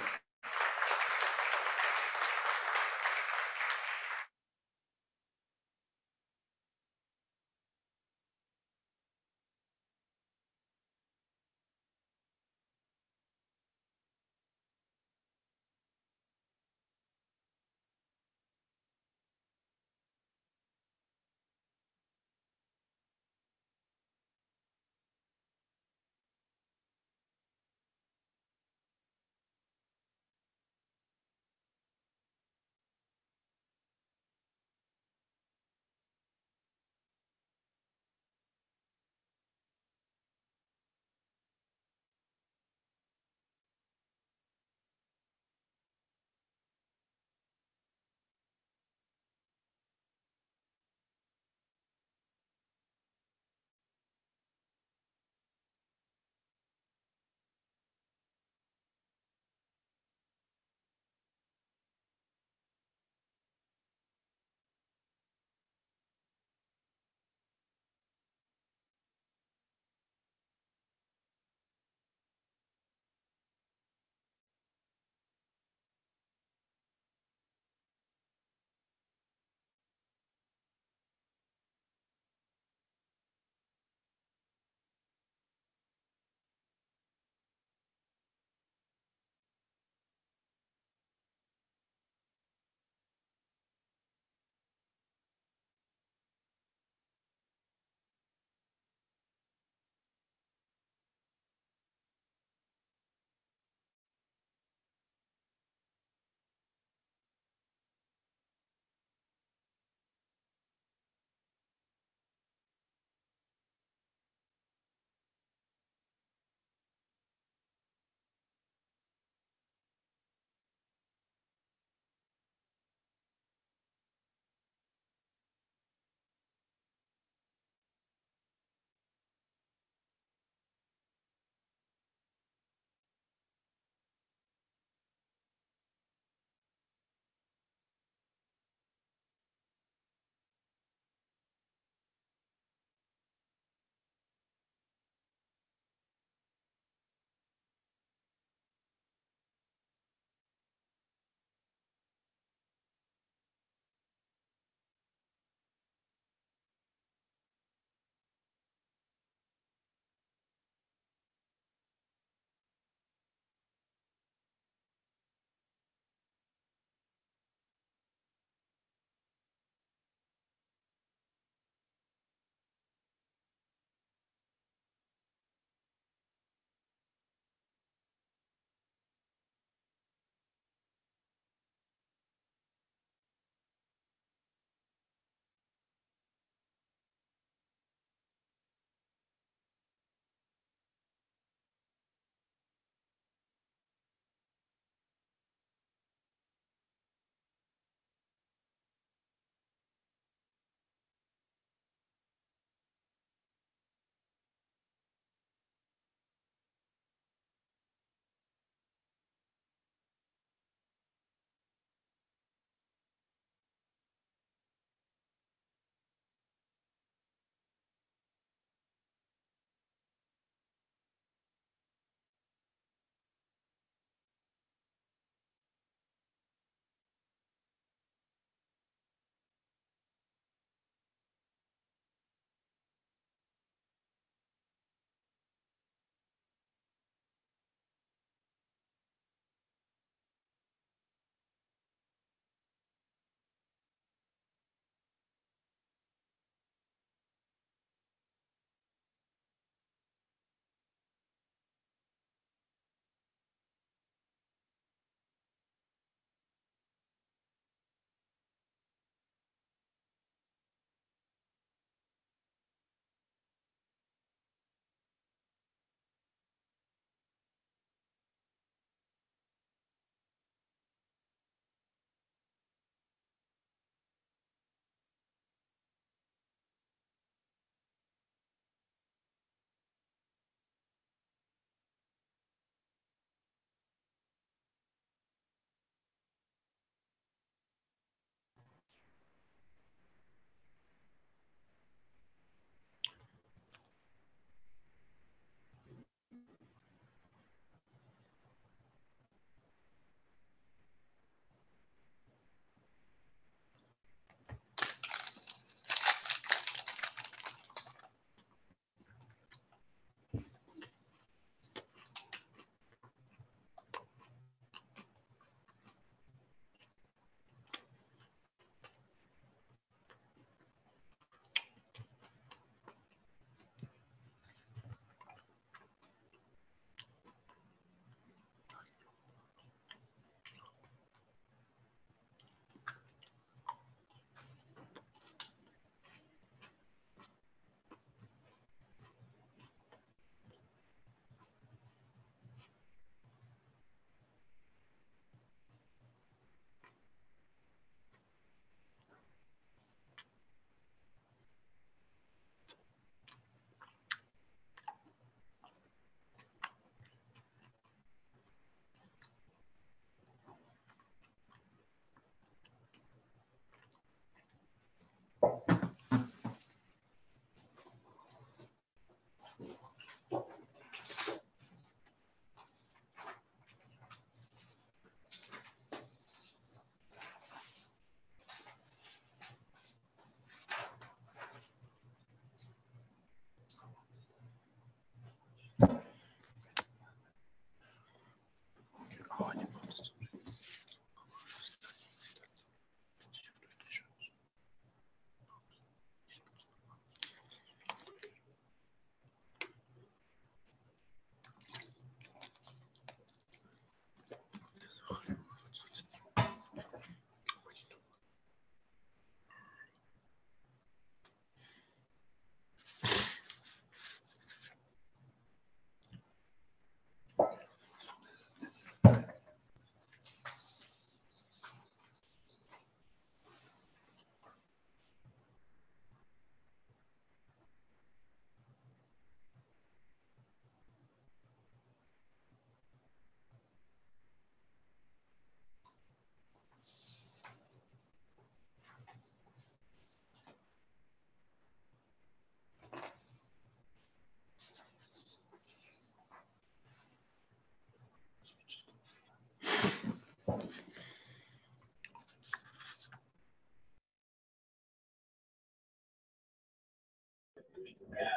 Yeah.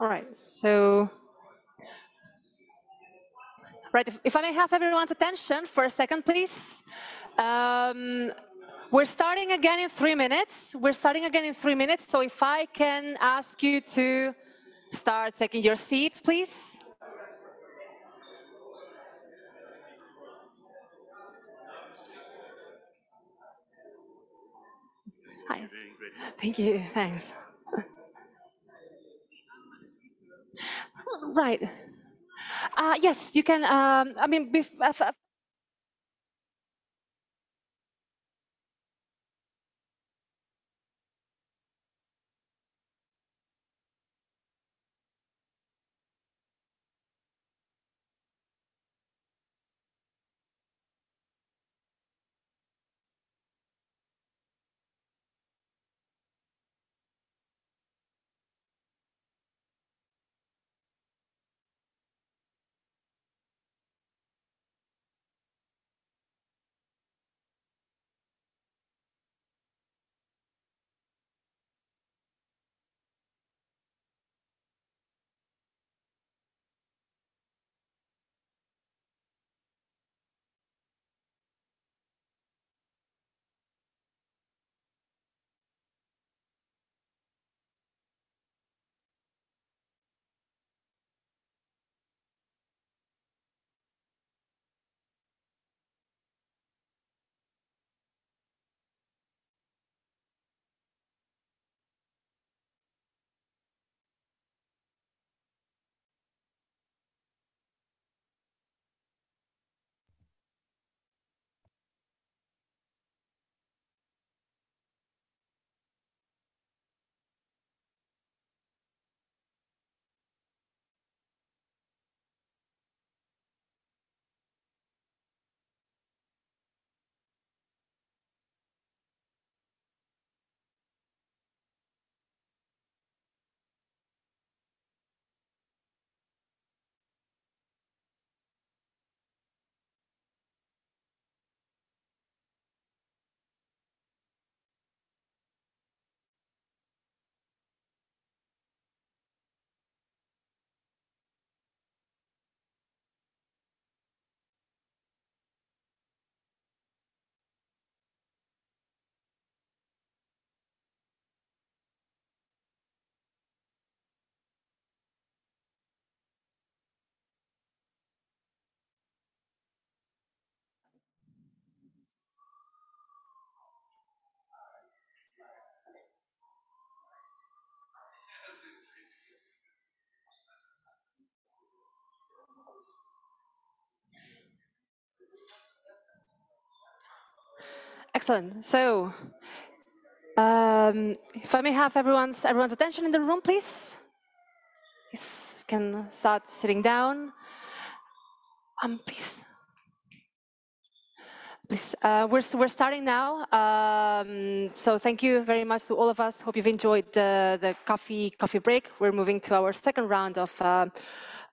All right, so, right, if, if I may have everyone's attention for a second, please. Um, we're starting again in three minutes. We're starting again in three minutes. So if I can ask you to start taking your seats, please. Hi. Thank you. Thanks. Right. Uh, yes, you can. Um, I mean, Excellent. So, um, if I may have everyone's everyone's attention in the room, please. Yes, can start sitting down. Um, please. Please, uh, we're, we're starting now. Um, so thank you very much to all of us. Hope you've enjoyed the, the coffee, coffee break. We're moving to our second round of uh,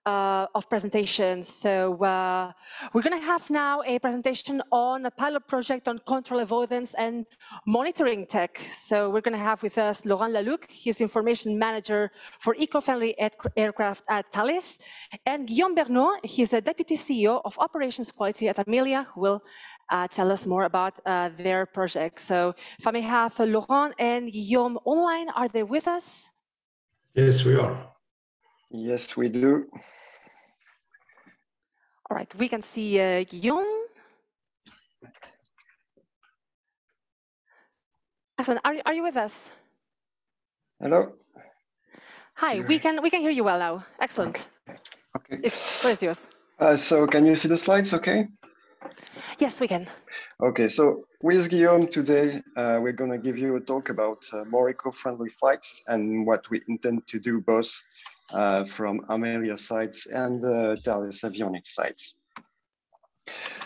uh, of presentations. So uh, we're going to have now a presentation on a pilot project on contrail avoidance and monitoring tech. So we're going to have with us Laurent Laluc, he's information manager for eco-friendly aircraft at Thales, and Guillaume Bernot, he's the deputy CEO of operations quality at Amelia, who will uh, tell us more about uh, their project. So if I may have Laurent and Guillaume online, are they with us? Yes, we are. Yes, we do. All right, we can see uh, Guillaume. Hassan, are, are you with us? Hello. Hi, we can we can hear you well now. Excellent. Okay. It's, where's yours? Uh, so can you see the slides okay? Yes, we can. Okay, so with Guillaume today, uh, we're going to give you a talk about uh, more eco-friendly flights and what we intend to do both uh, from Amelia sites and uh, Thales Avionics sites.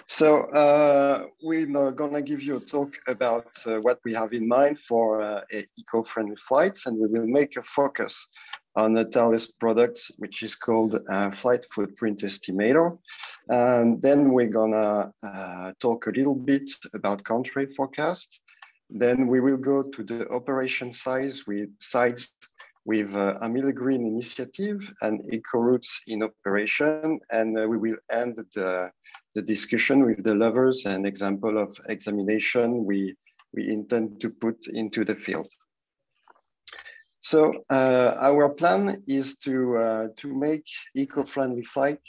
So uh, we're going to give you a talk about uh, what we have in mind for uh, eco-friendly flights, and we will make a focus on the Thales product, which is called Flight Footprint Estimator. And then we're gonna uh, talk a little bit about contrail forecast. Then we will go to the operation size with sites with uh, Amelia Green initiative and eco routes in operation. And uh, we will end the, the discussion with the levers and example of examination we, we intend to put into the field. So uh, our plan is to, uh, to make eco-friendly flight,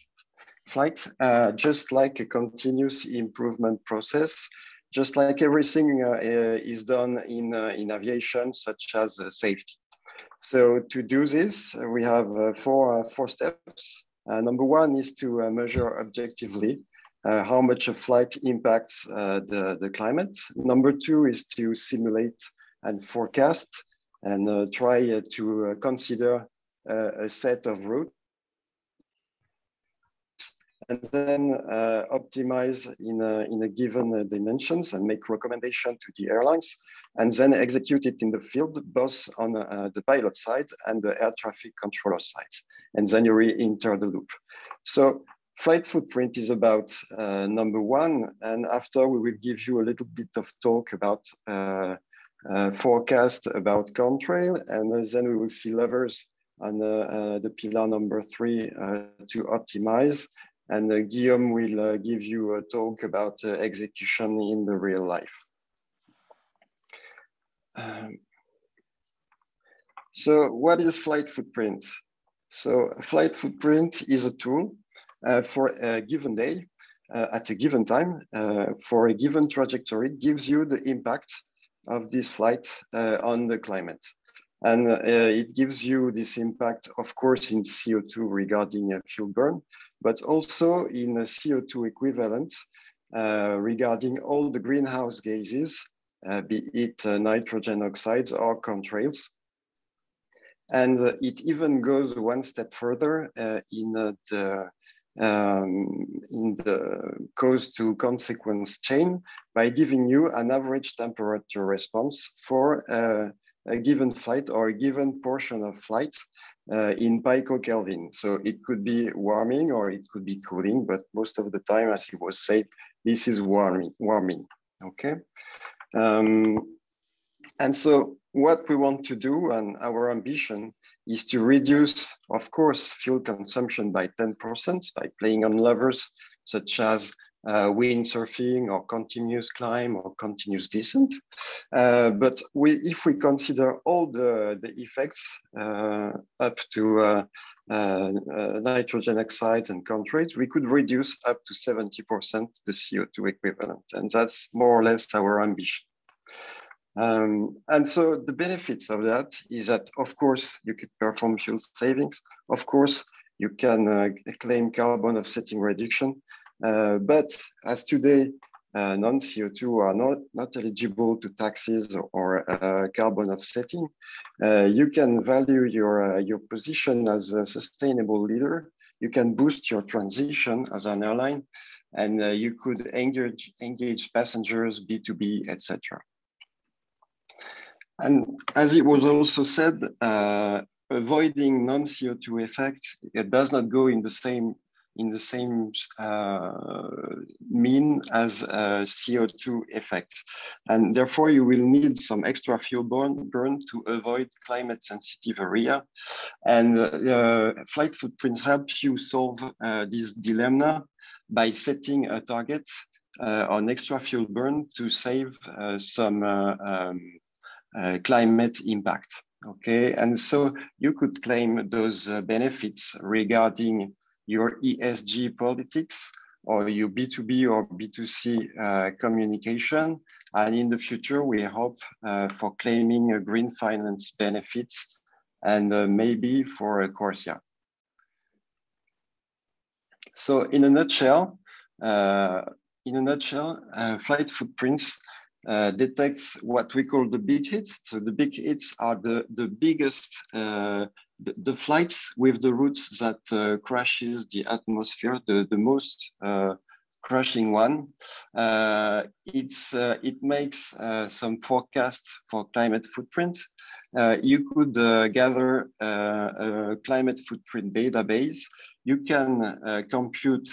flight uh, just like a continuous improvement process, just like everything uh, is done in, in aviation, such as safety. So to do this, we have uh, four, uh, four steps. Uh, number one is to uh, measure objectively uh, how much a flight impacts uh, the, the climate. Number two is to simulate and forecast and try to consider a set of routes and then uh, optimize in a, in a given uh, dimensions and make recommendation to the airlines and then execute it in the field, both on uh, the pilot side and the air traffic controller side. And then you re-enter the loop. So flight footprint is about uh, number one. And after we will give you a little bit of talk about uh, uh, forecast about contrail. And then we will see levers on the, the pillar number three to optimize. And Guillaume will give you a talk about execution in the real life. Um, so what is flight footprint? So flight footprint is a tool uh, for a given day uh, at a given time uh, for a given trajectory gives you the impact of this flight uh, on the climate. And uh, it gives you this impact, of course, in CO2 regarding fuel burn, but also in a CO2 equivalent uh, regarding all the greenhouse gases uh, be it uh, nitrogen oxides or contrails. And uh, it even goes one step further in the um, in the cause to consequence chain by giving you an average temperature response for uh, a given flight or a given portion of flight uh, in picokelvin. So it could be warming or it could be cooling, but most of the time, as it was said, this is warming. warming okay. Um, and so what we want to do and our ambition is to reduce, of course, fuel consumption by 10% by playing on levers such as uh, windsurfing or continuous climb or continuous descent. Uh, but we, if we consider all the, the effects uh, up to uh, uh, uh, nitrogen oxides and contrails, we could reduce up to 70% the CO2 equivalent. And that's more or less our ambition. Um, and so the benefits of that is that, of course, you can perform fuel savings. Of course, you can uh, claim carbon offsetting reduction. Uh, but as today, uh, non-CO2 are not, not eligible to taxes or uh, carbon offsetting, you can value your, your position as a sustainable leader. You can boost your transition as an airline, and uh, you could engage, engage passengers, B2B, etc. And as it was also said, uh, avoiding non-CO2 effects, it does not go in the same in the same uh, mean as uh, CO2 effects. And therefore you will need some extra fuel burn, burn to avoid climate sensitive area. And uh, flight footprints help you solve uh, this dilemma by setting a target uh, on extra fuel burn to save uh, some um, climate impact. Okay, and so you could claim those benefits regarding your ESG politics or your B2B or B2C uh, communication. And in the future, we hope uh, for claiming green finance benefits and uh, maybe for CORSIA. So in a nutshell, uh, in a nutshell, uh, flight footprints uh, detects what we call the big hits. So the big hits are the, the biggest the, the, flights with the routes that uh, crashes the atmosphere, the, the most uh, crashing one, uh, it's, uh, it makes uh, some forecasts for climate footprint. Uh, you could gather a climate footprint database. You can compute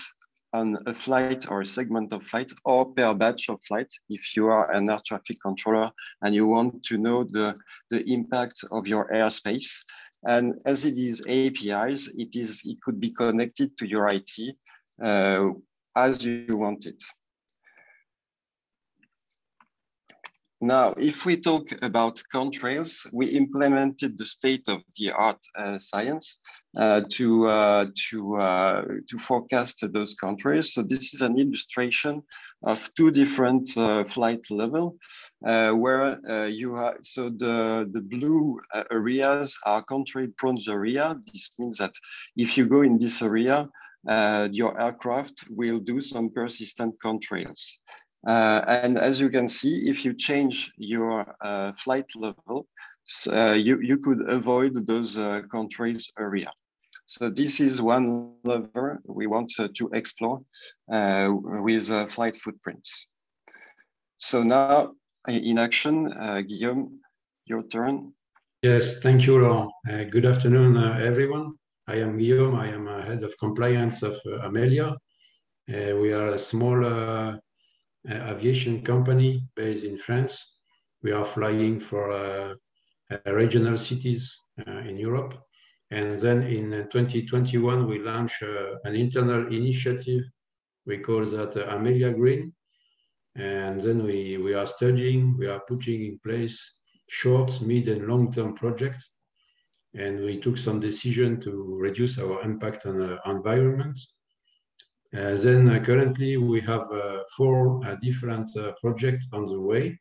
on a flight or a segment of flight or per batch of flight if you are an air traffic controller and you want to know the, the impact of your airspace. And as it is APIs, it is it could be connected to your IT uh, as you want it. Now, if we talk about contrails, we implemented the state-of-the-art uh, science uh, to uh, to uh, to forecast those contrails. So this is an illustration of two different uh, flight level, uh, where you have so the the blue areas are contrail-prone area. This means that if you go in this area, your aircraft will do some persistent contrails. Uh, and as you can see, if you change your uh, flight level, uh, you, you could avoid those uh, contrails area. So this is one lever we want to explore uh, with uh, flight footprints. So now in action, Guillaume, your turn. Yes, thank you, Laurent. good afternoon, everyone. I am Guillaume. I am head of compliance of Amelia. we are a small uh, aviation company based in France. We are flying for uh, uh, regional cities in Europe. And then in 2021, we launched an internal initiative. We call that Amelia Green. And then we, we are studying, we are putting in place short, mid, and long-term projects. And we took some decision to reduce our impact on the environment uh, then uh, currently we have uh, four different projects on the way.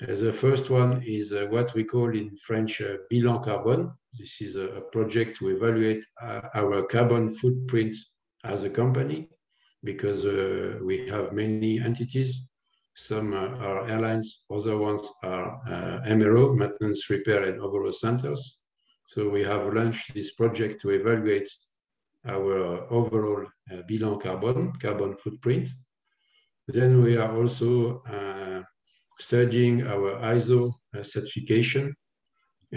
the first one is what we call in French bilan carbone. This is a, project to evaluate our carbon footprint as a company because we have many entities some uh, are airlines, other ones are uh, MRO, maintenance, repair, and overhaul centers. So we have launched this project to evaluate our overall uh, bilan carbon, carbon footprint. Then we are also uh, studying our ISO uh, certification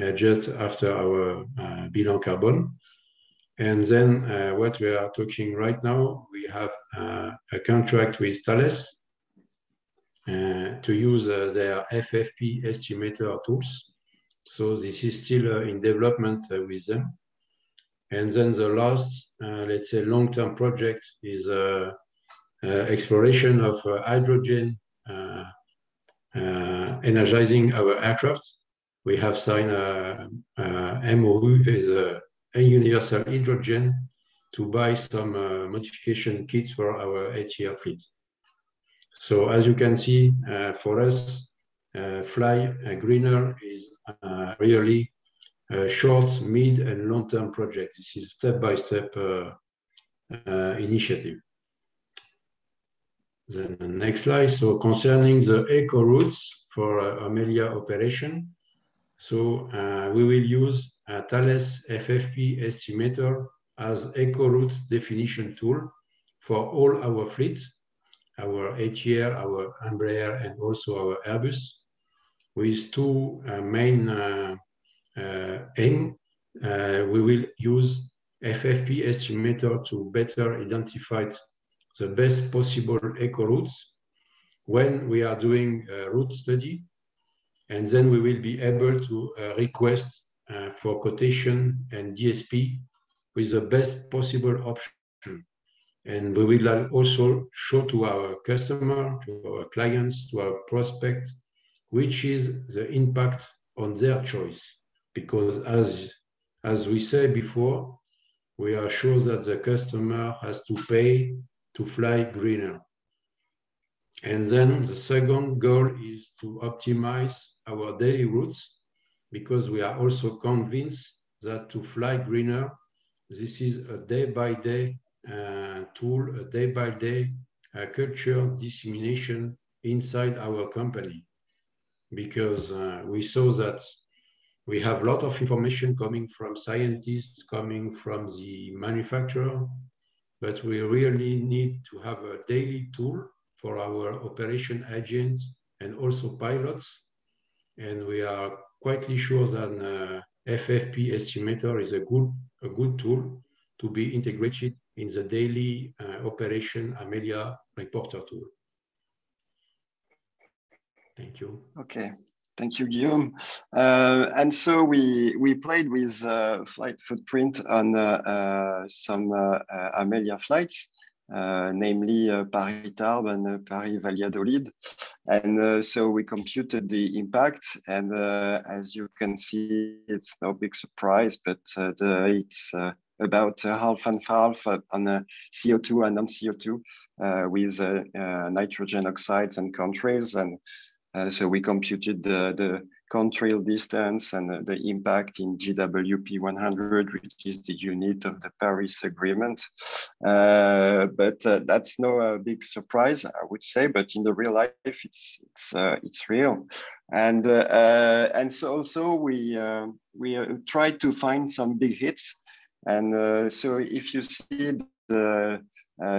uh, just after our uh, bilan carbon. And then uh, what we are talking right now, we have a contract with Thales to use their FFP estimator tools. So this is still in development with them. And then the last, uh, let's say, long-term project is uh, uh, exploration of hydrogen energizing our aircraft. We have signed a, a MOU with a, universal hydrogen to buy some uh, modification kits for our ATR fleet. So as you can see, uh, for us, uh, fly greener is really short, mid, and long-term project. This is step-by-step -step, uh, uh, initiative. the next slide. So concerning the eco routes for uh, Amelia operation, so we will use Thales FFP estimator as eco route definition tool for all our fleet, our ATR, our Embraer, and also our Airbus, with two main uh, uh. Uh, we will use FFP estimator to better identify the best possible eco routes when we are doing a route study. And then we will be able to uh, request uh, for quotation and DSP with the best possible option. And we will also show to our customer, to our clients, to our prospects, which is the impact on their choice. Because as, as we said before, we are sure that the customer has to pay to fly greener. And then the second goal is to optimize our daily routes because we are also convinced that to fly greener, this is a day by day uh, tool, a day by day uh, culture dissemination inside our company. Because uh, we saw that we have a lot of information coming from scientists, coming from the manufacturer, but we really need to have a daily tool for our operation agents and also pilots. And we are quietly sure that uh, FFP estimator is a good, a good tool to be integrated in the daily uh, operation Amelia reporter tool. Thank you. Okay. Thank you, Guillaume. Uh, and so we we played with uh, flight footprint on uh, uh some uh, uh, Amelia flights, namely Paris Tarbes and Paris Valladolid. And so we computed the impact, and as you can see, it's no big surprise, but the, it's about half and half on CO2 and non-CO2 with nitrogen oxides and contrails and so we computed the, the contrail distance and uh, the impact in GWP 100, which is the unit of the Paris Agreement. Uh, but uh, that's no uh, big surprise, I would say. But in the real life, it's it's uh, it's real. And and so also we we tried to find some big hits. And so if you see the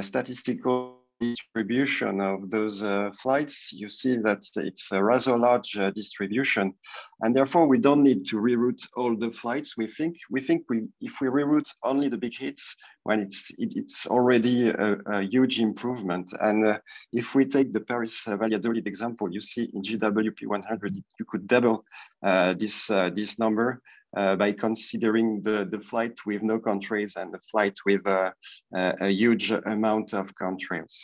statistical distribution of those uh, flights, you see that it's a rather large uh, distribution. And therefore, we don't need to reroute all the flights. We think we think we if we reroute only the big hits, when it's it, it's already a, a, huge improvement. And uh, if we take the Paris Valladolid example, you see in GWP 100, you could double uh, this uh, this number uh, by considering the, the flight with no contrails and the flight with uh, a huge amount of contrails.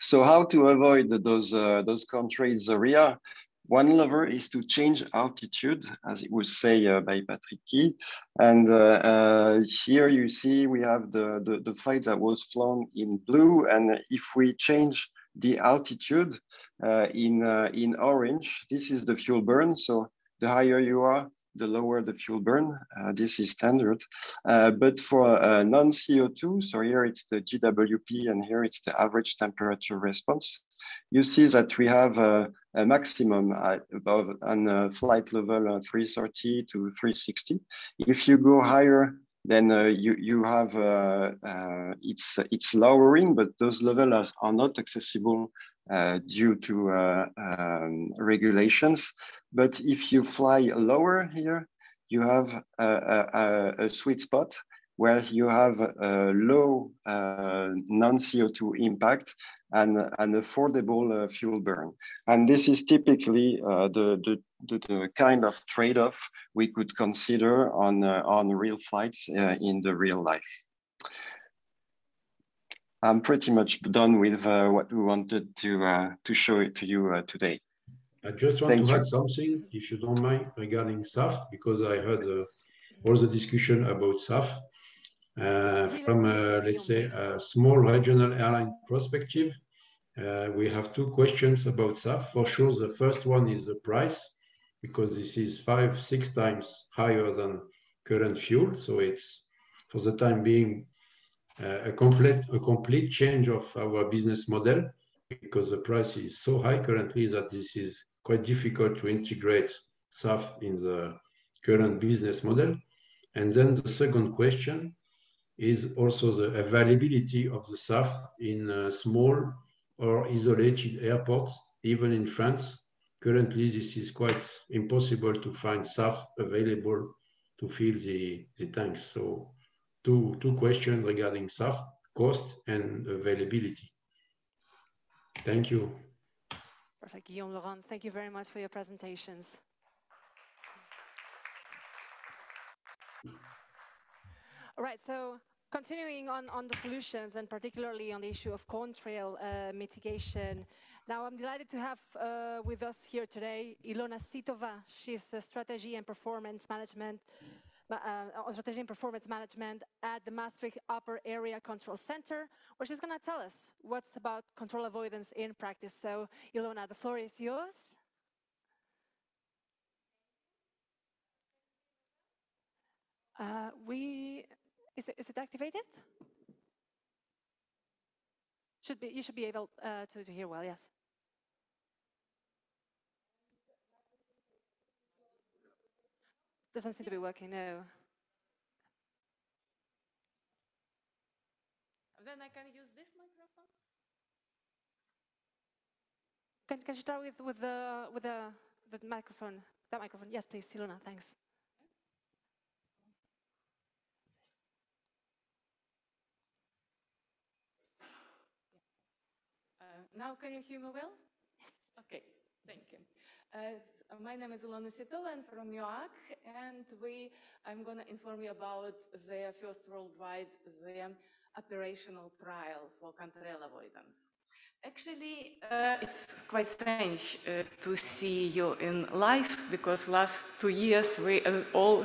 So how to avoid those, uh, those contrails area? One lever is to change altitude, as it was say uh, by Patrick Ky. And uh, uh, here you see we have the, the, the, flight that was flown in blue. And if we change the altitude uh, in, in orange, this is the fuel burn. So the higher you are, the lower the fuel burn. Uh, this is standard. Uh, but for uh, non-CO2, so here it's the GWP and here it's the average temperature response, you see that we have a, a maximum above on flight level 330 to 360. If you go higher, then uh, you you have uh, uh, it's it's lowering, but those levels are, are not accessible uh, due to uh, um, regulations. But if you fly lower here, you have a, a, a sweet spot where you have a low uh, non-CO2 impact and an affordable uh, fuel burn. And this is typically uh, the, the, the, kind of trade-off we could consider on, uh, on real flights in the real life. I'm pretty much done with uh, what we wanted to uh, to show it to you uh, today. I just want Thank to you. add something, if you don't mind, regarding SAF, because I heard uh, all the discussion about SAF. Uh, from, uh, let's say, a small regional airline perspective, we have two questions about SAF. For sure, the first one is the price, because this is five, six times higher than current fuel. So it's, for the time being, uh, a complete a complete change of our business model because the price is so high currently that this is quite difficult to integrate SAF in the current business model. And then the second question is also the availability of the SAF in uh, small or isolated airports, even in France. Currently, this is quite impossible to find SAF available to fill the, the tanks. So two, two questions regarding SAF, cost and availability. Thank you. Perfect, Guillaume Laurent. Thank you very much for your presentations. All right, so continuing on, on the solutions and particularly on the issue of contrail uh, mitigation. Now I'm delighted to have uh, with us here today Ilona Sitova. She's a strategy and performance management uh, strategy and performance management at the Maastricht Upper Area Control Center, where she's going to tell us what's about contrail avoidance in practice. So, Ilona, the floor is yours. Uh, we is it, is it activated? Should be you should be able uh, to, to hear well. Yes. Doesn't seem to be working, no. Then I can use this microphone? Can, can you start with, with, the, with the, the microphone? That microphone. Yes, please, Ilona, thanks. Now can you hear me well? Yes. Okay, thank you. Uh, my name is Ilona Sitova and from UAC, and we, I'm going to inform you about the first worldwide the operational trial for contrail avoidance. Actually, uh, it's quite strange uh, to see you in live because last two years we uh, all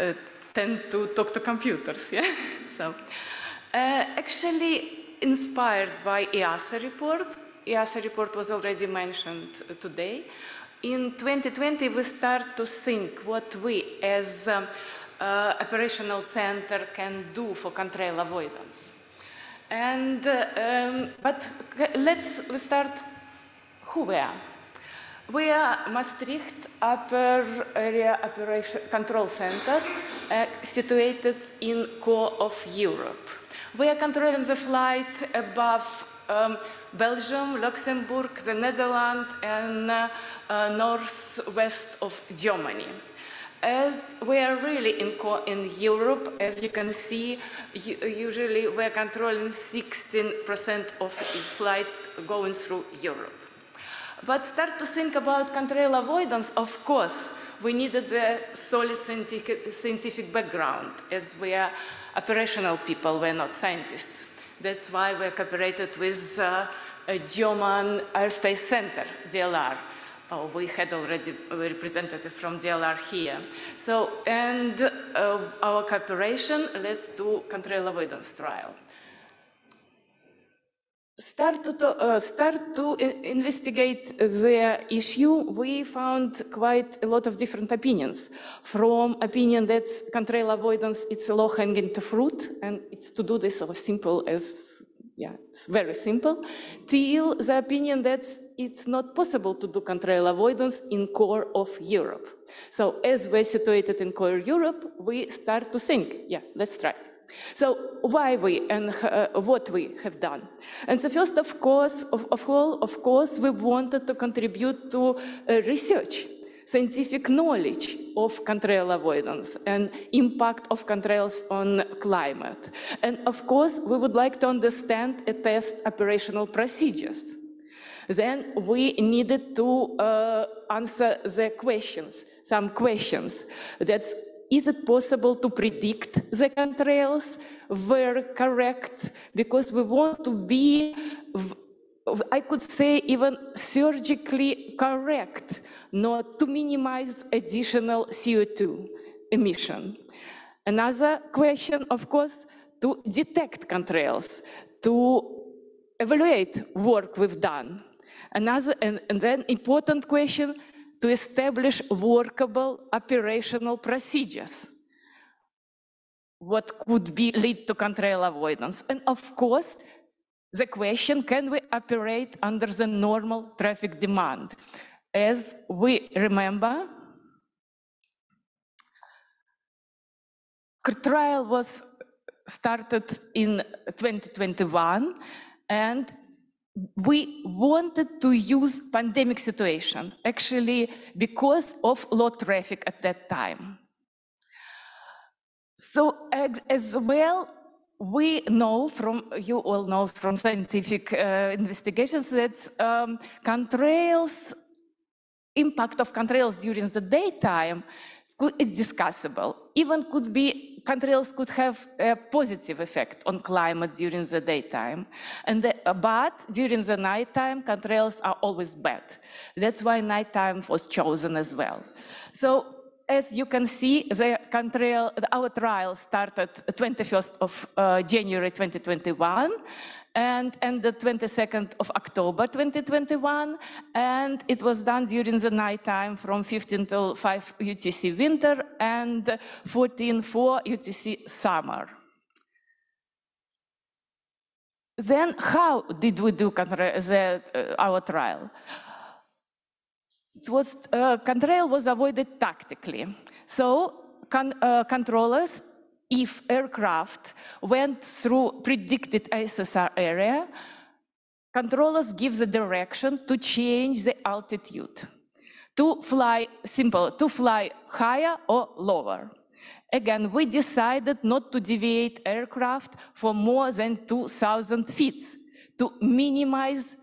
uh, tend to talk to computers, <laughs> yeah? so, uh, actually inspired by EASA report, EASA report was already mentioned today, in 2020, we start to think what we as um, uh, operational center can do for contrail avoidance. And, uh, um, but let's start who we are. We are Maastricht Upper Area Operation Control Center, uh, situated in core of Europe. We are controlling the flight above um, Belgium, Luxembourg, the Netherlands, and uh, uh, northwest of Germany. As we are really in, in Europe, as you can see, usually we're controlling 16% of flights going through Europe. But start to think about contrail avoidance, of course, we needed a solid scientific, scientific background, as we are operational people, we're not scientists. That's why we cooperated with uh, a German Aerospace Center, DLR. Oh, we had already a representative from DLR here. So, and uh, our cooperation, let's do contrail avoidance trial. Start to, uh, start to investigate the issue, we found quite a lot of different opinions. From opinion that contrail avoidance it's a low-hanging fruit, and it's to do this so simple as yeah, it's very simple, till the opinion that it's not possible to do contrail avoidance in core of Europe. So as we're situated in core Europe, we start to think, yeah, let's try. So why we and uh, what we have done. And so first, of course, of, of all, of course, we wanted to contribute to uh, research scientific knowledge of contrail avoidance and impact of contrails on climate. And of course, we would like to understand and test operational procedures. Then we needed to uh, answer the questions, some questions. That's is it possible to predict the contrails were correct? Because we want to be I could say even surgically correct, not to minimize additional CO2 emission. Another question, of course, to detect contrails, to evaluate work we've done. Another, and, and then important question, to establish workable operational procedures. what could be lead to contrail avoidance. And of course, the question, can we operate under the normal traffic demand? As we remember, trial was started in 2021 and we wanted to use pandemic situation actually because of low traffic at that time. So as well, we know from, you all know from scientific uh, investigations that um, contrails, impact of contrails during the daytime is discussable. Even could be, contrails could have a positive effect on climate during the daytime. And the, but during the nighttime, contrails are always bad. That's why nighttime was chosen as well. So as you can see, the contrail, our trial started 21st of uh, January 2021 and, and the 22nd of October 2021. And it was done during the night time from 15 till 5 UTC winter and 14 4 UTC summer. Then how did we do the, uh, our trial? It was, uh, contrail was avoided tactically. So con uh, controllers if aircraft went through predicted ISSR area, controllers give the direction to change the altitude, to fly, simple, to fly higher or lower. Again, we decided not to deviate aircraft for more than 2,000 feet to minimize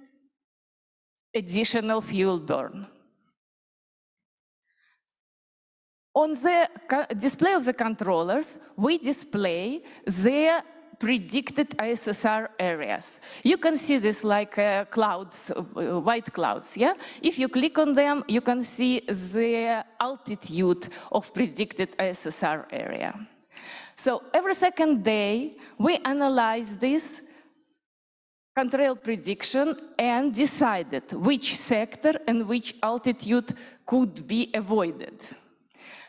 additional fuel burn. On the display of the controllers, we display their predicted ISSR areas. You can see this like uh, clouds, uh, white clouds, yeah? If you click on them, you can see the altitude of predicted ISSR area. So every second day, we analyze this contrail prediction and decided which sector and which altitude could be avoided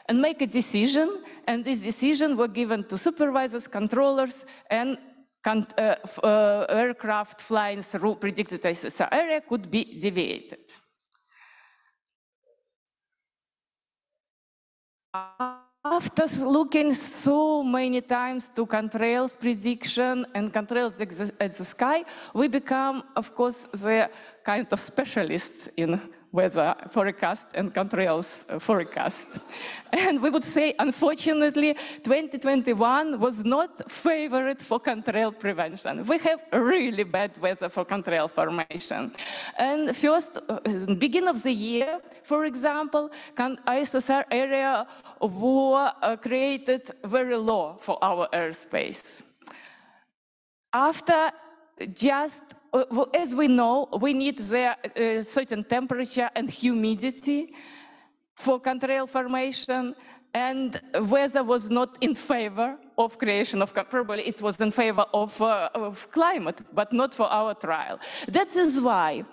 and make a decision. And this decision were given to supervisors, controllers, and uh, uh, aircraft flying through predicted ISSR area could be deviated. After looking so many times to contrails prediction and contrails at the sky, we become, of course, the kind of specialists in weather forecast and contrails forecast. <laughs> And we would say, unfortunately, 2021 was not favorite for contrail prevention. We have really bad weather for contrail formation. And first, uh, beginning of the year, for example, ISSR area were uh, created very low for our airspace. After just uh, as we know, we need the uh, certain temperature and humidity for contrail formation, and weather was not in favor of creation of, probably it was in favor of, uh, of climate, but not for our trial. That is why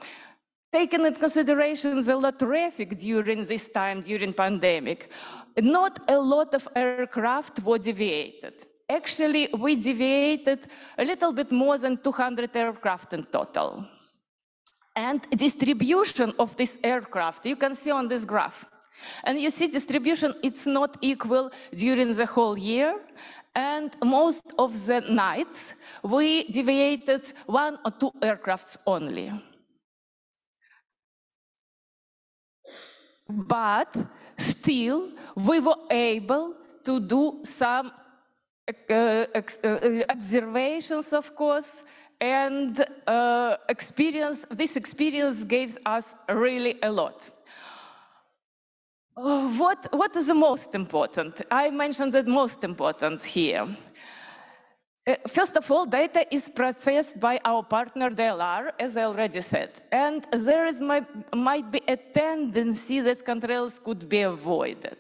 taking into consideration the low traffic during this time, during pandemic, not a lot of aircraft were deviated. Actually, we deviated a little bit more than 200 aircraft in total. And distribution of this aircraft, you can see on this graph. And you see distribution, it's not equal during the whole year. And most of the nights, we deviated one or two aircrafts only. But still, we were able to do some observations, of course, and uh, experience. This experience gives us really a lot. what, what is the most important? I mentioned the most important here. Uh, first of all, data is processed by our partner DLR, as I already said. And there is my, might be a tendency that contrails could be avoided.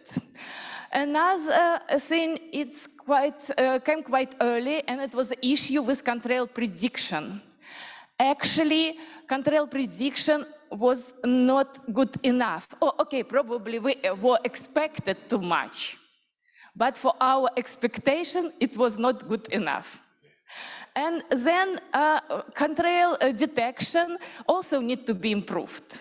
Another thing, it's quite, uh, came quite early, and it was the issue with contrail prediction. Actually, contrail prediction was not good enough. Oh, okay, probably we were expected too much. But for our expectation, it was not good enough. And then uh, contrail uh, detection also need to be improved.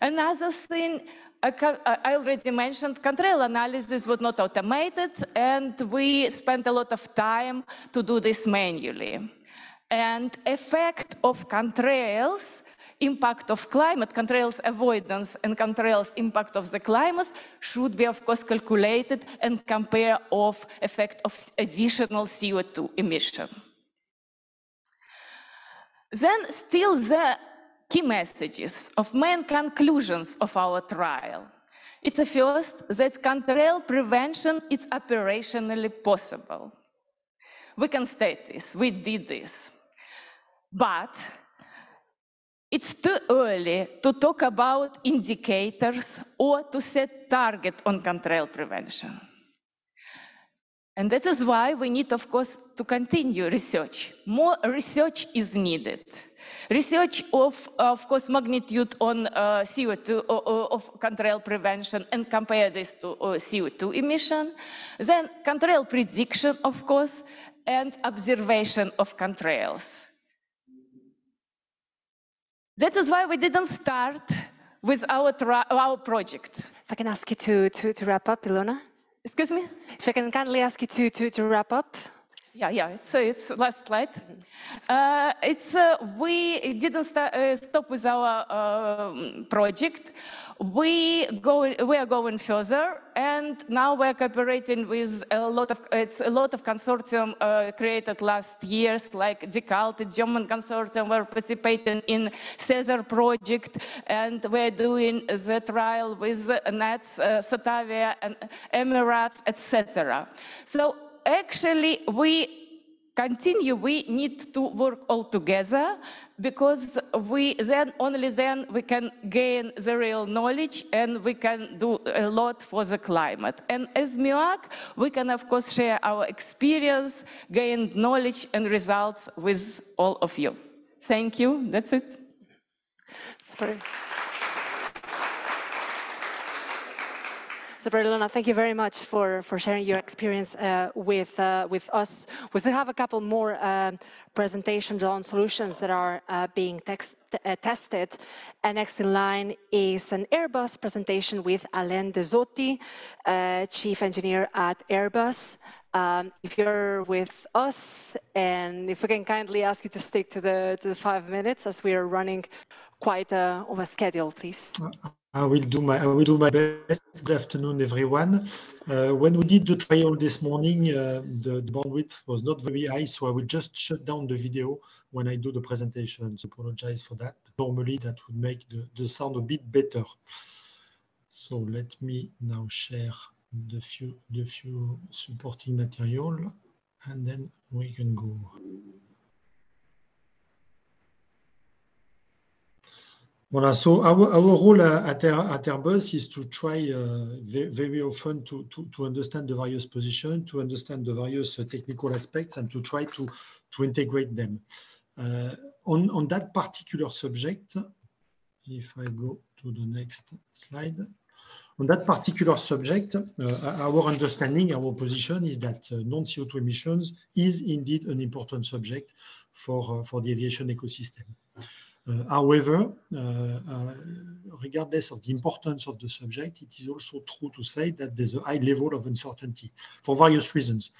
Another thing, I already mentioned contrail analysis was not automated and we spent a lot of time to do this manually. And effect of contrails impact of climate, contrails avoidance and contrails impact of the climate should be, of course, calculated and compare of effect of additional CO2 emission. Then still the key messages of main conclusions of our trial. It's a first that contrail prevention is operationally possible. We can state this, we did this. But it's too early to talk about indicators or to set target on contrail prevention. And that is why we need, of course, to continue research. More research is needed. Research of, of course, magnitude on uh, CO2 uh, of contrail prevention and compare this to uh, CO2 emission. Then contrail prediction, of course, and observation of contrails. That is why we didn't start with our, our project. If I can ask you to, to, to wrap up, Ilona. Excuse me? If I can kindly ask you to, to, to wrap up. Yeah, yeah, it's, it's last slide. Uh, it's, uh, we didn't start, uh, stop with our um, project. We go we are going further and now we're cooperating with a lot of it's a lot of consortium uh, created last years like D-KULT, the German consortium we're participating in SESAR project and we're doing the trial with NATS, uh, Satavia and Emirates etc so actually we continue, we need to work all together because we then only then we can gain the real knowledge and we can do a lot for the climate. And as MUAC, we can of course share our experience, gain knowledge and results with all of you. Thank you. That's it. Sorry. So Ilona, thank you very much for, for sharing your experience uh, with, uh, with us. We still have a couple more uh, presentations on solutions that are uh, being text, uh, tested. And next in line is an Airbus presentation with Alain Dezotti, uh, Chief Engineer at Airbus. Um, if you're with us, and if we can kindly ask you to stick to the, to the five minutes as we are running quite uh, a schedule, please. I will do my I will do my best. Good afternoon, everyone. Uh, when we did the trial this morning, uh, the, the, bandwidth was not very high, so I will just shut down the video when I do the presentation. So apologize for that. Normally, that would make the, the sound a bit better. So let me now share the few the few supporting material, and then we can go. Voilà, so our, our role at, at Airbus is to try uh, very, very, often to, to, to, understand the various positions, to understand the various uh, technical aspects, and to try to, to integrate them. Uh, on, on that particular subject, if I go to the next slide, on that particular subject, uh, our understanding, our position is that uh, non-CO2 emissions is indeed an important subject for, uh, for the aviation ecosystem. Uh, however, uh, uh, regardless of the importance of the subject, it is also true to say that there's a high level of uncertainty for various reasons.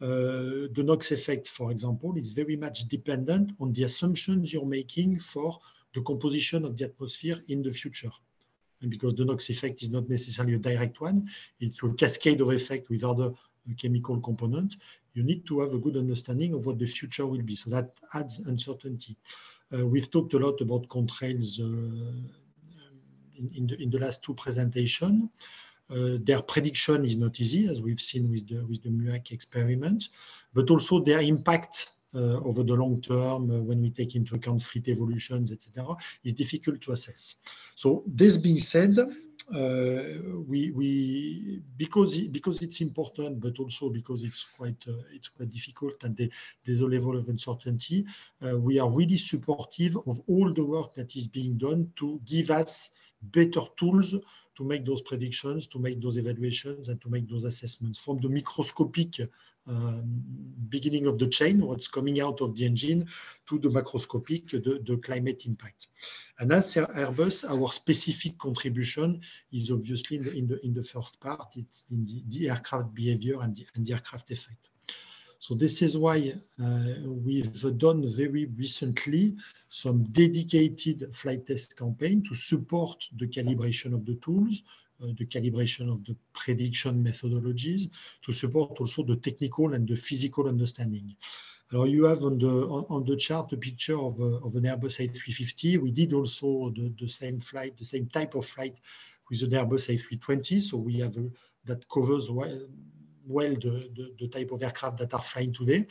Uh, the NOx effect, for example, is very much dependent on the assumptions you're making for the composition of the atmosphere in the future. And because the NOx effect is not necessarily a direct one, it's a cascade of effect with other chemical components, you need to have a good understanding of what the future will be. So that adds uncertainty. Uh, we've talked a lot about contrails uh, in, in, the, in the last two presentations. Uh, their prediction is not easy, as we've seen with the, with the MUAC experiment, but also their impact uh, over the long term uh, when we take into account fleet evolutions, etc., is difficult to assess. So this being said, we, we because because it's important, but also because it's quite uh, it's quite difficult and there's a level of uncertainty. Uh, we are really supportive of all the work that is being done to give us better tools to make those predictions, to make those evaluations, and to make those assessments from the microscopic um, beginning of the chain, what's coming out of the engine, to the macroscopic, the, the climate impact. And as Airbus, our specific contribution is obviously in the, in the, in the first part, it's in the, the aircraft behavior and the, and the aircraft effect. So this is why uh, we've done very recently some dedicated flight test campaign to support the calibration of the tools, uh, the calibration of the prediction methodologies, to support also the technical and the physical understanding. Now you have on the on, on the chart a picture of, uh, of an Airbus A350. We did also the, the same flight, the same type of flight with an Airbus A320. So we have a, that covers well, the, the, the, type of aircraft that are flying today.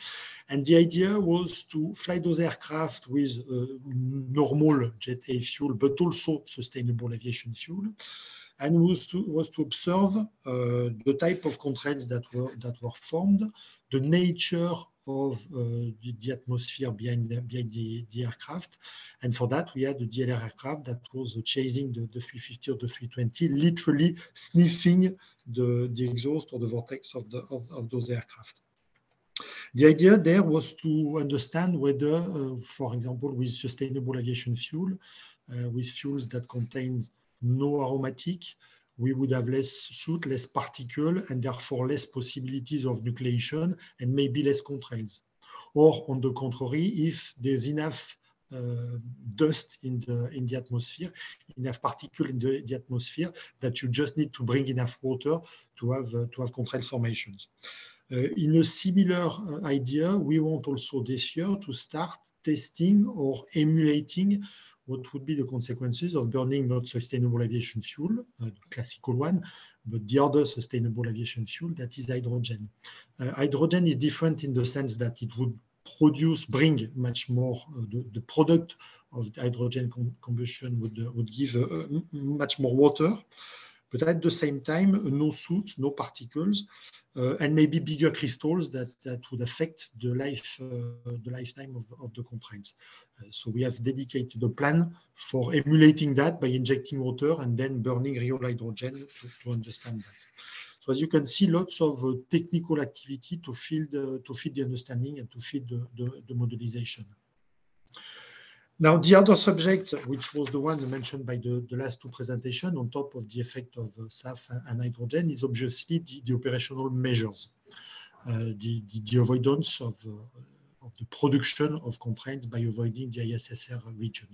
And the idea was to fly those aircraft with uh, normal jet A fuel, but also sustainable aviation fuel. And was to, was to observe uh, the type of contrails that were, that were formed, the nature of uh, the, atmosphere behind, the, behind the, the, aircraft. And for that, we had the DLR aircraft that was chasing the, the 350 or the 320, literally sniffing the, the exhaust or the vortex of, the, of, of those aircraft. The idea there was to understand whether, uh, for example, with sustainable aviation fuel, uh, with fuels that contain no aromatic, we would have less soot, less particle, and therefore less possibilities of nucleation and maybe less contrails. Or on the contrary, if there's enough uh, dust in the in the atmosphere, enough particle in the, the, atmosphere that you just need to bring enough water to have uh, to have contrail formations. Uh, in a similar uh, idea, we want also this year to start testing or emulating what would be the consequences of burning not sustainable aviation fuel, uh, the classical one, but the other sustainable aviation fuel, that is hydrogen. Uh, hydrogen is different in the sense that it would produce, bring much more, uh, the, the, product of the hydrogen com combustion would, uh, would give uh, much more water, but at the same time, no soot, no particles, uh, and maybe bigger crystals that, that would affect the life uh, the lifetime of, of the contrails. Uh, so we have dedicated a plan for emulating that by injecting water and then burning real hydrogen to, to understand that. So as you can see, lots of uh, technical activity to feed, to feed the understanding and to feed the, the, the modelization. Now, the other subject, which was the one mentioned by the, the last two presentations, on top of the effect of uh, SAF and hydrogen, is obviously the, the operational measures, uh, the, the, the, avoidance of, uh, of the production of contrails by avoiding the ISSR region.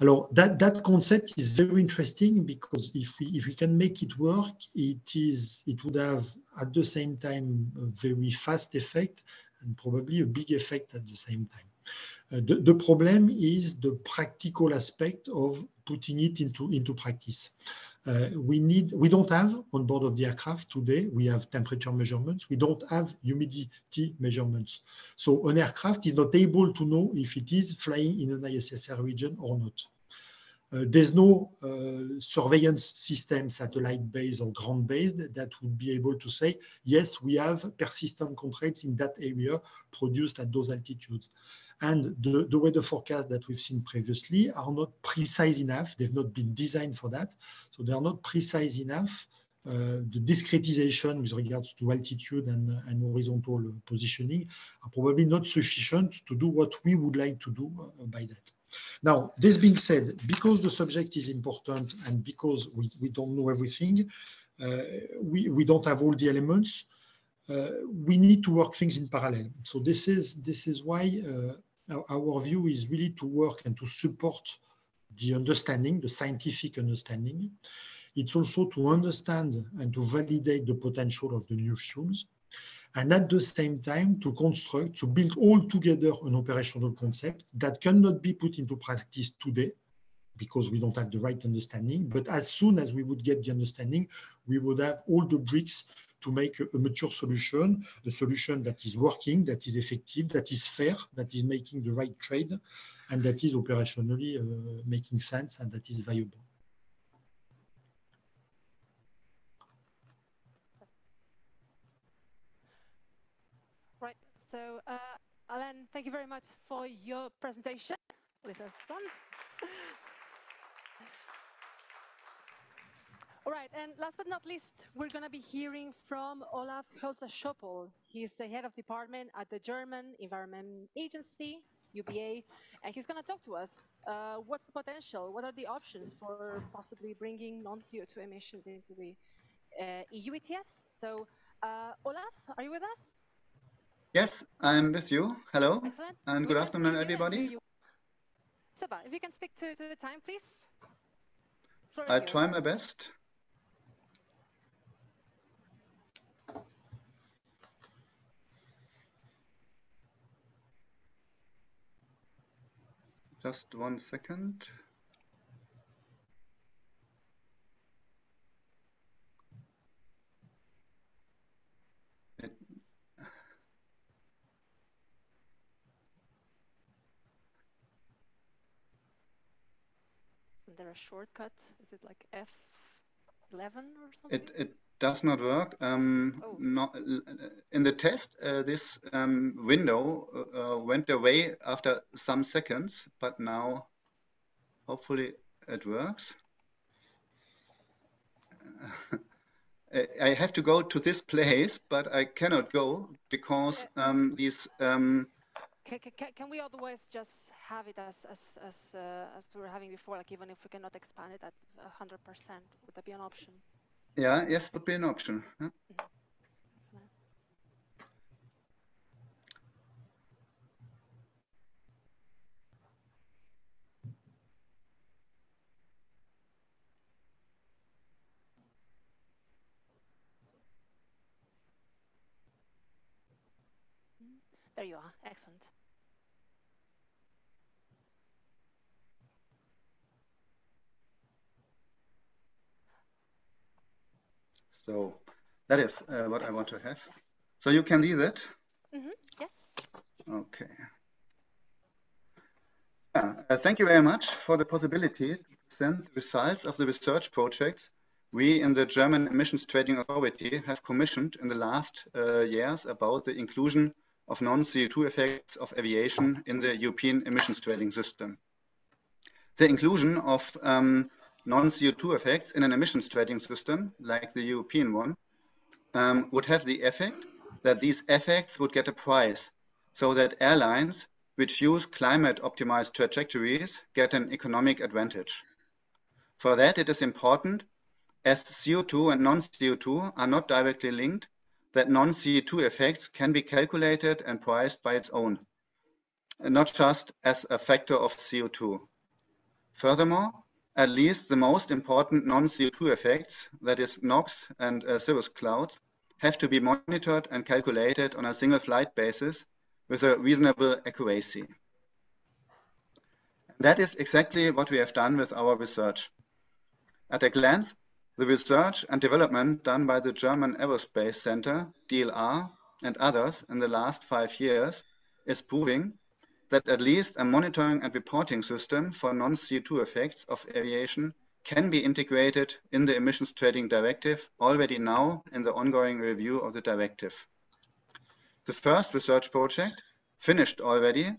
Alors, that, that concept is very interesting because if we, if we can make it work, it, is, it would have at the same time a very fast effect and probably a big effect at the same time. The, the problem is the practical aspect of putting it into, into practice. Uh, we need, we don't have on board of the aircraft today, we have temperature measurements, we don't have humidity measurements. So an aircraft is not able to know if it is flying in an ISSR region or not. Uh, there's no uh, surveillance system, satellite-based or ground-based, that would be able to say, yes, we have persistent contrails in that area produced at those altitudes. And the, the weather forecasts that we've seen previously are not precise enough. They've not been designed for that. So they are not precise enough. Uh, the discretization with regards to altitude and, and, horizontal positioning are probably not sufficient to do what we would like to do uh, by that. Now, this being said, because the subject is important and because we, we don't know everything, uh, we, we don't have all the elements, uh, we need to work things in parallel. So this is, this is why uh, our view is really to work and to support the understanding, the scientific understanding. It's also to understand and to validate the potential of the new fuels. And at the same time, to construct, to build all together an operational concept that cannot be put into practice today because we don't have the right understanding. But as soon as we would get the understanding, we would have all the bricks to make a, mature solution, a solution that is working, that is effective, that is fair, that is making the right trade, and that is operationally uh, making sense and that is viable. Right. So, uh, Alain, thank you very much for your presentation. Us done. <laughs> All right, and last but not least, we're going to be hearing from Olaf Hölzer-Schopohl. He's the head of department at the German Environment Agency, UBA, and he's going to talk to us. Uh, what's the potential? What are the options for possibly bringing non-CO2 emissions into the uh, EU ETS? So, uh, Olaf, are you with us? Yes, I'm with you. Hello, Excellent. and good afternoon, see you and hear everybody. Seba, if you can stick to, to the time, please. Floor I try my best. Just one second. It, Isn't there a shortcut? Is it like F11 or something? it, it does not work. Um, Oh. not, in the test, uh, this um, window uh, uh, went away after some seconds, but now hopefully it works. <laughs> I I have to go to this place, but I cannot go because um, these um, Can, can, can we otherwise just have it as as as, uh, as we were having before, like even if we cannot expand it at 100%, would that be an option? Yeah yes would be an option. yeah. There you are. Excellent. So that is uh, what I want to have. So you can see that. hmm Yes. Okay. Uh, thank you very much for the possibility to present the results of the research projects we in the German Emissions Trading Authority have commissioned in the last uh, years about the inclusion of non-CO2 effects of aviation in the European emissions trading system. The inclusion of um, non-CO2 effects in an emissions trading system, like the European one, um, would have the effect that these effects would get a price so that airlines which use climate optimized trajectories get an economic advantage. For that, it is important, as CO2 and non-CO2 are not directly linked, that non-CO2 effects can be calculated and priced by its own, not just as a factor of CO2. Furthermore, at least the most important non-CO2 effects, that is NOx and uh, cirrus clouds, have to be monitored and calculated on a single flight basis with a reasonable accuracy. That is exactly what we have done with our research. At a glance, the research and development done by the German Aerospace Center, DLR, and others in the last five years is proving that at least a monitoring and reporting system for non-CO2 effects of aviation can be integrated in the emissions trading directive already now in the ongoing review of the directive. The first research project, finished already,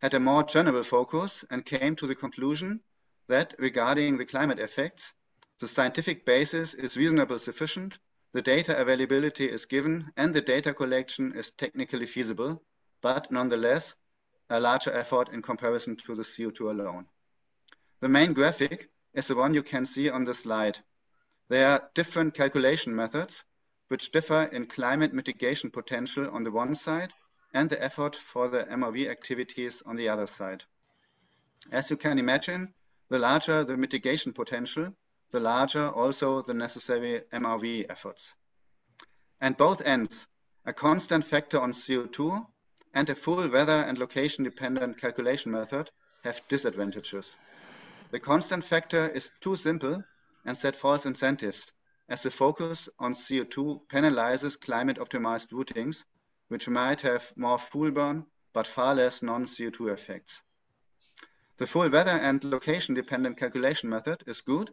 had a more general focus and came to the conclusion that regarding the climate effects, the scientific basis is reasonably sufficient, the data availability is given, and the data collection is technically feasible, but nonetheless, a larger effort in comparison to the CO2 alone. The main graphic is the one you can see on the slide. There are different calculation methods which differ in climate mitigation potential on the one side and the effort for the MRV activities on the other side. As you can imagine, the larger the mitigation potential, the larger also the necessary MRV efforts. And both ends, a constant factor on CO2 and a full weather and location dependent calculation method have disadvantages. The constant factor is too simple and set false incentives as the focus on CO2 penalizes climate optimized routings, which might have more fuel burn but far less non-CO2 effects. The full weather and location dependent calculation method is good,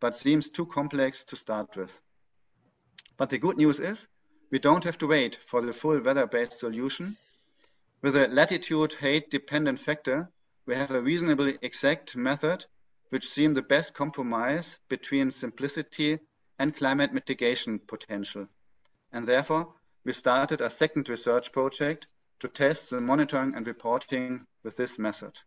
but seems too complex to start with. But the good news is we don't have to wait for the full weather-based solution. With a latitude height dependent factor, we have a reasonably exact method which seems the best compromise between simplicity and climate mitigation potential. And therefore, we started a second research project to test the monitoring and reporting with this method.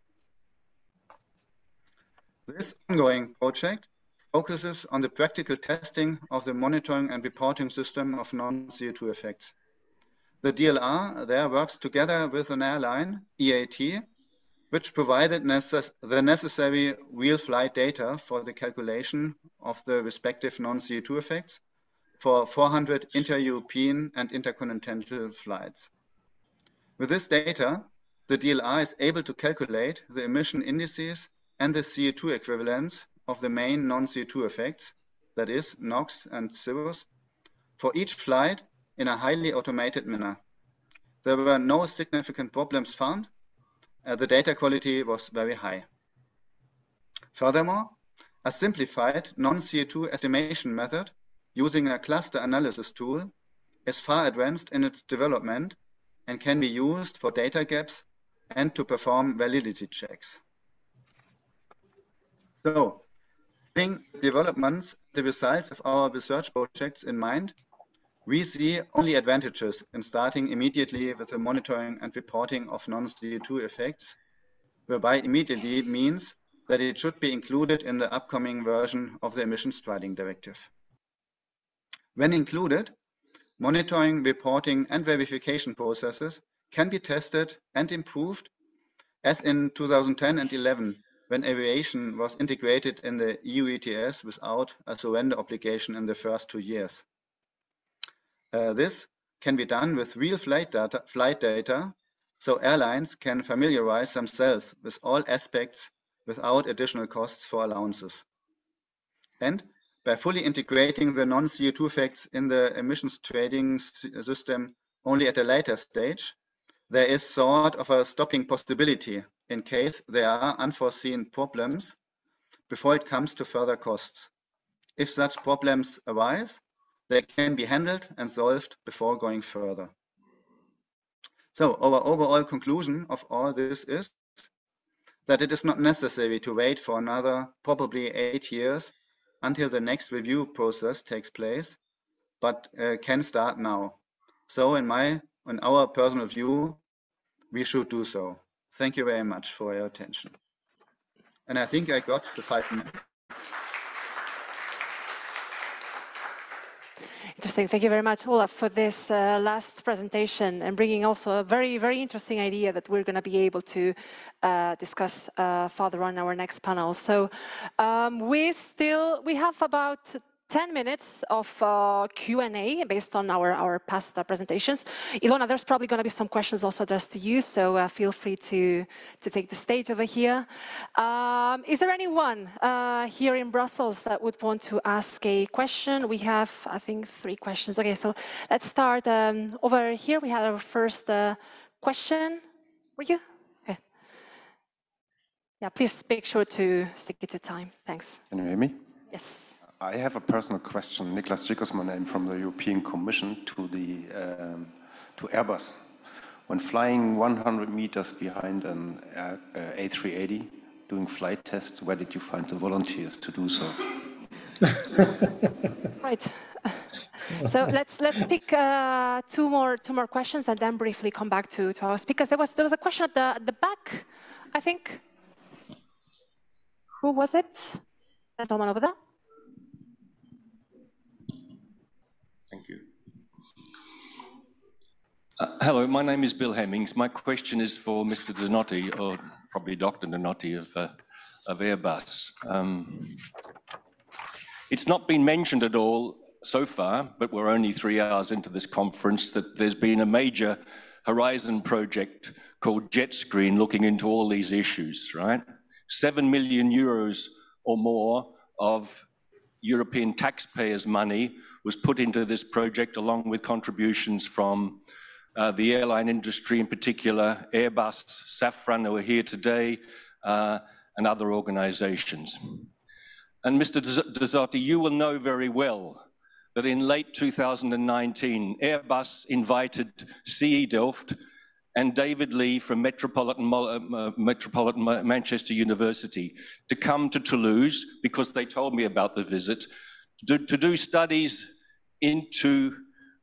This ongoing project focuses on the practical testing of the monitoring and reporting system of non-CO2 effects. The DLR there works together with an airline, EAT, which provided necess the necessary real flight data for the calculation of the respective non-CO2 effects for 400 inter-European and intercontinental flights. With this data, the DLR is able to calculate the emission indices and the CO2 equivalents of the main non-CO2 effects, that is NOx and Cirrus, for each flight in a highly automated manner. There were no significant problems found. Uh, the data quality was very high. Furthermore, a simplified non-CO2 estimation method using a cluster analysis tool is far advanced in its development and can be used for data gaps and to perform validity checks. So, having developments, the results of our research projects in mind, we see only advantages in starting immediately with the monitoring and reporting of non-CO2 effects, whereby immediately means that it should be included in the upcoming version of the Emissions Trading Directive. When included, monitoring, reporting, and verification processes can be tested and improved as in 2010 and 11 when aviation was integrated in the EU ETS without a surrender obligation in the first two years. Uh, this can be done with real flight data, flight data, so airlines can familiarize themselves with all aspects without additional costs for allowances. And by fully integrating the non-CO2 effects in the emissions trading system only at a later stage, there is sort of a stopping possibility in case there are unforeseen problems before it comes to further costs. If such problems arise, they can be handled and solved before going further. So our overall conclusion of all this is that it is not necessary to wait for another probably eight years until the next review process takes place, but uh, can start now. So in my, in our personal view, we should do so. Thank you very much for your attention. And I think I got the five minutes. Interesting. Thank you very much, Olaf, for this uh, last presentation and bringing also a very, very interesting idea that we're going to be able to uh, discuss uh, further on our next panel. So um, we still, we have about 10 minutes of uh, Q&A based on our, our past uh, presentations. Ilona, there's probably going to be some questions also addressed to you, so uh, feel free to, to take the stage over here. Um, is there anyone uh, here in Brussels that would want to ask a question? We have, I think, three questions. Okay, so let's start um, over here. We had our first uh, question. Were you? Okay. Yeah, please make sure to stick to time. Thanks. Can you hear me? Yes. I have a personal question. Niklas Chikos, my name from the European Commission to the um, to Airbus. When flying 100 meters behind an uh, A380, doing flight tests, where did you find the volunteers to do so? <laughs> right. so let's let's pick uh, two more two more questions and then briefly come back to to our speakers. There was there was a question at the at the back, I think. Who was it? Gentleman over there. Thank you. Uh, hello, my name is Bill Hemmings. My question is for Mr. Donotti, or probably Dr. Donotti of, uh, of Airbus. Um, it's not been mentioned at all so far, but we're only three hours into this conference, that there's been a major Horizon project called JetScreen looking into all these issues, right? Seven million euros or more of European taxpayers' money was put into this project along with contributions from uh, the airline industry in particular, Airbus, Safran, who are here today, uh, and other organizations. And Mr. Dezzotti, you will know very well that in late 2019, Airbus invited CE Delft and David Lee from Metropolitan, uh, Metropolitan Manchester University to come to Toulouse because they told me about the visit to, to do studies into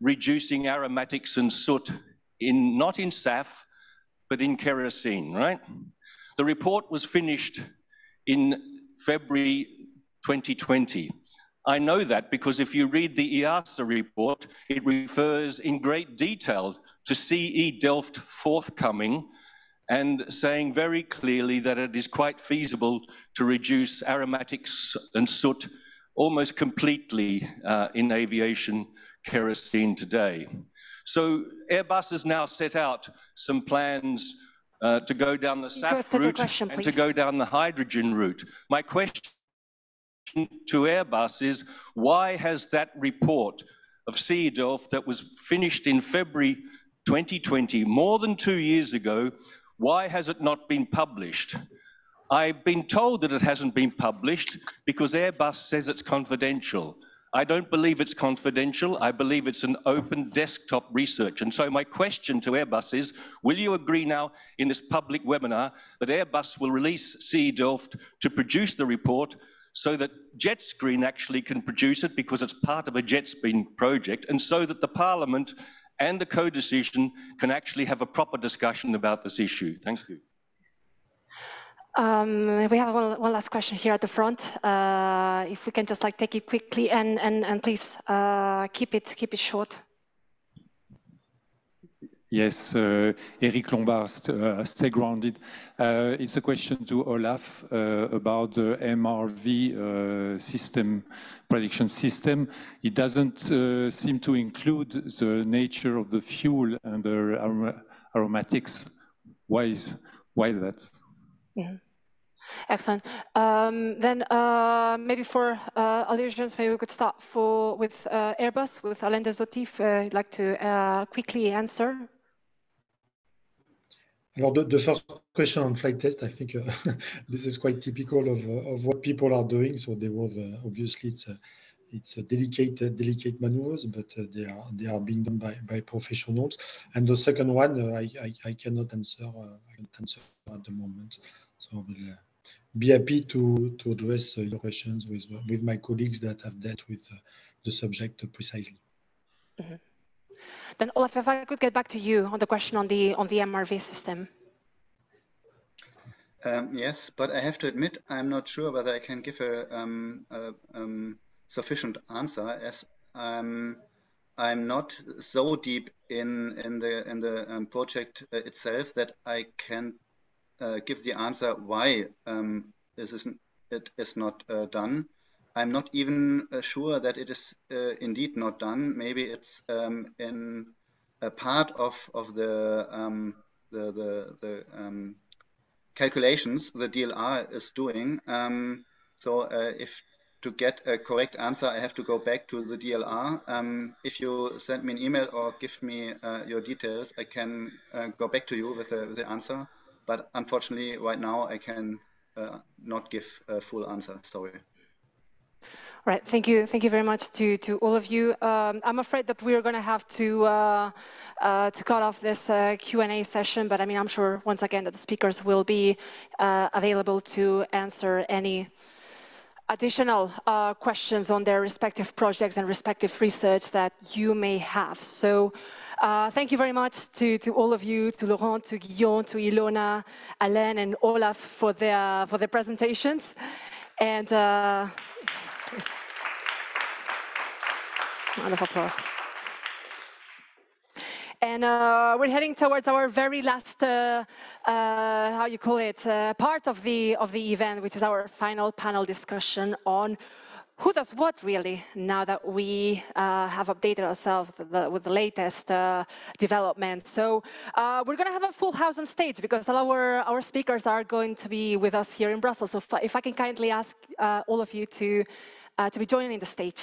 reducing aromatics and soot in not in SAF, but in kerosene, right? The report was finished in February 2020. I know that because if you read the EASA report, it refers in great detail to CE Delft forthcoming and saying very clearly that it is quite feasible to reduce aromatics and soot almost completely uh, in aviation kerosene today. So Airbus has now set out some plans uh, to go down the SAF route question, and to go down the hydrogen route. My question to Airbus is, why has that report of CE that was finished in February 2020, more than two years ago, why has it not been published? I've been told that it hasn't been published because Airbus says it's confidential. I don't believe it's confidential. I believe it's an open desktop research. And so my question to Airbus is, will you agree now in this public webinar that Airbus will release CE Delft to produce the report so that JetScreen actually can produce it because it's part of a JetScreen project and so that the parliament and the co-decision can actually have a proper discussion about this issue. Thank you. Um, we have one, one, last question here at the front. Uh, if we can just like take it quickly and and and please uh, keep it keep it short. Yes, uh, Eric Lombard, uh, stay grounded. Uh, it's a question to Olaf uh, about the MRV uh, system, prediction system. It doesn't uh, seem to include the nature of the fuel and the aromatics. Why is why that? Mm-hmm. Excellent. Um, then uh, maybe for uh, allusions, maybe we could start for with uh, Airbus, with Alain Desotif. Uh, I'd like to uh, quickly answer. Well, the, the, first question on flight test, I think uh, <laughs> this is quite typical of, of what people are doing. So there was obviously it's a, it's a delicate delicate maneuvers, but they are they are being done by, by professionals. And the second one, I, I, I cannot answer I cannot answer at the moment. So we'll be happy to, to address uh, your questions with, with my colleagues that have dealt with uh, the subject precisely. Mm -hmm. Then Olaf, if I could get back to you on the question on the on the MRV system. Um, yes, but I have to admit I'm not sure whether I can give a, um, a um, sufficient answer as I'm I'm not so deep in in the in the um, project uh, itself that I can uh, give the answer why um, this is it is not uh, done. I'm not even uh, sure that it is uh, indeed not done. Maybe it's um, in a part of of the um, the the, the um, calculations the DLR is doing. Um, so uh, if to get a correct answer, I have to go back to the DLR. Um, if you send me an email or give me your details, I can go back to you with the, with the answer but unfortunately, right now, I can uh, not give a full answer. Sorry. All right, thank you, thank you very much to, to all of you. Um, I'm afraid that we're going to have to uh, uh, to cut off this uh, Q&A session, but I mean, I'm sure once again that the speakers will be uh, available to answer any additional uh, questions on their respective projects and respective research that you may have. So. Uh, thank you very much to, to all of you, to Laurent, to Guillaume, to Ilona, Alain, and Olaf for their, for their presentations. And uh, round of applause. And uh, we're heading towards our very last, uh, uh, how you call it, uh, part of the, of the event, which is our final panel discussion on who does what really now that we uh, have updated ourselves the, with the latest uh, developments. So uh, we're going to have a full house on stage because all our, our speakers are going to be with us here in Brussels. So if, if I can kindly ask uh, all of you to, uh, to be joining the stage.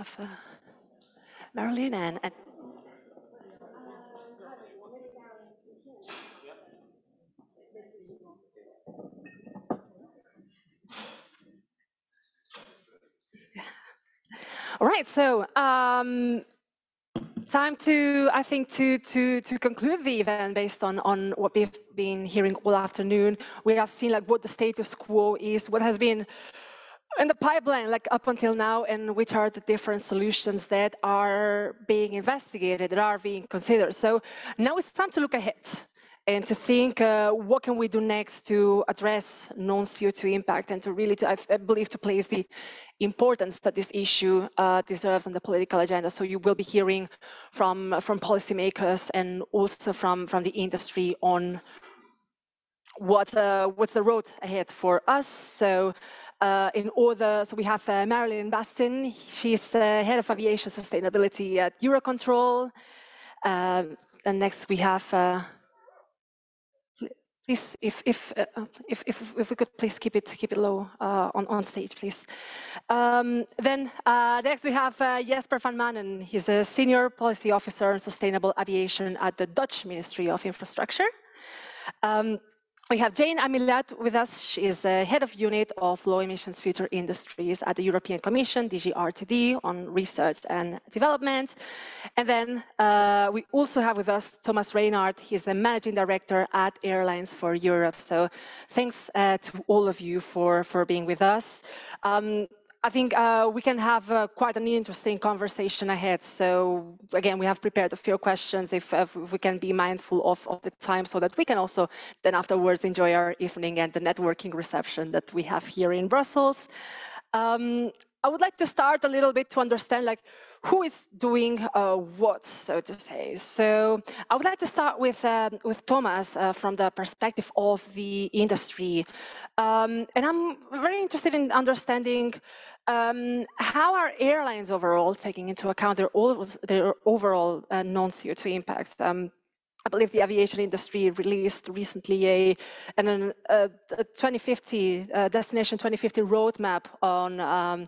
Have uh, Marilyn and, and All right, so um, time to, I think, to, to, to conclude the event based on, on what we've been hearing all afternoon. We have seen like what the status quo is, what has been in the pipeline, like up until now, and which are the different solutions that are being investigated, that are being considered. So now it's time to look ahead and to think uh, what can we do next to address non-CO2 impact and to really, to, I, believe, to place the importance that this issue uh, deserves on the political agenda. So you will be hearing from, from policymakers and also from, from the industry on what, uh, what's the road ahead for us. So uh, in order, so we have uh, Marilyn Bastin, she's uh, head of aviation sustainability at Eurocontrol. Uh, and next we have, uh, please, if, if, uh, if, if, if, we could please keep it, keep it low on, on stage, please. Um, then next we have Jesper van Manen. He's a senior policy officer on sustainable aviation at the Dutch Ministry of Infrastructure. Um, we have Jane Amilat with us. She is uh, head of unit of low emissions future industries at the European Commission, DG RTD, on research and development. And then uh, we also have with us Thomas Reynaert. He's the managing director at Airlines for Europe. So thanks uh, to all of you for, for being with us. Um, I think uh, we can have uh, quite an interesting conversation ahead. So again, we have prepared a few questions if, if we can be mindful of, of, the time so that we can also then afterwards enjoy our evening and the networking reception that we have here in Brussels. Um, I would like to start a little bit to understand like who is doing uh, what, so to say. So I would like to start with uh, with Thomas uh, from the perspective of the industry, um, and I'm very interested in understanding um, how are airlines overall taking into account their, their overall uh, non-CO2 impacts? Um, I believe the aviation industry released recently a, an, a, a 2050 uh, destination 2050 roadmap on um,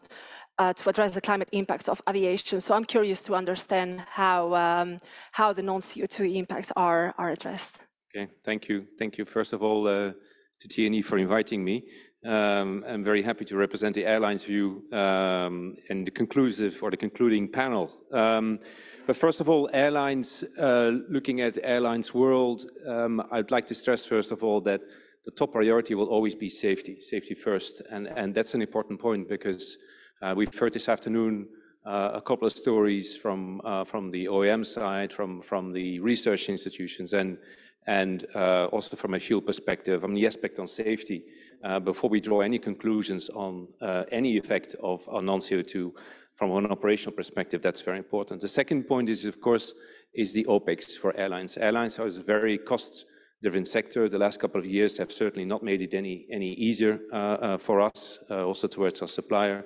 uh, to address the climate impacts of aviation. So I'm curious to understand how um, how the non-CO2 impacts are are addressed. Okay, thank you, thank you. First of all, uh, to T&E for inviting me. Um, I'm very happy to represent the airlines view um, in the conclusive or the concluding panel. Um, but first of all, airlines, uh, looking at airlines world, um, I'd like to stress first of all that the top priority will always be safety, safety first. And, and that's an important point because uh, we've heard this afternoon uh, a couple of stories from, uh, from the OEM side, from, from the research institutions, and and uh, also from a fuel perspective, on the aspect on safety, uh, before we draw any conclusions on uh, any effect of non-CO2 from an operational perspective, that's very important. The second point is, of course, is the OPEX for airlines. Airlines are a very cost-driven sector. The last couple of years have certainly not made it any, any easier uh, uh, for us, uh, also towards our supplier.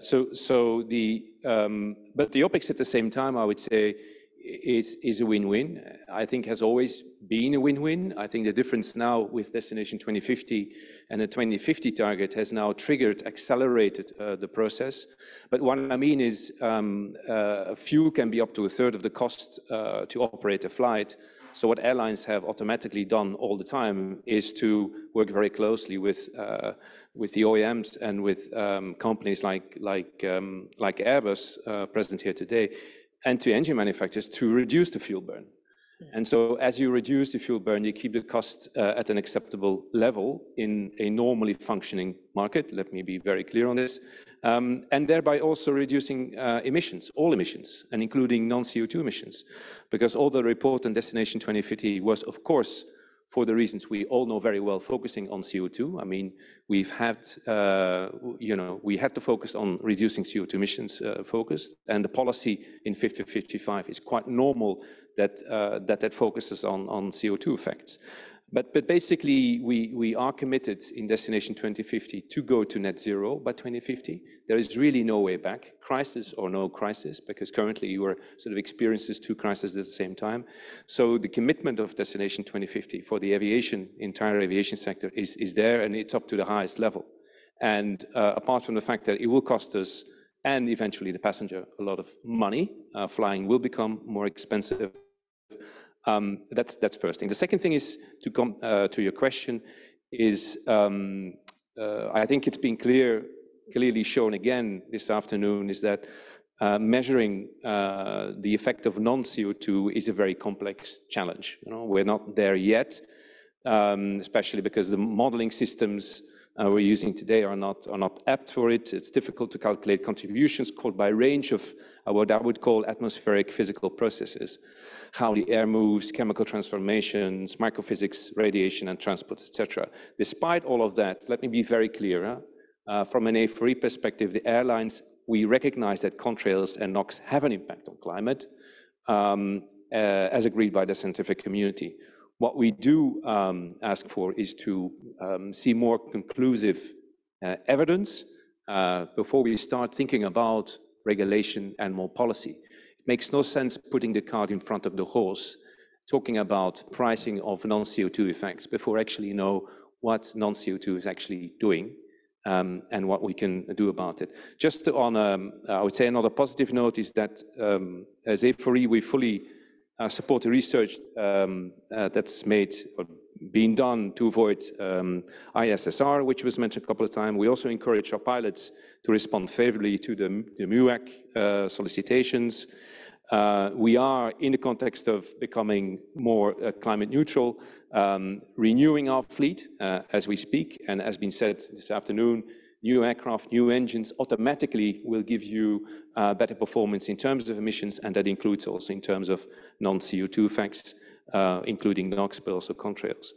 so, so the, um, but the OPEX at the same time, I would say, is, a win-win. I think has always been a win-win. I think the difference now with Destination 2050 and the 2050 target has now triggered, accelerated uh, the process. But what I mean is um, uh, fuel can be up to a third of the cost uh, to operate a flight. So what airlines have automatically done all the time is to work very closely with uh, with the OEMs and with um, companies like like um, like Airbus uh, present here today and to engine manufacturers to reduce the fuel burn. And so as you reduce the fuel burn, you keep the cost uh, at an acceptable level in a normally functioning market. Let me be very clear on this. Um, and thereby also reducing uh, emissions, all emissions, and including non-CO2 emissions. Because all the report on Destination 2050 was, of course, for the reasons we all know very well, focusing on CO2. I mean, we've had, uh, you know, we had to focus on reducing CO2 emissions uh, and the policy in 5055 is quite normal that uh, that, that focuses on, on CO2 effects. But, but basically, we, we are committed in Destination 2050 to go to net zero by 2050. There is really no way back, crisis or no crisis, because currently you are sort of experiencing two crises at the same time. So the commitment of Destination 2050 for the aviation, entire aviation sector is, is there and it's up to the highest level. And uh, apart from the fact that it will cost us and eventually the passenger a lot of money, uh, flying will become more expensive um, that's that's first thing. The second thing is to come uh, to your question is um, uh, I think it's been clear, clearly shown again this afternoon is that uh, measuring uh, the effect of non-CO2 is a very complex challenge. You know, we're not there yet, um, especially because the modeling systems uh, we're using today are not, are not apt for it. It's difficult to calculate contributions caused by a range of uh, what I would call atmospheric physical processes, how the air moves, chemical transformations, microphysics, radiation and transport, etc. Despite all of that, let me be very clear. Huh? Uh, from an A4E perspective, the airlines, we recognize that contrails and NOx have an impact on climate, um, uh, as agreed by the scientific community. What we do um, ask for is to um, see more conclusive uh, evidence uh, before we start thinking about regulation and more policy. It makes no sense putting the cart in front of the horse, talking about pricing of non-CO2 effects before actually know what non-CO2 is actually doing um, and what we can do about it. Just on, um, I would say another positive note is that um, as A4E, we fully uh, support the research um, uh, that's made or being done to avoid um, ISSR, which was mentioned a couple of times. We also encourage our pilots to respond favorably to the, the MUAC uh, solicitations. Uh, we are, in the context of becoming more uh, climate neutral, um, renewing our fleet uh, as we speak. And as been said this afternoon, new aircraft, new engines automatically will give you uh, better performance in terms of emissions, and that includes also in terms of non-CO2 effects, uh, including NOx, but also contrails.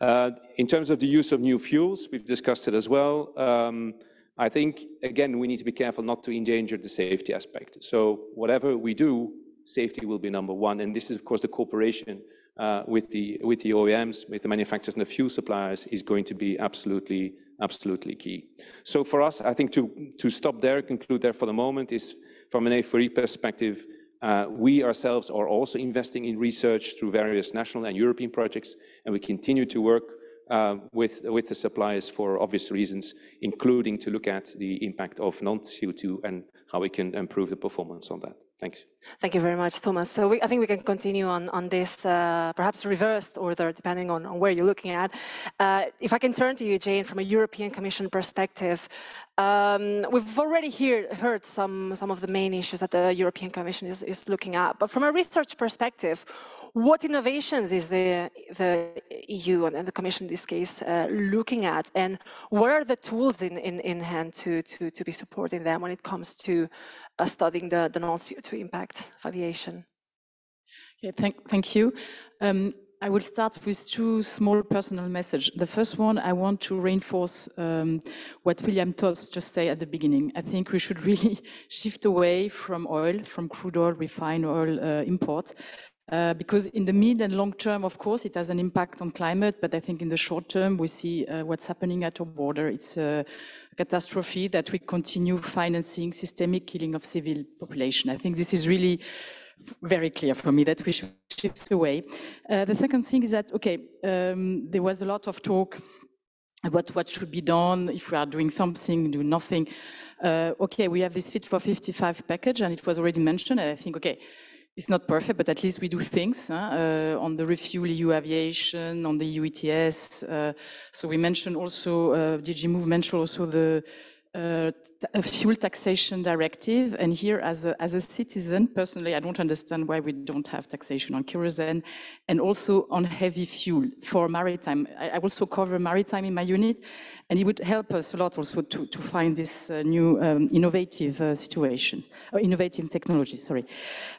Uh, in terms of the use of new fuels, we've discussed it as well. Um, I think, again, we need to be careful not to endanger the safety aspect. So whatever we do, safety will be number one. And this is, of course, the cooperation uh, with, the, with the OEMs, with the manufacturers and the fuel suppliers is going to be absolutely absolutely key. So for us, I think to, to stop there, conclude there for the moment, is from an A4E perspective, uh, we ourselves are also investing in research through various national and European projects, and we continue to work uh, with, with the suppliers for obvious reasons, including to look at the impact of non-CO2 and how we can improve the performance on that. Thanks. Thank you very much, Thomas. So we, I think we can continue on, on this, uh, perhaps reversed order, depending on, on where you're looking at. Uh, if I can turn to you, Jane, from a European Commission perspective, um, we've already hear, heard some, some of the main issues that the European Commission is, is looking at. But from a research perspective, what innovations is the, the EU and the Commission in this case uh, looking at, and what are the tools in, in, in hand to, to, to be supporting them when it comes to uh, studying the, the non-CO2 impacts of aviation? Okay, thank, thank you. Um, I will start with two small personal messages. The first one, I want to reinforce um, what William Todts just said at the beginning. I think we should <laughs> really shift away from oil, from crude oil, refined oil uh, uh, because in the mid and long term, of course, it has an impact on climate, but I think in the short term, we see uh, what's happening at our border. It's a catastrophe that we continue financing systemic killing of civil population. I think this is really very clear for me that we should shift away. Uh, the second thing is that, okay, um, there was a lot of talk about what should be done, if we are doing something, do nothing. Uh, okay, we have this Fit for 55 package, and it was already mentioned, and I think, okay, it's not perfect, but at least we do things huh? uh, on the refuel EU aviation, on the EU ETS. Uh, so we mentioned also, uh, DG Move mentioned also the uh, fuel taxation directive. And here, as a, as a citizen, personally, I don't understand why we don't have taxation on kerosene and also on heavy fuel for maritime. I, I also cover maritime in my unit, and it would help us a lot also to, to find this uh, new um, innovative uh, or innovative technologies, sorry.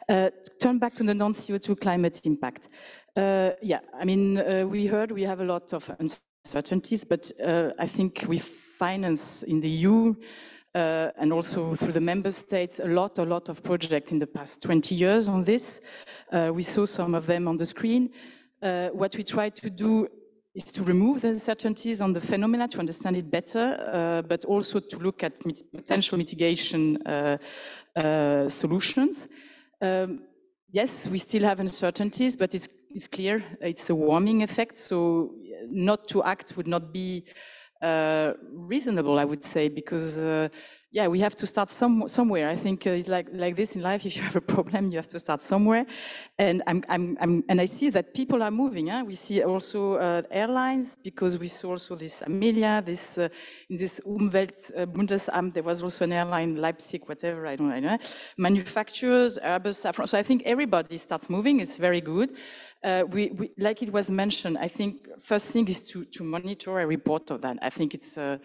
Uh, turn back to the non-CO2 climate impact. Uh, yeah, I mean, uh, we heard we have a lot of uncertainties, but I think we finance in the EU uh, and also through the member states, a lot, a lot of projects in the past 20 years on this. Uh, we saw some of them on the screen. Uh, what we try to do is to remove the uncertainties on the phenomena to understand it better, uh, but also to look at mit potential mitigation uh, uh, solutions. Um, yes, we still have uncertainties, but it's, it's clear it's a warming effect, so not to act would not be uh, reasonable, I would say, because uh, yeah, we have to start some, somewhere. I think uh, it's like, like this in life. <laughs> If you have a problem, you have to start somewhere. And I'm, I'm, I'm and I see that people are moving. We see also uh, airlines because we saw also this Amelia, this uh, in this Umweltbundesamt. There was also an airline, Leipzig, whatever. I don't, know. Manufacturers, Airbus. So I think everybody starts moving. It's very good. Uh, we, we, like it was mentioned, I think first thing is to, to monitor a report of that. I think it's, uh,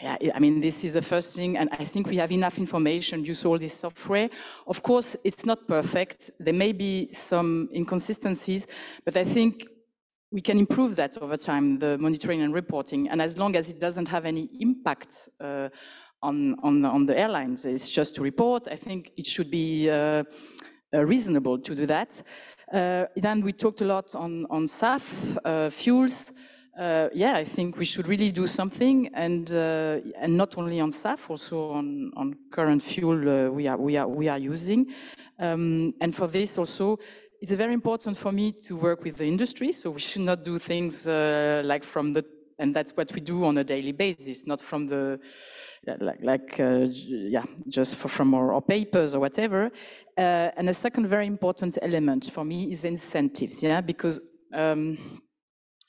yeah, I mean, this is the first thing, and I think we have enough information, use all this software. Of course, it's not perfect. There may be some inconsistencies, but I think we can improve that over time, the monitoring and reporting. And as long as it doesn't have any impact uh, on, on, on, the airlines, it's just to report, I think it should be uh, uh reasonable to do that. Uh, then we talked a lot on, on SAF, uh, fuels. Uh, yeah, I think we should really do something, and and not only on SAF, also on on current fuel we are we are we are using. Um, and for this also, it's very important for me to work with the industry. So we should not do things uh, like from the and that's what we do on a daily basis, not from the like, like uh, yeah, just for, from our, our, papers or whatever. Uh, and a second very important element for me is incentives, yeah, because um,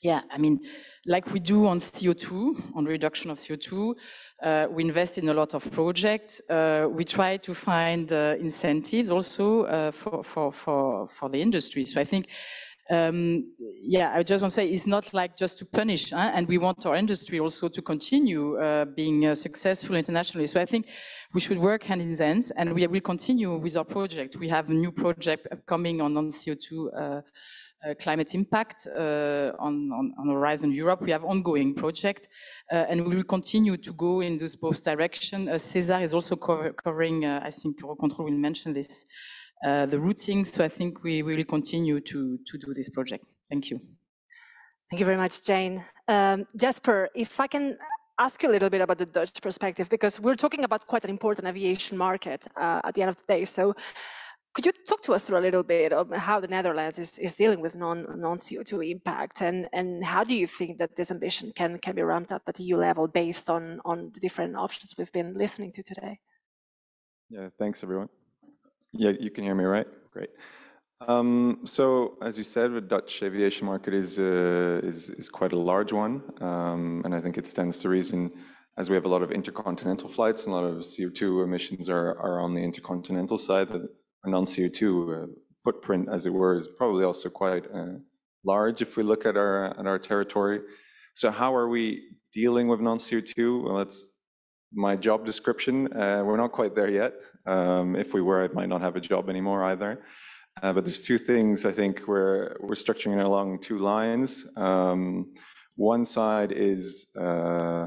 yeah, I mean, like we do on CO2, on reduction of CO2, uh, we invest in a lot of projects. Uh, we try to find uh, incentives also uh, for, for, for, for the industry. So I think, um, yeah, I just want to say it's not like just to punish, huh? and we want our industry also to continue uh, being uh, successful internationally. So I think we should work hand in hand, and we will continue with our project. We have a new project coming on non-CO2 uh, climate impact uh, on, on, on, Horizon Europe. We have ongoing project, uh, and we will continue to go in this both direction. SESAR is also co covering, I think Eurocontrol will mention this, the routing. So I think we, we will continue to, to do this project. Thank you. Thank you very much, Jane. Um, Jasper, if I can ask you a little bit about the Dutch perspective, because we're talking about quite an important aviation market uh, at the end of the day. So could you talk to us through a little bit of how the Netherlands is, is dealing with non, non-CO2 impact and, and how do you think that this ambition can, can be ramped up at EU level based on, on the different options we've been listening to today? Yeah, thanks everyone. Yeah, you can hear me, right? Great. Um, so, as you said, the Dutch aviation market is, uh, is, quite a large one, um, and I think it stands to reason as we have a lot of intercontinental flights and a lot of CO2 emissions are, are on the intercontinental side that non-CO2 uh, footprint, as it were, is probably also quite uh, large if we look at our at our territory. So how are we dealing with non-CO2? Well, that's my job description. Uh, we're not quite there yet. Um, if we were, I might not have a job anymore either. Uh, but there's two things I think we're we're structuring it along two lines. Um, one side is uh,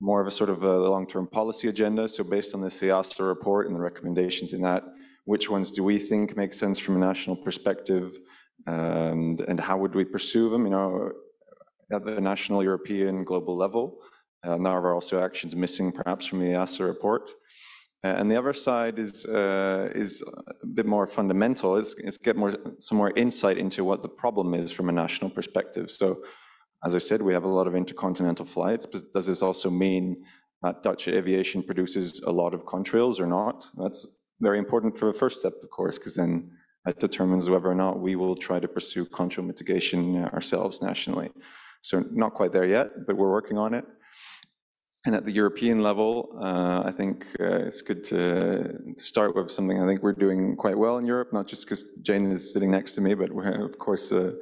more of a sort of a long-term policy agenda. So based on the EASA report and the recommendations in that, which ones do we think make sense from a national perspective, and, and how would we pursue them, you know, at the national, European, global level. Now are also actions missing perhaps from the EASA report. Uh, and the other side is uh, is a bit more fundamental. Is, is get more some more insight into what the problem is from a national perspective. So, as I said, we have a lot of intercontinental flights, but does this also mean that Dutch aviation produces a lot of contrails or not? That's very important for the first step, of course, because then that determines whether or not we will try to pursue contrail mitigation ourselves nationally. So not quite there yet, but we're working on it. And at the European level, uh, I think uh, it's good to start with something I think we're doing quite well in Europe, not just because Jane is sitting next to me, but of course, uh,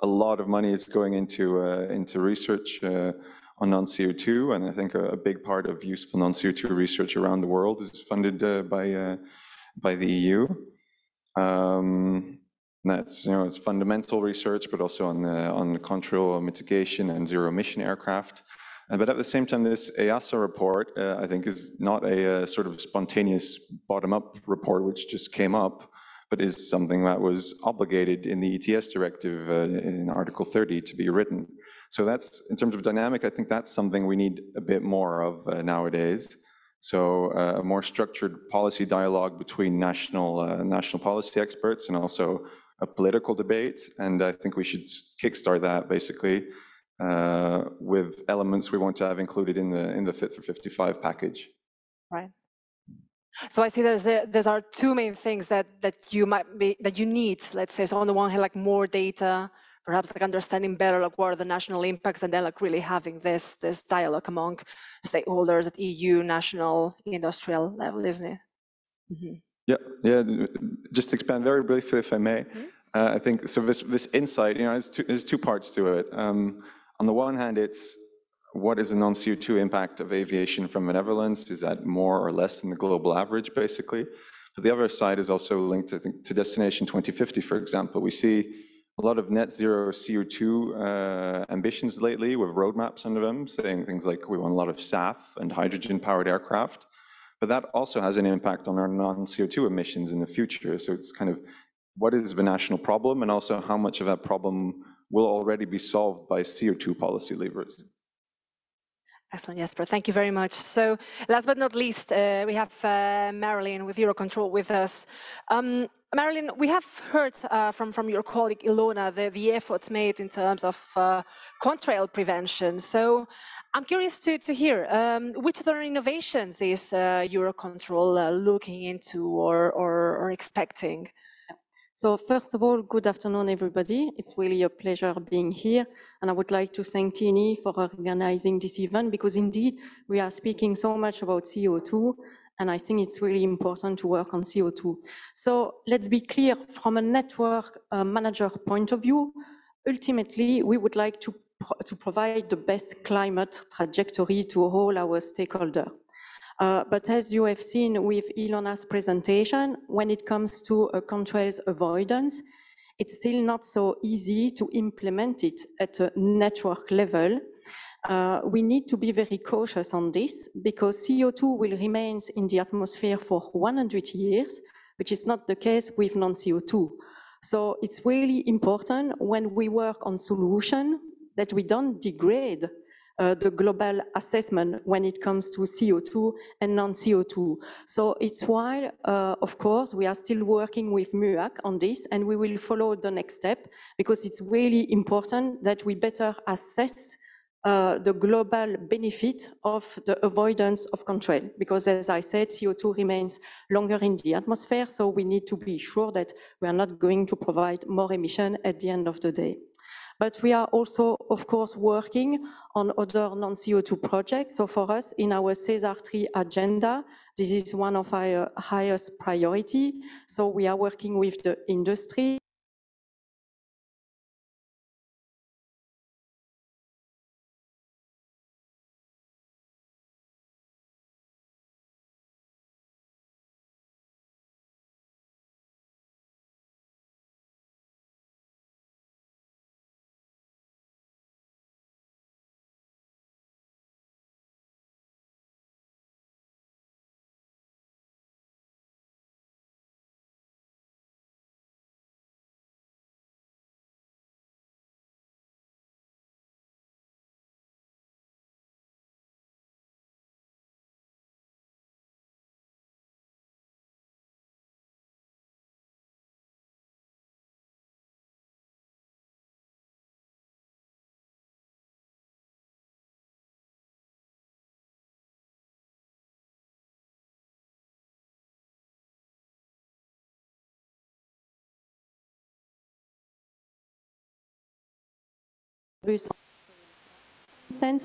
a lot of money is going into, uh, into research uh, on non-CO2, and I think a, a, big part of useful non-CO2 research around the world is funded uh, by by the EU. Um, that's you know it's fundamental research, but also on on the contrail mitigation and zero emission aircraft. Uh, but at the same time, this EASA report, uh, I think, is not a, a sort of spontaneous bottom-up report which just came up, but is something that was obligated in the ETS directive uh, in Article 30 to be written. So that's, in terms of dynamic, I think that's something we need a bit more of uh, nowadays. So uh, a more structured policy dialogue between national, uh, national policy experts and also a political debate. And I think we should kickstart that basically uh, with elements we want to have included in the, in the Fit for 55 package. Right. So I see there's there, there's are two main things that that you might be that you need. Let's say so on the one hand, like more data, perhaps like understanding better like what are the national impacts, and then like really having this this dialogue among stakeholders at EU, national, industrial level, isn't it? Mm -hmm. Yeah, yeah. Just to expand very briefly, if I may. Mm -hmm. uh, I think so. This this insight, you know, there's two, there's two parts to it. Um, on the one hand, it's what is the non-CO2 impact of aviation from the Netherlands? Is that more or less than the global average, basically? But the other side is also linked, think, to Destination 2050, for example. We see a lot of net zero CO2 uh, ambitions lately with roadmaps under them, saying things like we want a lot of SAF and hydrogen-powered aircraft. But that also has an impact on our non-CO2 emissions in the future. So it's kind of what is the national problem and also how much of that problem will already be solved by CO2 policy levers. Excellent, Jesper. Thank you very much. So last but not least, uh, we have uh, Marilyn with Eurocontrol with us. Um, Marilyn, we have heard uh, from, from your colleague Ilona the, the efforts made in terms of uh, contrail prevention. So I'm curious to, to hear um, which other innovations is uh, Eurocontrol uh, looking into or, or, or expecting? So first of all, good afternoon, everybody. It's really a pleasure being here. And I would like to thank T&E for organizing this event because indeed we are speaking so much about CO2 and I think it's really important to work on CO2. So let's be clear from a network uh, manager point of view, ultimately we would like to, pro to provide the best climate trajectory to all our stakeholders. Uh, but as you have seen with Ilona's presentation, when it comes to uh, contrails avoidance, it's still not so easy to implement it at a network level. Uh, we need to be very cautious on this because CO2 will remain in the atmosphere for 100 years, which is not the case with non-CO2. So it's really important when we work on solution that we don't degrade uh, the global assessment when it comes to CO2 and non-CO2. So it's why, uh, of course, we are still working with MUAC on this and we will follow the next step because it's really important that we better assess uh, the global benefit of the avoidance of contrail. Because as I said, CO2 remains longer in the atmosphere, so we need to be sure that we are not going to provide more emission at the end of the day. But we are also, of course, working on other non-CO2 projects. So for us, in our SESAR 3 agenda, this is one of our highest priority. So we are working with the industry,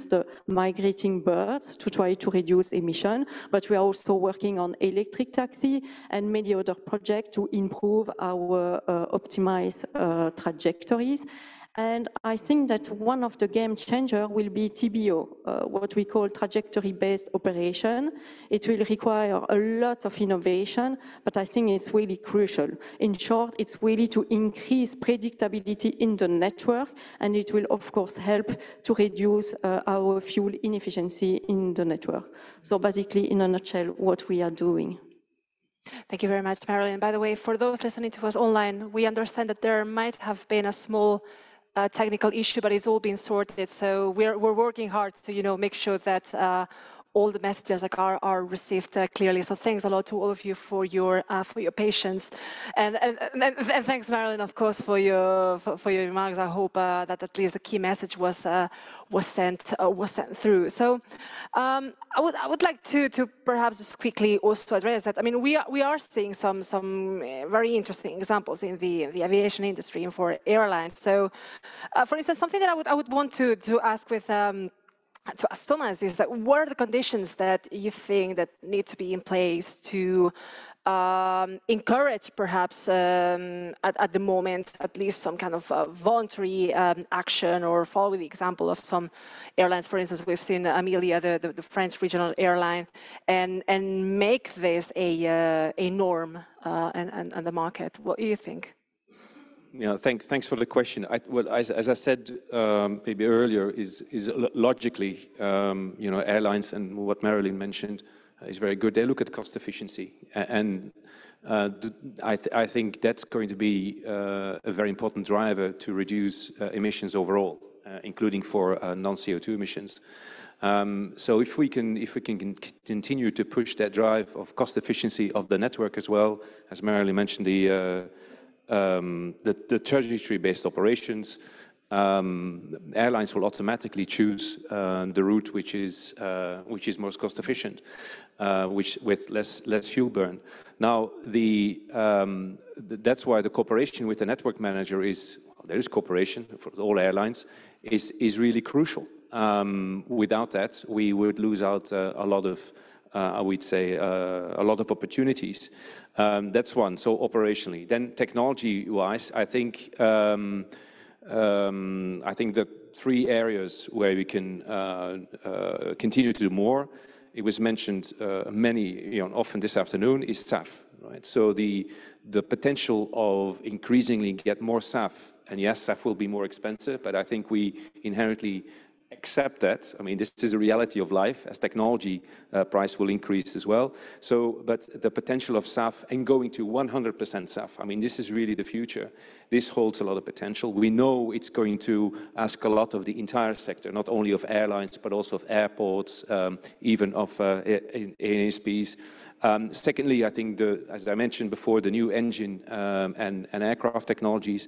the migrating birds to try to reduce emission, but we are also working on electric taxi and many other projects to improve our uh, optimized uh, trajectories. And I think that one of the game changer will be TBO, uh, what we call trajectory-based operation. It will require a lot of innovation, but I think it's really crucial. In short, it's really to increase predictability in the network, and it will, of course, help to reduce uh, our fuel inefficiency in the network. So basically, in a nutshell, what we are doing. Thank you very much, Marilyn. By the way, for those listening to us online, we understand that there might have been a small technical issue, but it's all been sorted. So we're, we're working hard to, you know, make sure that uh, all the messages like are, are received uh, clearly. So thanks a lot to all of you for your uh, for your patience, and and, and and, thanks Marilyn, of course, for your for, for your remarks. I hope uh, that at least the key message was uh, was sent uh, was sent through. So um, I would I would like to to perhaps just quickly also address that. I mean, we are we are seeing some some uh, very interesting examples in the in the aviation industry and for airlines. So, for instance, something that I would I would want to to ask with. Um, to ask Thomas is that what are the conditions that you think that need to be in place to um, encourage perhaps um, at, at, the moment at least some kind of uh, voluntary um, action or follow the example of some airlines? For instance we've seen Amelia the, the, the French regional airline and and make this a uh, a norm uh, and, and, and the market. What do you think yeah, thanks. Thanks for the question. I, well, as, as, I said um, maybe earlier, is is logically, um, you know, airlines and what Marilyn mentioned uh, is very good. They look at cost efficiency, and uh, I, th I, think that's going to be uh, a very important driver to reduce uh, emissions overall, uh, including for uh, non-CO2 emissions. Um, so if we can if we can continue to push that drive of cost efficiency of the network as well, as Marilyn mentioned, the um, the, the trajectory-based operations, um, airlines will automatically choose uh, the route which is uh, which is most cost efficient, uh, which with less less fuel burn. Now, the um, th that's why the cooperation with the network manager is well, there is cooperation for all airlines is is really crucial. Um, without that, we would lose out uh, a lot of I would say uh, a lot of opportunities. Um, that's one, so operationally. Then technology-wise, I think um, um, I think the three areas where we can uh, uh, continue to do more, it was mentioned uh, many, you know, often this afternoon, is SAF, right? So the, the potential of increasingly get more SAF, and yes, SAF will be more expensive, but I think we inherently accept that. I mean, this is a reality of life as technology uh, price will increase as well. So, but the potential of SAF and going to 100% SAF, I mean, this is really the future. This holds a lot of potential. We know it's going to ask a lot of the entire sector, not only of airlines, but also of airports, um, even of uh, ANSPs. Um, secondly, I think, the, as I mentioned before, the new engine um, and, and, aircraft technologies.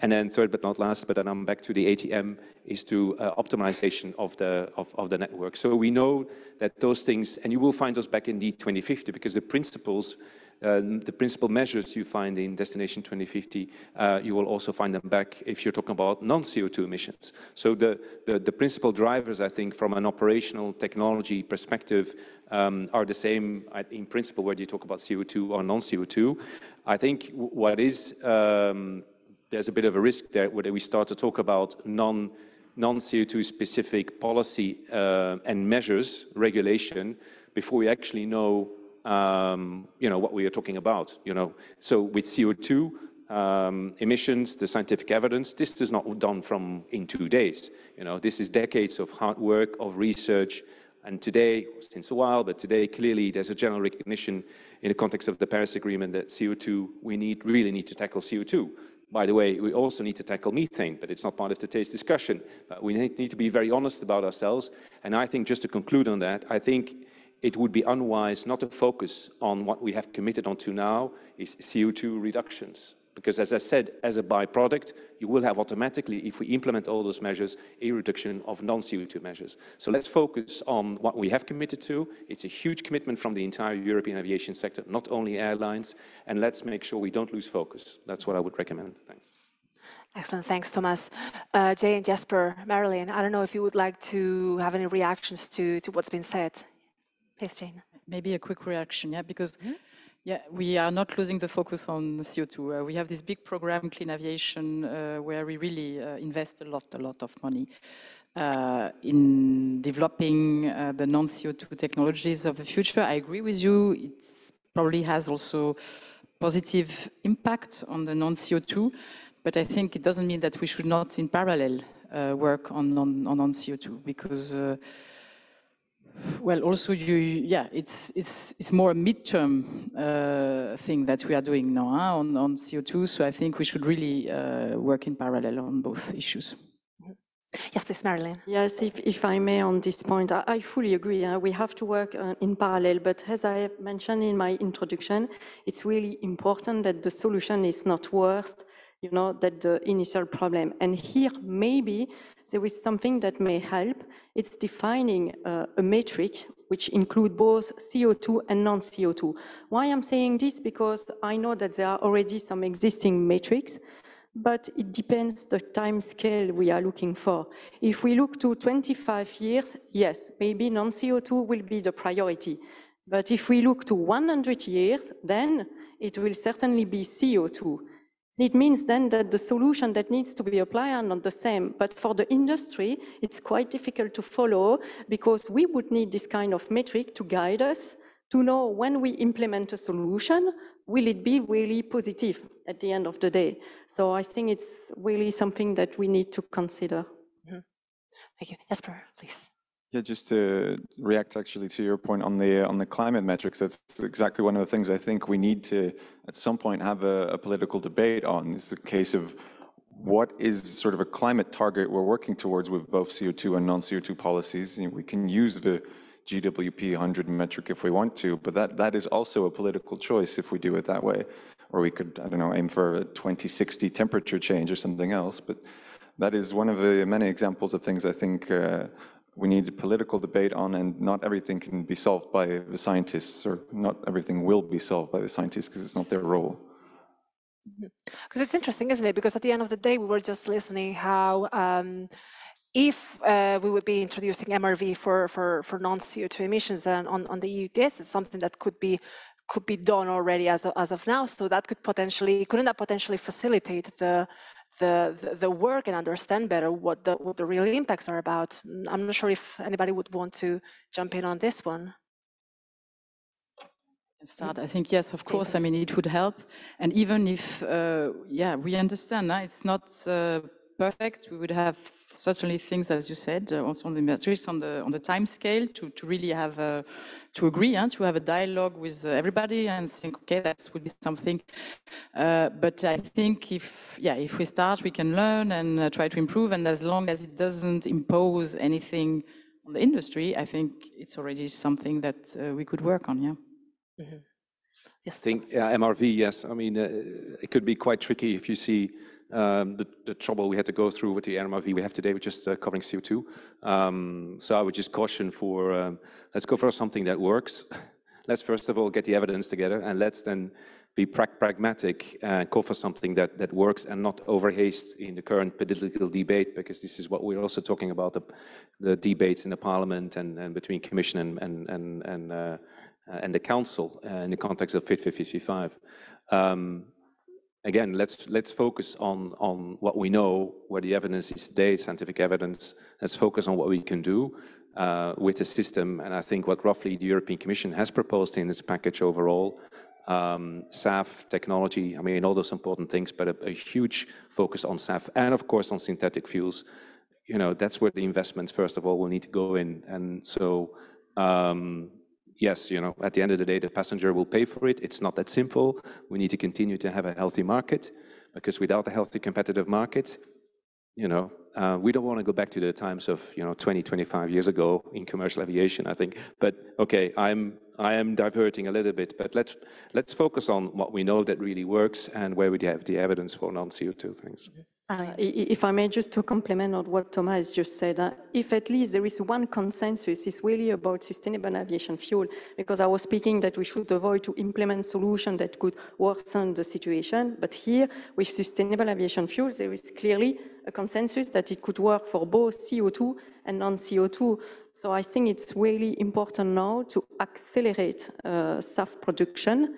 And then third but not last, but then I'm back to the ATM, is to uh, optimization of the, of, of, the network. So we know that those things, and you will find those back in the 2050 because the principles the principal measures you find in Destination 2050, uh, you will also find them back if you're talking about non-CO2 emissions. So the, the, the, principal drivers, I think, from an operational technology perspective um, are the same in principle whether you talk about CO2 or non-CO2. I think what is, um, there's a bit of a risk there where we start to talk about non non-CO2 specific policy uh, and measures, regulation, before we actually know um, you know, what we are talking about, you know. So with CO2 um, emissions, the scientific evidence, this is not done from in two days. You know, this is decades of hard work, of research, and today, since a while, but today clearly there's a general recognition in the context of the Paris Agreement that CO2, we need really need to tackle CO2. By the way, we also need to tackle methane, but it's not part of today's discussion. But we need to be very honest about ourselves. And I think just to conclude on that, I think it would be unwise not to focus on what we have committed on to now is CO2 reductions. Because as I said, as a byproduct, you will have automatically, if we implement all those measures, a reduction of non-CO2 measures. So let's focus on what we have committed to. It's a huge commitment from the entire European aviation sector, not only airlines, and let's make sure we don't lose focus. That's what I would recommend. Thanks. Excellent, thanks, Thomas. Uh, Jay and Jesper, Marilyn, I don't know if you would like to have any reactions to, to what's been said. Please, Jane. Maybe a quick reaction, yeah, because mm -hmm. yeah, we are not losing the focus on CO2. Uh, we have this big program, Clean Aviation, uh, where we really uh, invest a lot, a lot of money uh, in developing uh, the non-CO2 technologies of the future. I agree with you. It probably has also positive impact on the non-CO2, but I think it doesn't mean that we should not, in parallel, uh, work on non-CO2 because well, also, you, yeah, it's it's it's more a midterm uh, thing that we are doing now huh, on on CO2. So I think we should really uh, work in parallel on both issues. Yes, please, Marilyn. Yes, if, if I may on this point, I, I fully agree. Uh, we have to work uh, in parallel, but as I mentioned in my introduction, it's really important that the solution is not worse, you know, that the initial problem. And here, maybe there is something that may help. It's defining uh, a metric which include both CO2 and non-CO2. Why I'm saying this? Because I know that there are already some existing metrics, but it depends the time scale we are looking for. If we look to 25 years, yes, maybe non-CO2 will be the priority. But if we look to 100 years, then it will certainly be CO2. It means then that the solution that needs to be applied are not the same. But for the industry, it's quite difficult to follow because we would need this kind of metric to guide us to know when we implement a solution, will it be really positive at the end of the day? So I think it's really something that we need to consider. Mm -hmm. Thank you. Jesper, please. Yeah, just to react actually to your point on the on the climate metrics, that's exactly one of the things I think we need to at some point have a, a political debate on. It's a case of what is sort of a climate target we're working towards with both CO2 and non-CO2 policies. We can use the GWP 100 metric if we want to, but that, that is also a political choice if we do it that way. Or we could, I don't know, aim for a 2060 temperature change or something else. But that is one of the many examples of things I think uh, we need a political debate on, and not everything can be solved by the scientists, or not everything will be solved by the scientists because it's not their role. Because mm-hmm. it's interesting, isn't it? Because at the end of the day, we were just listening how um, if uh, we would be introducing MRV for, for, for non-CO2 emissions and on, on the EU ETS, it's something that could be could be done already as of, as of now. So that could potentially, couldn't that potentially facilitate the, the, the, work and understand better what the, what the real impacts are about? I'm not sure if anybody would want to jump in on this one. Start. I think yes, of course. I mean, it would help, and even if, uh, yeah, we understand. It's not uh, perfect. We would have certainly things, as you said, uh, also on the metrics, on the on the time scale, to, to really have a, to agree, and to have a dialogue with uh, everybody and think, okay, that would be something. Uh, but I think if yeah, if we start, we can learn and uh, try to improve, and as long as it doesn't impose anything on the industry, I think it's already something that uh, we could work on. Yeah. Mm -hmm. Yes, I think yeah, MRV. Yes, I mean uh, it could be quite tricky if you see um, the, the, trouble we had to go through with the MRV we have today, with just uh, covering CO2. Um, so I would just caution for, um, let's go for something that works. <laughs> let's first of all get the evidence together and let's then be pra pragmatic and go for something that, that works and not overhaste in the current political debate, because this is what we're also talking about, the, the debates in the parliament and, and between commission and, and, and, and, uh, and the council uh, in the context of Fit for 55. Um, again, let's let's focus on on what we know, where the evidence is today, scientific evidence. Let's focus on what we can do uh, with the system. And I think what roughly the European Commission has proposed in its package overall, um, SAF technology. I mean, all those important things, but a, a, huge focus on SAF and of course on synthetic fuels. You know, that's where the investments first of all will need to go in. And so. Um, yes, you know, at the end of the day, the passenger will pay for it. It's not that simple. We need to continue to have a healthy market because without a healthy competitive market, you know, uh, we don't want to go back to the times of, you know, 20, 25 years ago in commercial aviation, I think. But okay, I'm I am diverting a little bit, but let's let's focus on what we know that really works and where we have the evidence for non-CO2 things. Uh, if I may just to complement on what Thomas just said, uh, if at least there is one consensus, it's really about sustainable aviation fuel, because I was speaking that we should avoid to implement solutions that could worsen the situation, but here with sustainable aviation fuels, there is clearly a consensus that it could work for both CO2 and non-CO2. So I think it's really important now to accelerate uh, SAF production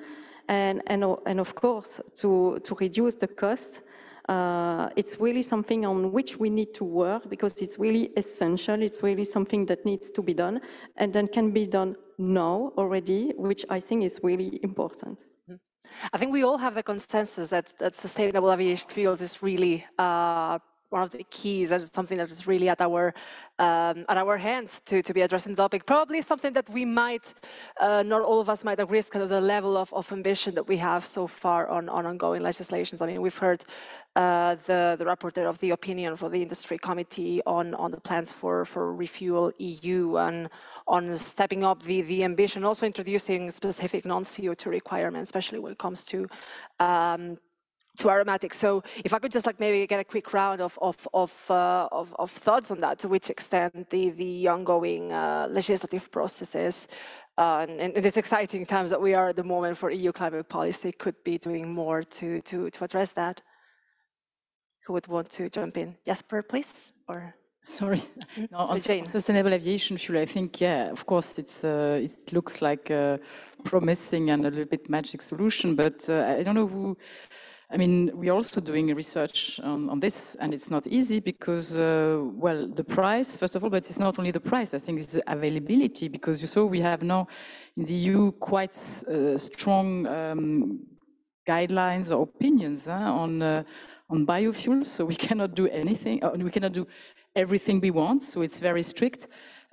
and, and, and of course to, to reduce the cost. Uh, it's really something on which we need to work because it's really essential. It's really something that needs to be done and then can be done now already, which I think is really important. Mm-hmm. I think we all have the consensus that, that sustainable aviation fuels is really uh, one of the keys and something that is really at our um, at our hands to, to be addressing the topic. Probably something that we might, uh, not all of us might agree, is kind of the level of, of ambition that we have so far on, on ongoing legislations. I mean, we've heard uh, the, the rapporteur of the opinion for the industry committee on, on the plans for, for Refuel EU and on stepping up the, the ambition, also introducing specific non-CO2 requirements, especially when it comes to um, to aromatics. So if I could just like maybe get a quick round of of of uh, of, of, thoughts on that, to which extent the the ongoing uh, legislative processes uh, and in these exciting times that we are at the moment for EU climate policy could be doing more to to to address that. Who would want to jump in? Jasper, please, or. Sorry. No, on sustainable aviation fuel, I think, yeah, of course, it's uh, it looks like a promising and a little bit magic solution, but uh, I don't know who I mean, we're also doing research on, on, this, and it's not easy because, uh, well, the price, first of all, but it's not only the price, I think it's the availability, because you saw we have now in the EU quite uh, strong um, guidelines or opinions huh, on, uh, on biofuels, so we <laughs> cannot do anything, uh, we cannot do everything we want, so it's very strict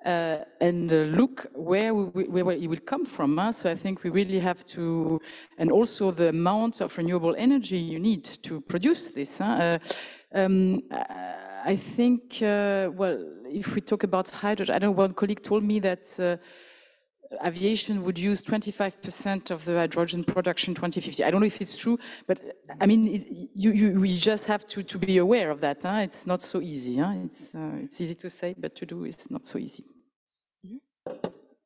uh, and uh, look where, we, where it will come from. Huh? So I think we really have to, and also the amount of renewable energy you need to produce this. Huh? Uh, um, I think, uh, well, if we talk about hydrogen, I don't know one colleague told me that uh, aviation would use 25% of the hydrogen production 2050. I don't know if it's true, but I mean, it, you, you, we just have to, to be aware of that. Huh? It's not so easy. Huh? It's, uh, it's easy to say, but to do is not so easy.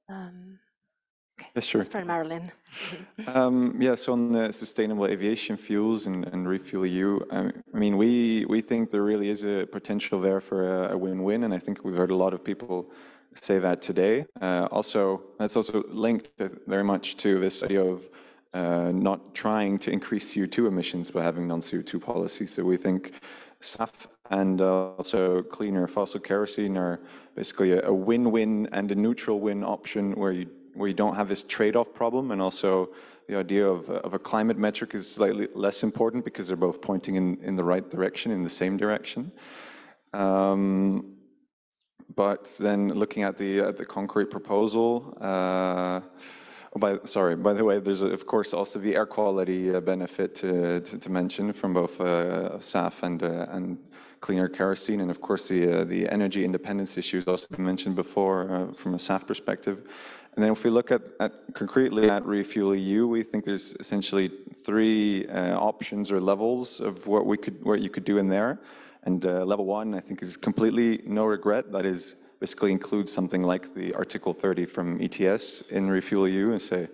Um, okay. Yes, sure. For Marilyn. <laughs> um, yeah, so on the sustainable aviation fuels and, and Refuel EU, I mean, we, we think there really is a potential there for a win-win, and I think we've heard a lot of people say that today. Uh, also, that's also linked very much to this idea of uh, not trying to increase CO2 emissions by having non-CO2 policy. So we think SAF and also cleaner fossil kerosene are basically a win-win and a neutral win option where you where you don't have this trade-off problem and also the idea of, of a climate metric is slightly less important because they're both pointing in, in the right direction, in the same direction. Um, but then looking at the, at the concrete proposal, uh, by, sorry, by the way, there's of course also the air quality uh, benefit to, to, to, mention from both uh, SAF and, uh, and cleaner kerosene, and of course the, uh, the energy independence issues also been mentioned before uh, from a SAF perspective. And then if we look at, at concretely at Refuel EU, we think there's essentially three uh, options or levels of what we could, what you could do in there. And level one, I think, is completely no regret. That is basically include something like the Article 30 from ETS in Refuel EU and say,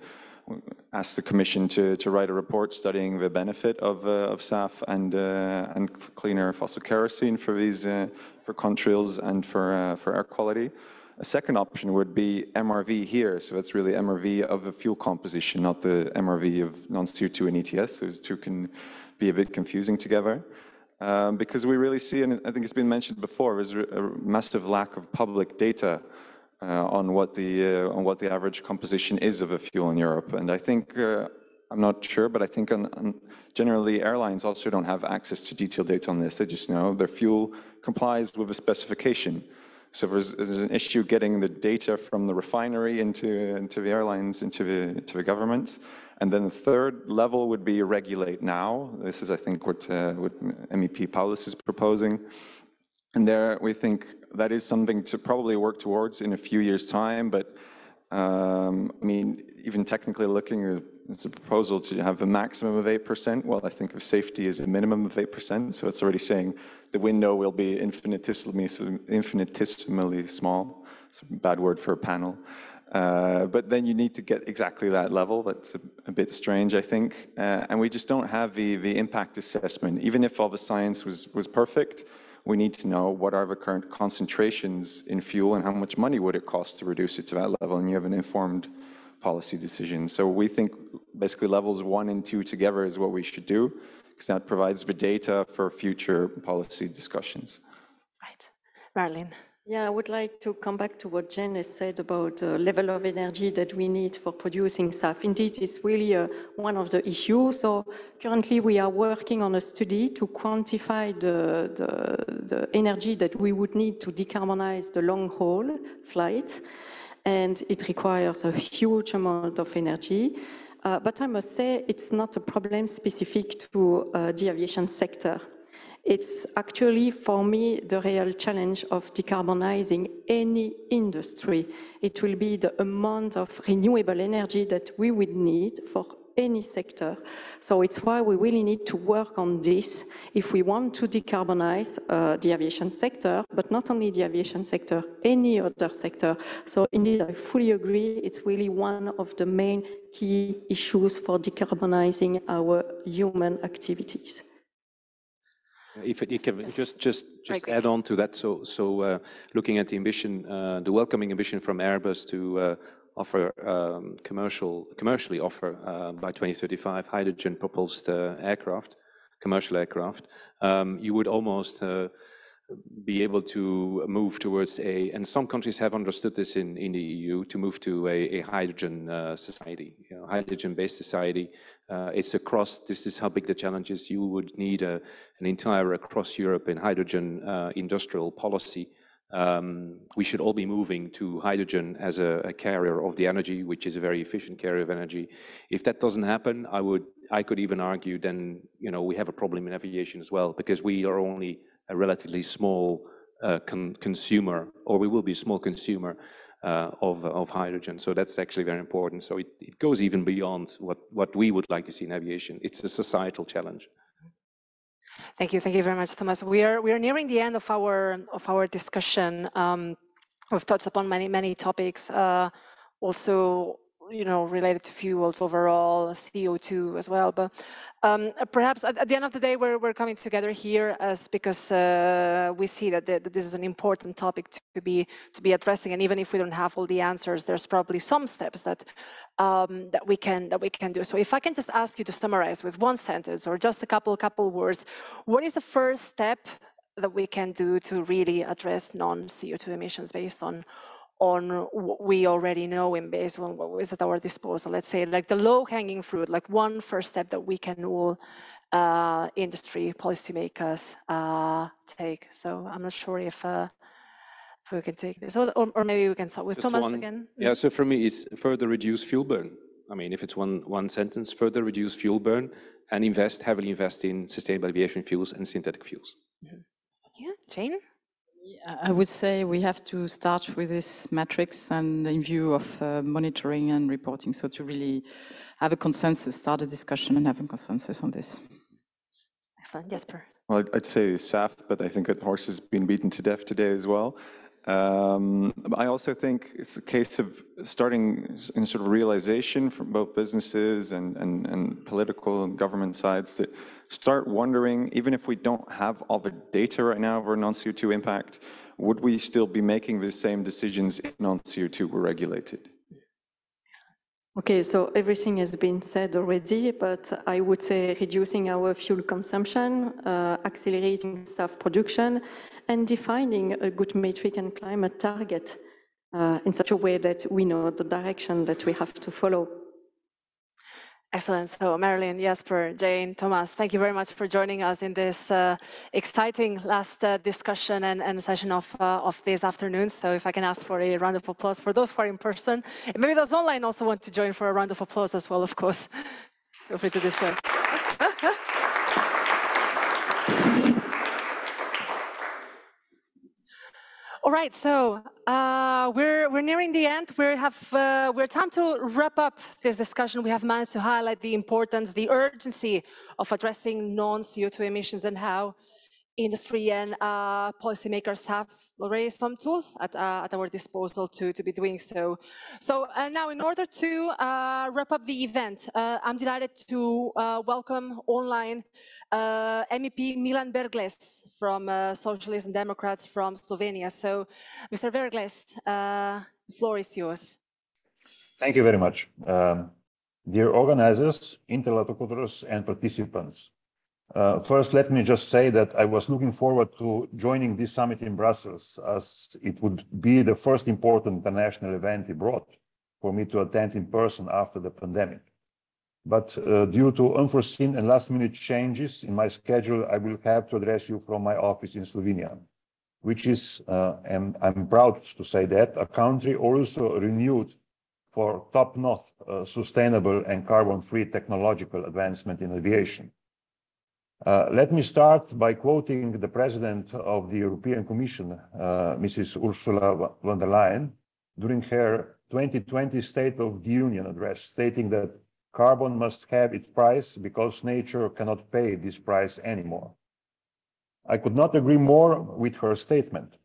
ask the Commission to, to write a report studying the benefit of, uh, of SAF and, uh, and cleaner fossil kerosene for these, uh, for contrails and for, uh, for air quality. A second option would be MRV here. So that's really MRV of the fuel composition, not the MRV of non-CO2 and ETS. Those two can be a bit confusing together. Um, because we really see, and I think it's been mentioned before, there's a massive lack of public data uh, on what the uh, on what the average composition is of a fuel in Europe. And I think uh, I'm not sure, but I think on, on generally airlines also don't have access to detailed data on this. They just know their fuel complies with a specification. So there's, there's, an issue getting the data from the refinery into, into the airlines, into the, to the governments. And then the third level would be regulate now. This is, I think, what, uh, what MEP Paulus is proposing. And there we think that is something to probably work towards in a few years' time. But um, I mean, even technically looking, it's a proposal to have a maximum of 8%. Well, I think of safety as a minimum of 8%. So it's already saying the window will be infinitesimally, infinitesimally small. It's a bad word for a panel. Uh, but then you need to get exactly that level. That's a, a bit strange, I think. Uh, and we just don't have the, the impact assessment. Even if all the science was, was perfect, we need to know what are the current concentrations in fuel and how much money would it cost to reduce it to that level. And you have an informed policy decision. So we think basically levels one and two together is what we should do, because that provides the data for future policy discussions. Right. Marilyn. Yeah, I would like to come back to what Jen has said about the level of energy that we need for producing SAF. Indeed, it's really uh, one of the issues. So currently we are working on a study to quantify the, the, the energy that we would need to decarbonize the long haul flights. And it requires a huge amount of energy. Uh, but I must say it's not a problem specific to uh, the aviation sector. It's actually, for me, the real challenge of decarbonizing any industry. It will be the amount of renewable energy that we would need for any sector. So it's why we really need to work on this if we want to decarbonize uh, the aviation sector, but not only the aviation sector, any other sector. So indeed, I fully agree. It's really one of the main key issues for decarbonizing our human activities. If it, can just just just add on to that, so so uh, looking at the ambition, uh, the welcoming ambition from Airbus to uh, offer um, commercial commercially offer uh, by 2035 hydrogen propulsed uh, aircraft, commercial aircraft, um, you would almost uh, be able to move towards a, and some countries have understood this in, in the EU, to move to a, a hydrogen uh, society, you know, hydrogen-based society. Uh, it's across, this is how big the challenge is. You would need a, an entire across Europe in hydrogen uh, industrial policy. Um, we should all be moving to hydrogen as a, a, carrier of the energy, which is a very efficient carrier of energy. If that doesn't happen, I would, I could even argue then, you know, we have a problem in aviation as well, because we are only a relatively small uh, con consumer, or we will be a small consumer uh, of, of hydrogen. So that's actually very important. So it, it goes even beyond what, what we would like to see in aviation. It's a societal challenge. Thank you. Thank you very much, Thomas. We are, we are nearing the end of our, of our discussion. Um, we've touched upon many, many topics. Uh, also, you know, related to fuels overall, CO2 as well. But um, perhaps at, at, the end of the day, we're, we're coming together here as because uh, we see that, that, this is an important topic to be to be addressing. And even if we don't have all the answers, there's probably some steps that um, that we can that we can do. So if I can just ask you to summarize with one sentence or just a couple couple words, what is the first step that we can do to really address non-CO2 emissions based on on what we already know and based on what is at our disposal. Let's say like the low hanging fruit, like one first step that we can all uh, industry policymakers uh, take. So I'm not sure if, uh, if we can take this, or, or, maybe we can start with Just Thomas one, again. Yeah, so for me, it's further reduce fuel burn. I mean, if it's one, one sentence, further reduce fuel burn and invest, heavily invest in sustainable aviation fuels and synthetic fuels. Yeah, Jane? I would say we have to start with this matrix and in view of uh, monitoring and reporting. So to really have a consensus, start a discussion and have a consensus on this. Excellent, Jesper. Well, I'd say SAF, but I think that horse has been beaten to death today as well. Um, I also think it's a case of starting in sort of realization from both businesses and, and, and political and government sides that start wondering, even if we don't have all the data right now of our non-CO2 impact, would we still be making the same decisions if non-CO2 were regulated? Okay, so everything has been said already, but I would say reducing our fuel consumption, uh, accelerating SAF production, and defining a good metric and climate target uh, in such a way that we know the direction that we have to follow. Excellent. So Marilyn, Jasper, Jane, Thomas, thank you very much for joining us in this uh, exciting last uh, discussion and, and, session of, uh, of this afternoon. So if I can ask for a round of applause for those who are in person, and maybe those online also want to join for a round of applause as well, of course. <laughs> Feel free to do so. <laughs> All right, so uh, we're we're nearing the end. We have uh, we're time to wrap up this discussion. We have managed to highlight the importance, the urgency of addressing non-CO2 emissions and how industry and uh, policymakers have already some tools at, uh, at, our disposal to, to be doing so. So uh, now in order to uh, wrap up the event, uh, I'm delighted to uh, welcome online MEP Milan Brglez from Socialists and Democrats from Slovenia. So Mr. Brglez, the floor is yours. Thank you very much. Um, dear organizers, interlocutors and participants, Uh, first, let me just say that I was looking forward to joining this summit in Brussels, as it would be the first important international event abroad for me to attend in person after the pandemic. But uh, due to unforeseen and last minute changes in my schedule, I will have to address you from my office in Slovenia, which is, uh, and I'm proud to say that, a country also renewed for top-notch uh, sustainable and carbon-free technological advancement in aviation. Uh, let me start by quoting the President of the European Commission, uh, Mrs. Ursula von der Leyen, during her 2020 State of the Union address, stating that carbon must have its price because nature cannot pay this price anymore. I could not agree more with her statement.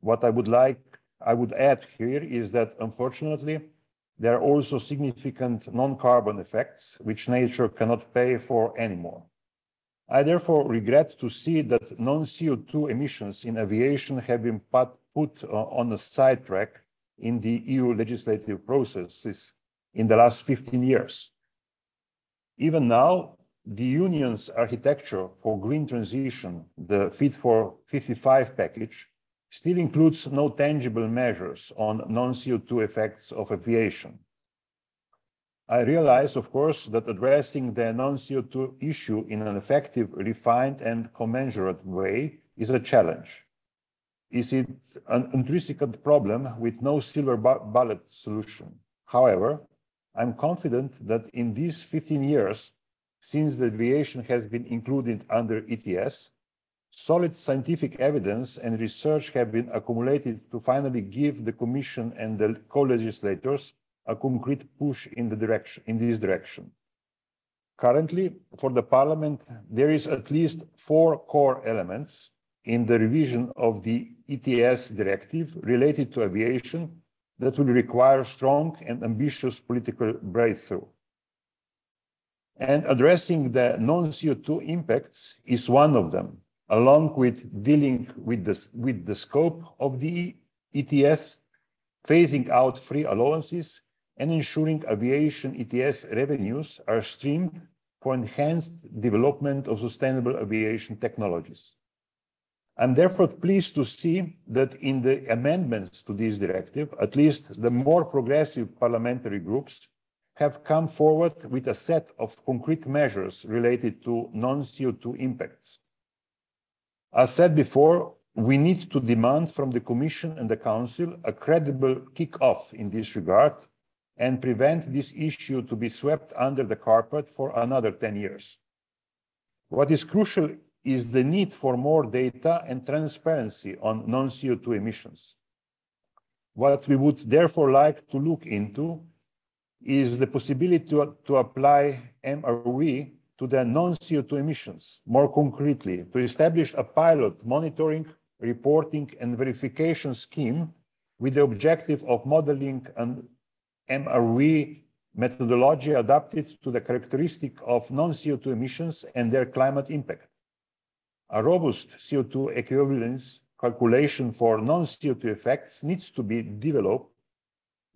What I would like, I would add here is that unfortunately, there are also significant non-carbon effects which nature cannot pay for anymore. I therefore regret to see that non-CO2 emissions in aviation have been put uh, on a sidetrack in the EU legislative processes in the last 15 years. Even now, the Union's architecture for green transition, the Fit for 55 package, still includes no tangible measures on non-CO2 effects of aviation. I realize, of course, that addressing the non-CO2 issue in an effective, refined, and commensurate way is a challenge. Is it an intrinsic problem with no silver bullet solution? However, I'm confident that in these 15 years, since the aviation has been included under ETS, solid scientific evidence and research have been accumulated to finally give the Commission and the co-legislators a concrete push in, the direction, in this direction. Currently, for the Parliament, there is at least four core elements in the revision of the ETS directive related to aviation that will require strong and ambitious political breakthrough. And addressing the non-CO2 impacts is one of them, along with dealing with the, with the scope of the ETS, phasing out free allowances, and ensuring aviation ETS revenues are streamed for enhanced development of sustainable aviation technologies. I'm therefore pleased to see that in the amendments to this directive, at least the more progressive parliamentary groups have come forward with a set of concrete measures related to non-CO2 impacts. As said before, we need to demand from the Commission and the Council a credible kick-off in this regard and prevent this issue to be swept under the carpet for another 10 years. What is crucial is the need for more data and transparency on non-CO2 emissions. What we would therefore like to look into is the possibility to, to apply MRV to the non-CO2 emissions more concretely, to establish a pilot monitoring, reporting and verification scheme with the objective of modeling and MRV methodology adapted to the characteristic of non-CO2 emissions and their climate impact. A robust CO2 equivalence calculation for non-CO2 effects needs to be developed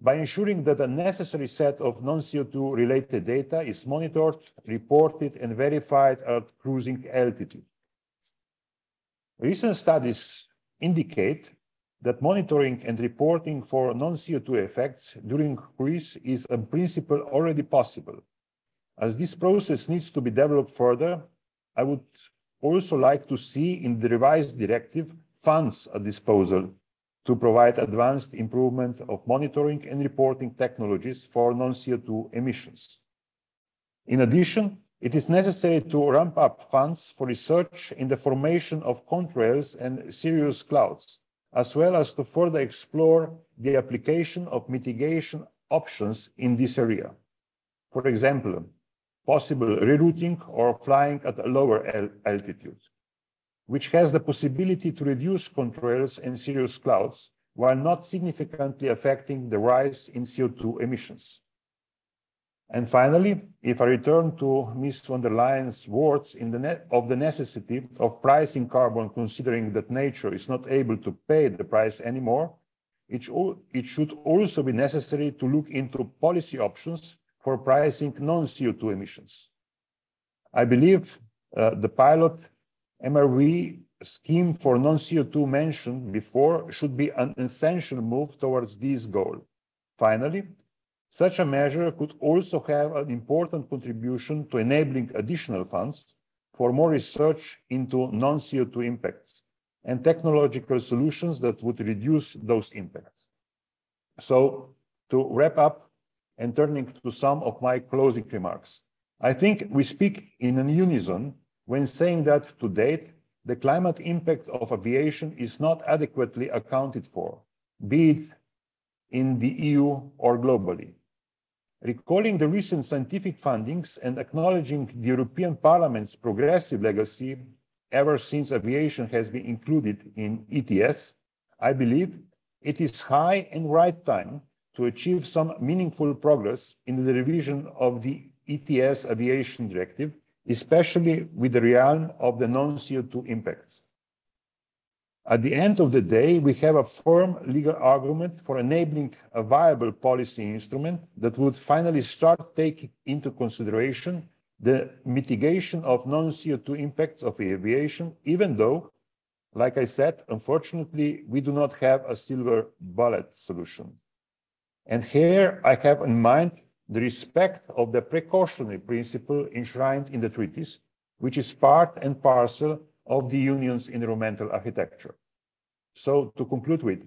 by ensuring that a necessary set of non-CO2 related data is monitored, reported, and verified at cruising altitude. Recent studies indicate that monitoring and reporting for non-CO2 effects during cruise is in principle already possible. As this process needs to be developed further, I would also like to see in the revised directive funds at disposal to provide advanced improvement of monitoring and reporting technologies for non-CO2 emissions. In addition, it is necessary to ramp up funds for research in the formation of contrails and cirrus clouds as well as to further explore the application of mitigation options in this area. For example, possible rerouting or flying at a lower altitude, which has the possibility to reduce contrails and cirrus clouds while not significantly affecting the rise in CO2 emissions. And finally, if I return to Ms. von der Leyen's words the of the necessity of pricing carbon, considering that nature is not able to pay the price anymore, it, it should also be necessary to look into policy options for pricing non-CO2 emissions. I believe uh, the pilot MRV scheme for non-CO2 mentioned before should be an essential move towards this goal. Finally, such a measure could also have an important contribution to enabling additional funds for more research into non-CO2 impacts and technological solutions that would reduce those impacts. So to wrap up and turning to some of my closing remarks, I think we speak in unison when saying that to date, the climate impact of aviation is not adequately accounted for, be it in the EU or globally. Recalling the recent scientific fundings and acknowledging the European Parliament's progressive legacy ever since aviation has been included in ETS, I believe it is high and right time to achieve some meaningful progress in the revision of the ETS aviation directive, especially with the realm of the non-CO2 impacts. At the end of the day, we have a firm legal argument for enabling a viable policy instrument that would finally start taking into consideration the mitigation of non-CO2 impacts of aviation, even though, like I said, unfortunately, we do not have a silver bullet solution. And here I have in mind the respect of the precautionary principle enshrined in the treaties, which is part and parcel of the Union's environmental architecture. So to conclude with,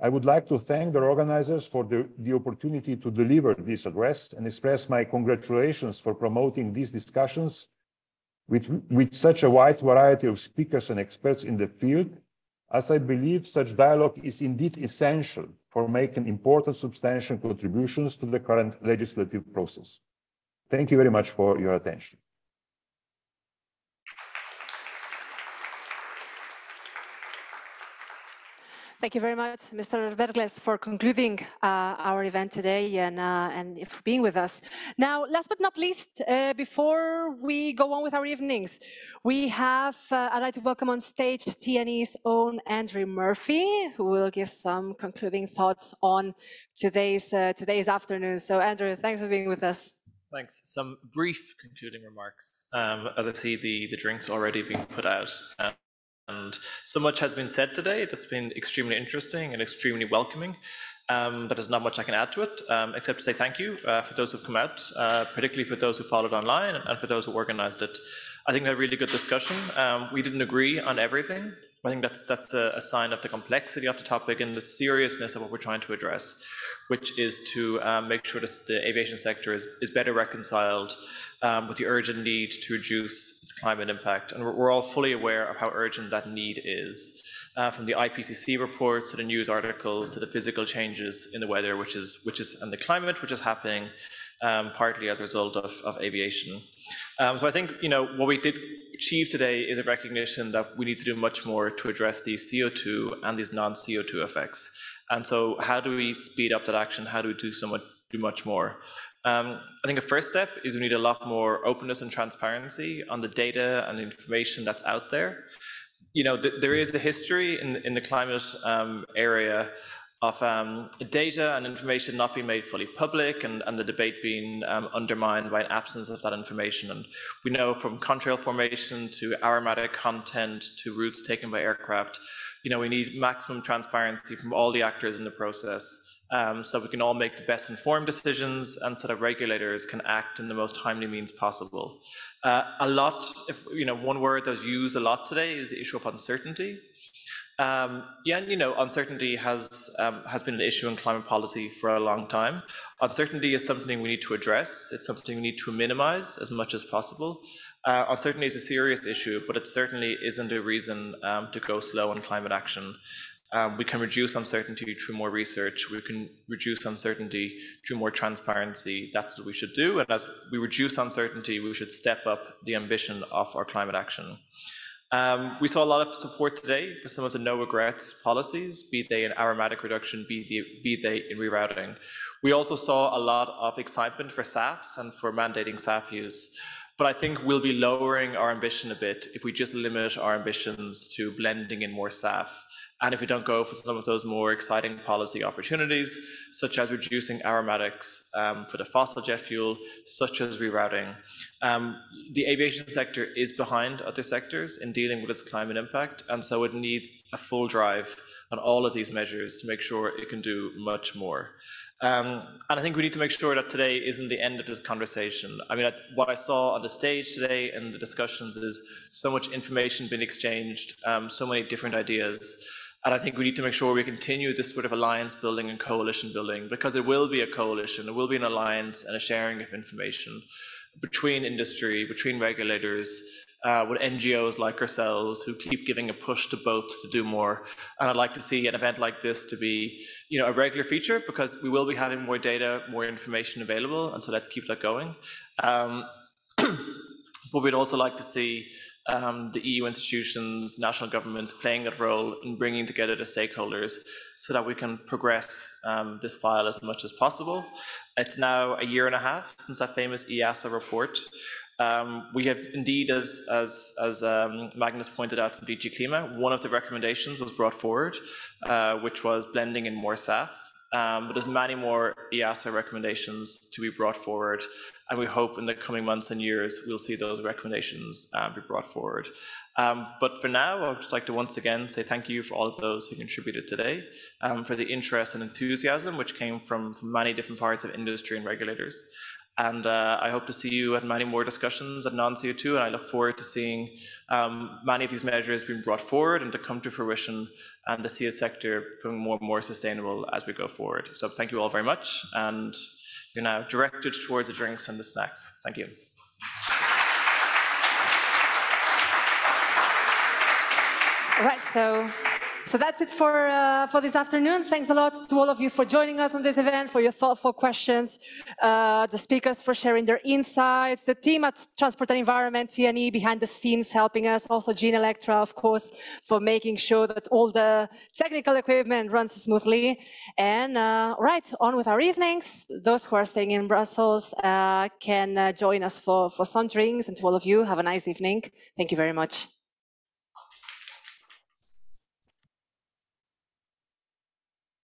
I would like to thank the organizers for the, the opportunity to deliver this address and express my congratulations for promoting these discussions with, with such a wide variety of speakers and experts in the field, as I believe such dialogue is indeed essential for making important substantial contributions to the current legislative process. Thank you very much for your attention. Thank you very much, Mr. Brglez, for concluding uh, our event today and, uh, and for being with us. Now, last but not least, uh, before we go on with our evenings, we have, uh, I'd like to welcome on stage T&E's own Andrew Murphy, who will give some concluding thoughts on today's, uh, today's afternoon. So Andrew, thanks for being with us. Thanks. Some brief concluding remarks. Um, as I see the, the drinks already being put out. Um, and so much has been said today that's been extremely interesting and extremely welcoming. Um, but there's not much I can add to it, um, except to say thank you uh, for those who've come out, uh, particularly for those who followed online and for those who organized it. I think we had a really good discussion. Um, we didn't agree on everything. I think that's that's a, a, sign of the complexity of the topic and the seriousness of what we're trying to address, which is to um, make sure that the aviation sector is, is better reconciled um, with the urgent need to reduce climate impact. And we're, all fully aware of how urgent that need is. Uh, from the IPCC reports to the news articles to the physical changes in the weather, which is which is and the climate, which is happening um, partly as a result of, of aviation. Um, so I think you know what we did achieve today is a recognition that we need to do much more to address these CO2 and these non-CO2 effects. And so how do we speed up that action? How do we do so much, do much more? Um, I think a first step is we need a lot more openness and transparency on the data and information that's out there. You know, th there is a history in, in the climate um, area of um, data and information not being made fully public and, and the debate being um, undermined by an absence of that information. And we know from contrail formation to aromatic content to routes taken by aircraft, you know, we need maximum transparency from all the actors in the process um, so we can all make the best informed decisions and so that regulators can act in the most timely means possible. Uh, a lot, if you know, one word that's used a lot today is the issue of uncertainty. Um, yeah, you know, uncertainty has um, has been an issue in climate policy for a long time. Uncertainty is something we need to address. It's something we need to minimize as much as possible. Uh, uncertainty is a serious issue, but it certainly isn't a reason um, to go slow on climate action. Um, we can reduce uncertainty through more research. We can reduce uncertainty through more transparency. That's what we should do. And as we reduce uncertainty, we should step up the ambition of our climate action. Um, we saw a lot of support today for some of the no regrets policies, be they in aromatic reduction, be they, be they in rerouting. We also saw a lot of excitement for SAFs and for mandating SAF use. But I think we'll be lowering our ambition a bit if we just limit our ambitions to blending in more SAF And if we don't go for some of those more exciting policy opportunities, such as reducing aromatics um, for the fossil jet fuel, such as rerouting, um, the aviation sector is behind other sectors in dealing with its climate impact. And so it needs a full drive on all of these measures to make sure it can do much more. Um, and I think we need to make sure that today isn't the end of this conversation. I mean, what I saw on the stage today and the discussions is so much information being exchanged, um, so many different ideas. And I think we need to make sure we continue this sort of alliance building and coalition building because it will be a coalition, it will be an alliance and a sharing of information between industry, between regulators, uh, with NGOs like ourselves who keep giving a push to both to do more. And I'd like to see an event like this to be, you know, a regular feature because we will be having more data, more information available, and so let's keep that going. Um, <clears throat> but we'd also like to see um, the EU institutions, national governments playing that role in bringing together the stakeholders so that we can progress um, this file as much as possible. It's now a year and a half since that famous EASA report. Um, we have indeed, as, as, as um, Magnus pointed out from DG CLIMA, one of the recommendations was brought forward, uh, which was blending in more SAF. Um, but there's many more EASA recommendations to be brought forward, and we hope in the coming months and years we'll see those recommendations uh, be brought forward. Um, but for now, I'd just like to once again say thank you for all of those who contributed today, um, for the interest and enthusiasm which came from, from many different parts of industry and regulators. And uh, I hope to see you at many more discussions at non-CO2, and I look forward to seeing um, many of these measures being brought forward and to come to fruition, and the CS sector becoming more and more sustainable as we go forward. So thank you all very much, and you're now directed towards the drinks and the snacks. Thank you. All right, so so that's it for, uh, for this afternoon. Thanks a lot to all of you for joining us on this event, for your thoughtful questions, uh, the speakers for sharing their insights, the team at Transport and Environment, T&E, behind the scenes helping us, also Gene Electra, of course, for making sure that all the technical equipment runs smoothly. And uh, right, on with our evenings. Those who are staying in Brussels uh, can uh, join us for, for some drinks. And to all of you, have a nice evening. Thank you very much.